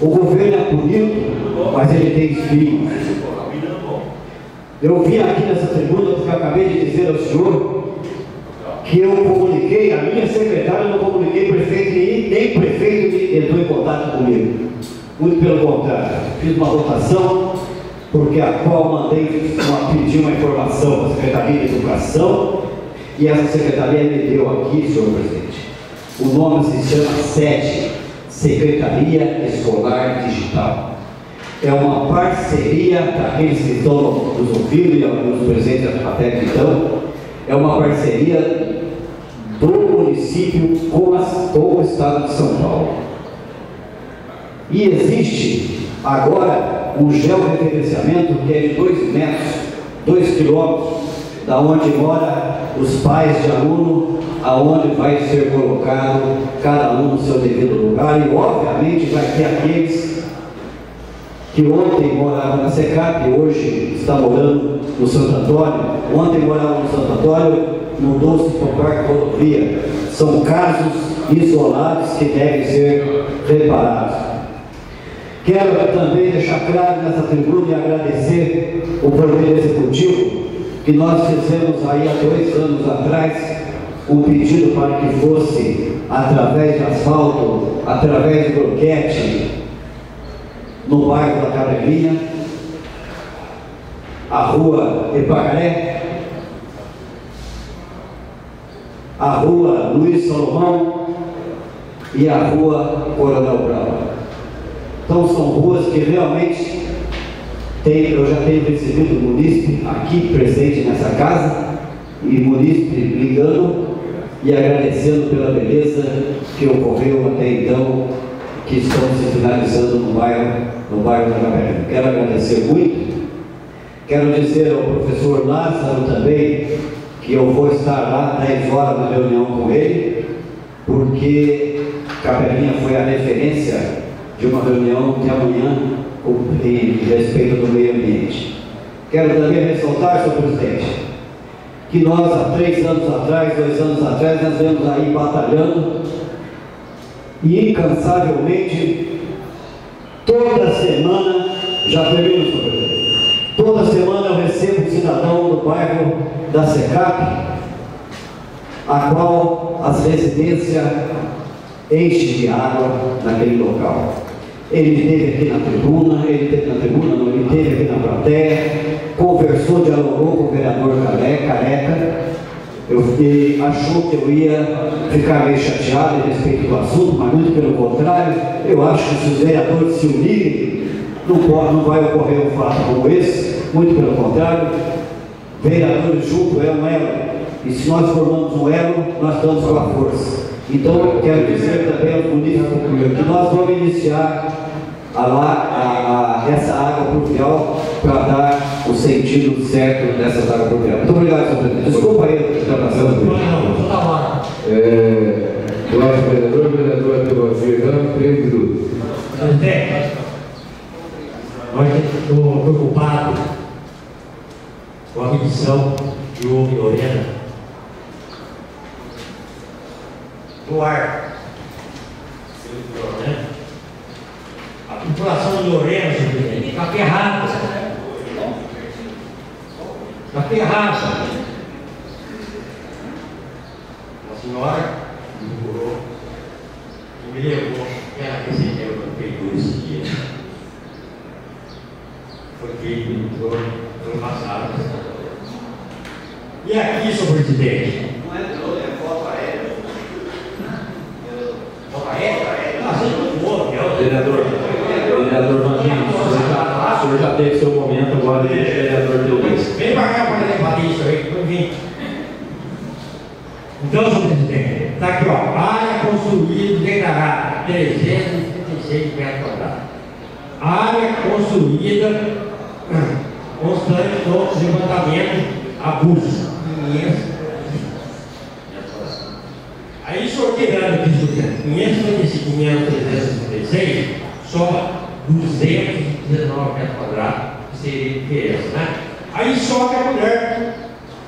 O governo é bonito, mas ele tem espinhos. Eu vim aqui nessa tribuna porque eu acabei de dizer ao senhor que eu comuniquei, a minha secretária não comuniquei prefeito e nem prefeito entrou em contato comigo. Muito pelo contrário, fiz uma votação porque a qual mandei uma, pedir uma informação a Secretaria de Educação e essa secretaria me deu aqui, senhor presidente. O nome se chama SED, Secretaria Escolar Digital. é uma parceria, para aqueles que estão nos ouvindo e alguns presentes até que estão, é uma parceria do município com, as, com o estado de São Paulo. E existe agora um georreferenciamento que é de 2 metros, 2 quilômetros, da onde mora os pais de aluno, aonde vai ser colocado cada aluno no seu devido lugar e obviamente vai ter aqueles que ontem moravam na SECAP hoje está morando no Santo Antônio, ontem moravam no Santo Antônio, mudou-se para o Parque Rodovia. São casos isolados que devem ser reparados. Quero também deixar claro nessa tribuna e agradecer o Poder Executivo que nós fizemos aí há dois anos atrás um pedido para que fosse através de asfalto, através de bloquete, no bairro da Cabelinha, a rua Epacaré, a rua Luiz Salomão e a rua Coronel Brau. Então são ruas que realmente tem, eu já tenho recebido o munícipe aqui presente nessa casa e munícipe ligando e agradecendo pela beleza que ocorreu até então, que estão se finalizando no bairro, no bairro da Caverna. Quero agradecer muito. Quero dizer ao professor Lázaro também que eu vou estar lá 10 horas na reunião com ele, porque Capelinha foi a referência de uma reunião de amanhã em respeito do meio ambiente. Quero também ressaltar, senhor presidente, que nós há três anos atrás, dois anos atrás, nós vemos aí batalhando e incansavelmente toda semana, já termino, presidente, toda semana eu recebo um cidadão do bairro da SECAP, a qual as residências enchem de água naquele local. Ele esteve aqui na tribuna, ele esteve na tribuna, não, ele esteve aqui na plateia, conversou, dialogou com o vereador Careca, eu fiquei, achou que eu ia ficar meio chateado a respeito do assunto, mas muito pelo contrário, eu acho que se os vereadores se unirem, não, pode, não vai ocorrer um fato como esse, muito pelo contrário, vereadores juntos é um elo, e se nós formamos um elo, nós estamos com a força. Então, quero dizer também aos municípios que nós vamos iniciar a, a, a, essa água pluvial para dar o sentido certo dessa água pluvial. Muito obrigado, senhor presidente. Desculpa aí a interpretação. É, próximo vereador, vereador Fernando, três minutos. Presidente, nós estamos preocupados com a medição que houve em Lorena no ar. Né? A população de Lorena, está ferrada. Está ferrada. A senhora me procurou e me levou. Ela recebeu o prefeitura esse dia. Foi feito no ano passado. E aqui, senhor presidente? Não é drone, é foto aérea. Foto aérea? Ah, Vereador, vereador Vandinho, o senhor já, o senhor já teve seu momento, agora deixa o vereador Teodoro. Vem para cá para debater isso aí, não vim. Então, senhor presidente, está aqui, ó, área construída declarada 336 metros quadrados. Área construída constante do levantamento abuso. 500. Aí sorteando aqui, 555 menos 336, só 219 metros quadrados, que seria diferença, né? Aí só que a mulher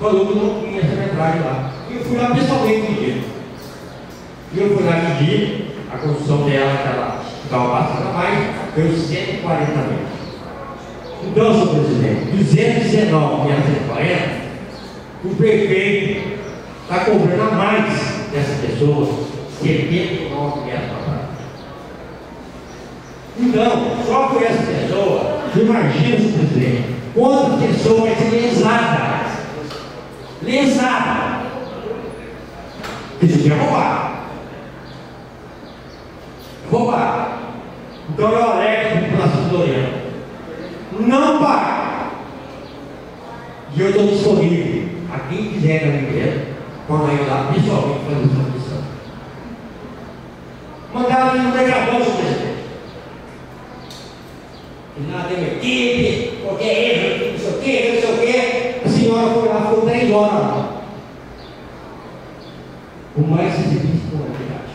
falou que não tinha essa metragem lá. E eu fui lá pessoalmente medir. E eu fui lá medir a construção dela, que ela estava passando mais, deu 140 metros. Então, senhor presidente, 219 metros 140, o prefeito está cobrando a mais dessa pessoa 79 metros. Então, só por essa pessoa, imagina, senhor presidente, quanta pessoa vai ser lesada. Lesada. Isso é roubar. Roubar. Então eu alerto para população Doriana. não pagar. E eu estou disponível a quem quiser na empresa para ir lá pessoalmente fazer essa missão. Mandaram no megabônus, presidente. Nada tem equipe, qualquer erro, não sei o quê, não sei o quê. A senhora foi lá, ficou três horas lá. O mais exibista com a verdade.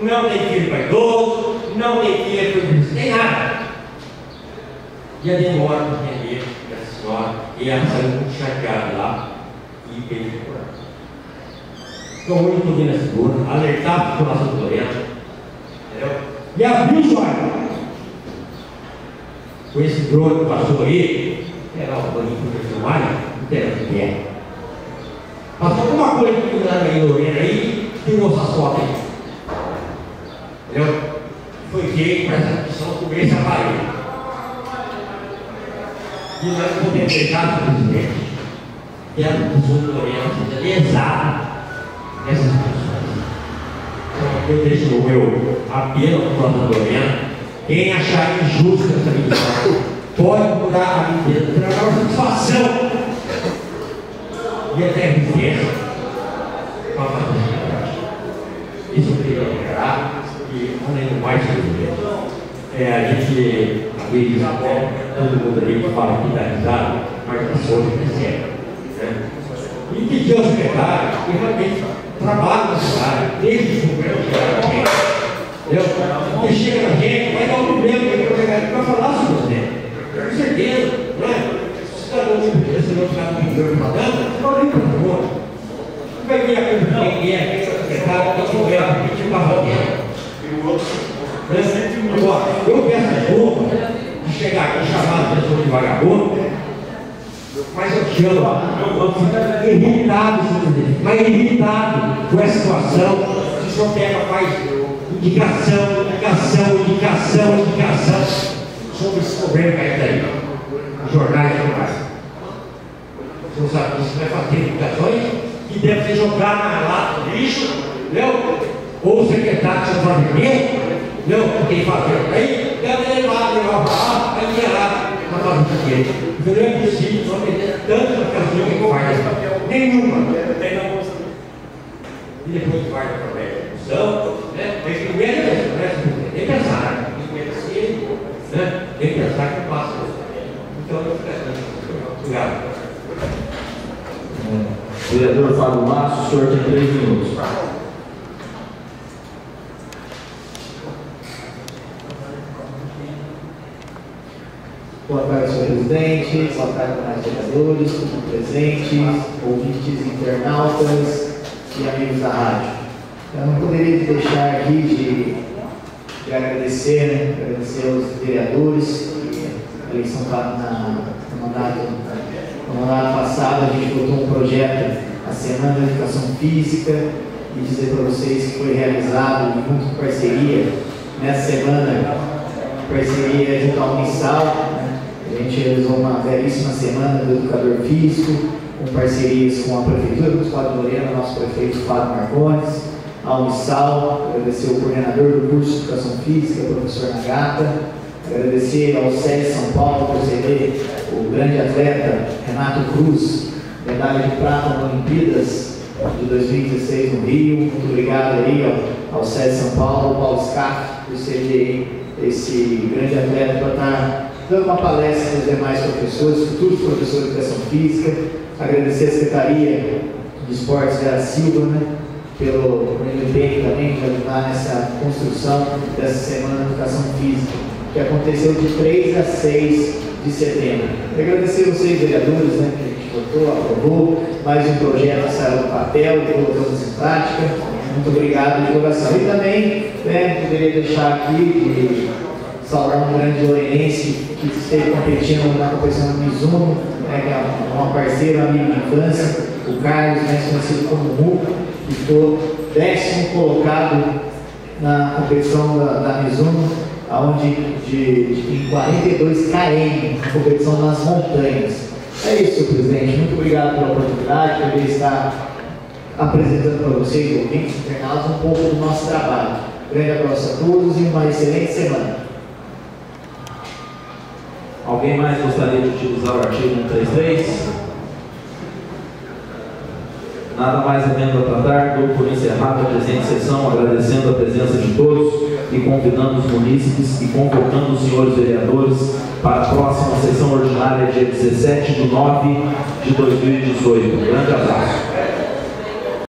Não tem filho para idoso, não tem filho para não tem nada. E a demora para entender que a senhora, e ela saiu muito chateada lá e pediu por. Então hoje estou vindo a segura, alertar para o nosso doente, entendeu? E abriu os olhos. Com esse drone que passou aí, pegar o banho para o filmagem, não tem o que é. Passou alguma coisa que me aí, Lorena aí, tirou essa foto aí. Entendeu? Foi feito para essa missão comer esse aparelho. E nós podemos deixar, presidente, que a pessoa do Lorena seja lesada nessas pessoas. Então, eu deixo o meu apelo para o Lorena. Quem achar injusto essa missão, pode mudar a vida, ter a maior satisfação e até viver com a fraternidade. Isso eu queria lembrar e não lembro mais sobre é, a gente, às vezes, até todo mundo ali que fala que dá risada, mas a pessoa é séria. Né? E pedir ao secretário que realmente trabalhe na cidade, desde o governo que Entendeu? Porque chega na gente, vai dar um problema, vai falar sobre você. Com certeza, não é? cada um esse não ficar pedindo pagando, não liga para o outro. Não vai vir a quem é, quem é secretário, quem é governo, quem é barraqueiro. Agora, eu peço desculpa de chegar aqui chamar a pessoa de vagabundo, mas eu te amo, eu fico irritado, mas irritado com essa situação, se o senhor pega, faz indicação, indicação, indicação, indicação sobre esse governo que está aí. Os jornais mais. O senhor sabe que isso vai fazer indicações que devem ser jogadas na lata do lixo, entendeu? Ou o secretário de São não, quem fazia aí, deve levar, levar para lá, vai liberar para fazer o quê? Então não é possível não ter tanta ocasião que faz. Nenhuma. E depois vai para a discussão, né? Mas primeiro é isso, né? Nem pensar, nem conhecer, né? Nem pensar que passa. Então eu fico assim. Obrigado. Vereador Fábio Márcio, o senhor tem três minutos. Boa tarde, senhor presidente. Boa tarde, mais vereadores, presentes, ouvintes, internautas e amigos da rádio. Eu não poderia deixar aqui de, de agradecer, né? agradecer aos vereadores a eleição na, no, mandato, no mandato passado a gente botou um projeto, a Semana da Educação Física, e dizer para vocês que foi realizado junto com parceria nessa semana, parceria junto à Unisal, né? a gente realizou uma belíssima semana do educador físico, com parcerias com a Prefeitura, com o Estado de Lorena, nosso prefeito Fábio Marcones, a Unisal, agradecer o coordenador do curso de Educação Física, professor Nagata, agradecer ao SED São Paulo por ceder o grande atleta Renato Cruz, medalha de prata nas Olimpíadas de 2016 no Rio. Muito obrigado aí ao, ao SED São Paulo, Paulo Scaff, por ceder esse grande atleta para estar dando uma palestra os demais professores, futuros professores de Educação Física. Agradecer a Secretaria de Esportes Vera Silva, né? pelo empenho também de ajudar nessa construção dessa Semana de Educação Física, que aconteceu de 3 a 6 de setembro. E agradecer vocês, vereadores, né, que a gente votou, aprovou, mais um projeto saiu do papel, colocamos em prática. Muito obrigado de coração. E também, né, poderia deixar aqui de saudar um grande lorenense que esteve competindo na competição do Mizuno, né, que é uma parceira, amiga de infância, o Carlos, mais conhecido como Muco, que ficou décimo colocado na competição da, da Mizuno, onde de, de, em 42 km, na competição nas montanhas. É isso, presidente. Muito obrigado pela oportunidade, por estar apresentando para vocês, ouvintes, internautas, um pouco do nosso trabalho. Grande abraço a todos e uma excelente semana. Alguém mais gostaria de utilizar o artigo 133? Nada mais havendo a tratar, dou por encerrada a presente sessão, agradecendo a presença de todos e convidando os munícipes e convocando os senhores vereadores para a próxima sessão ordinária, dia 17 de 9 de 2018. Grande abraço.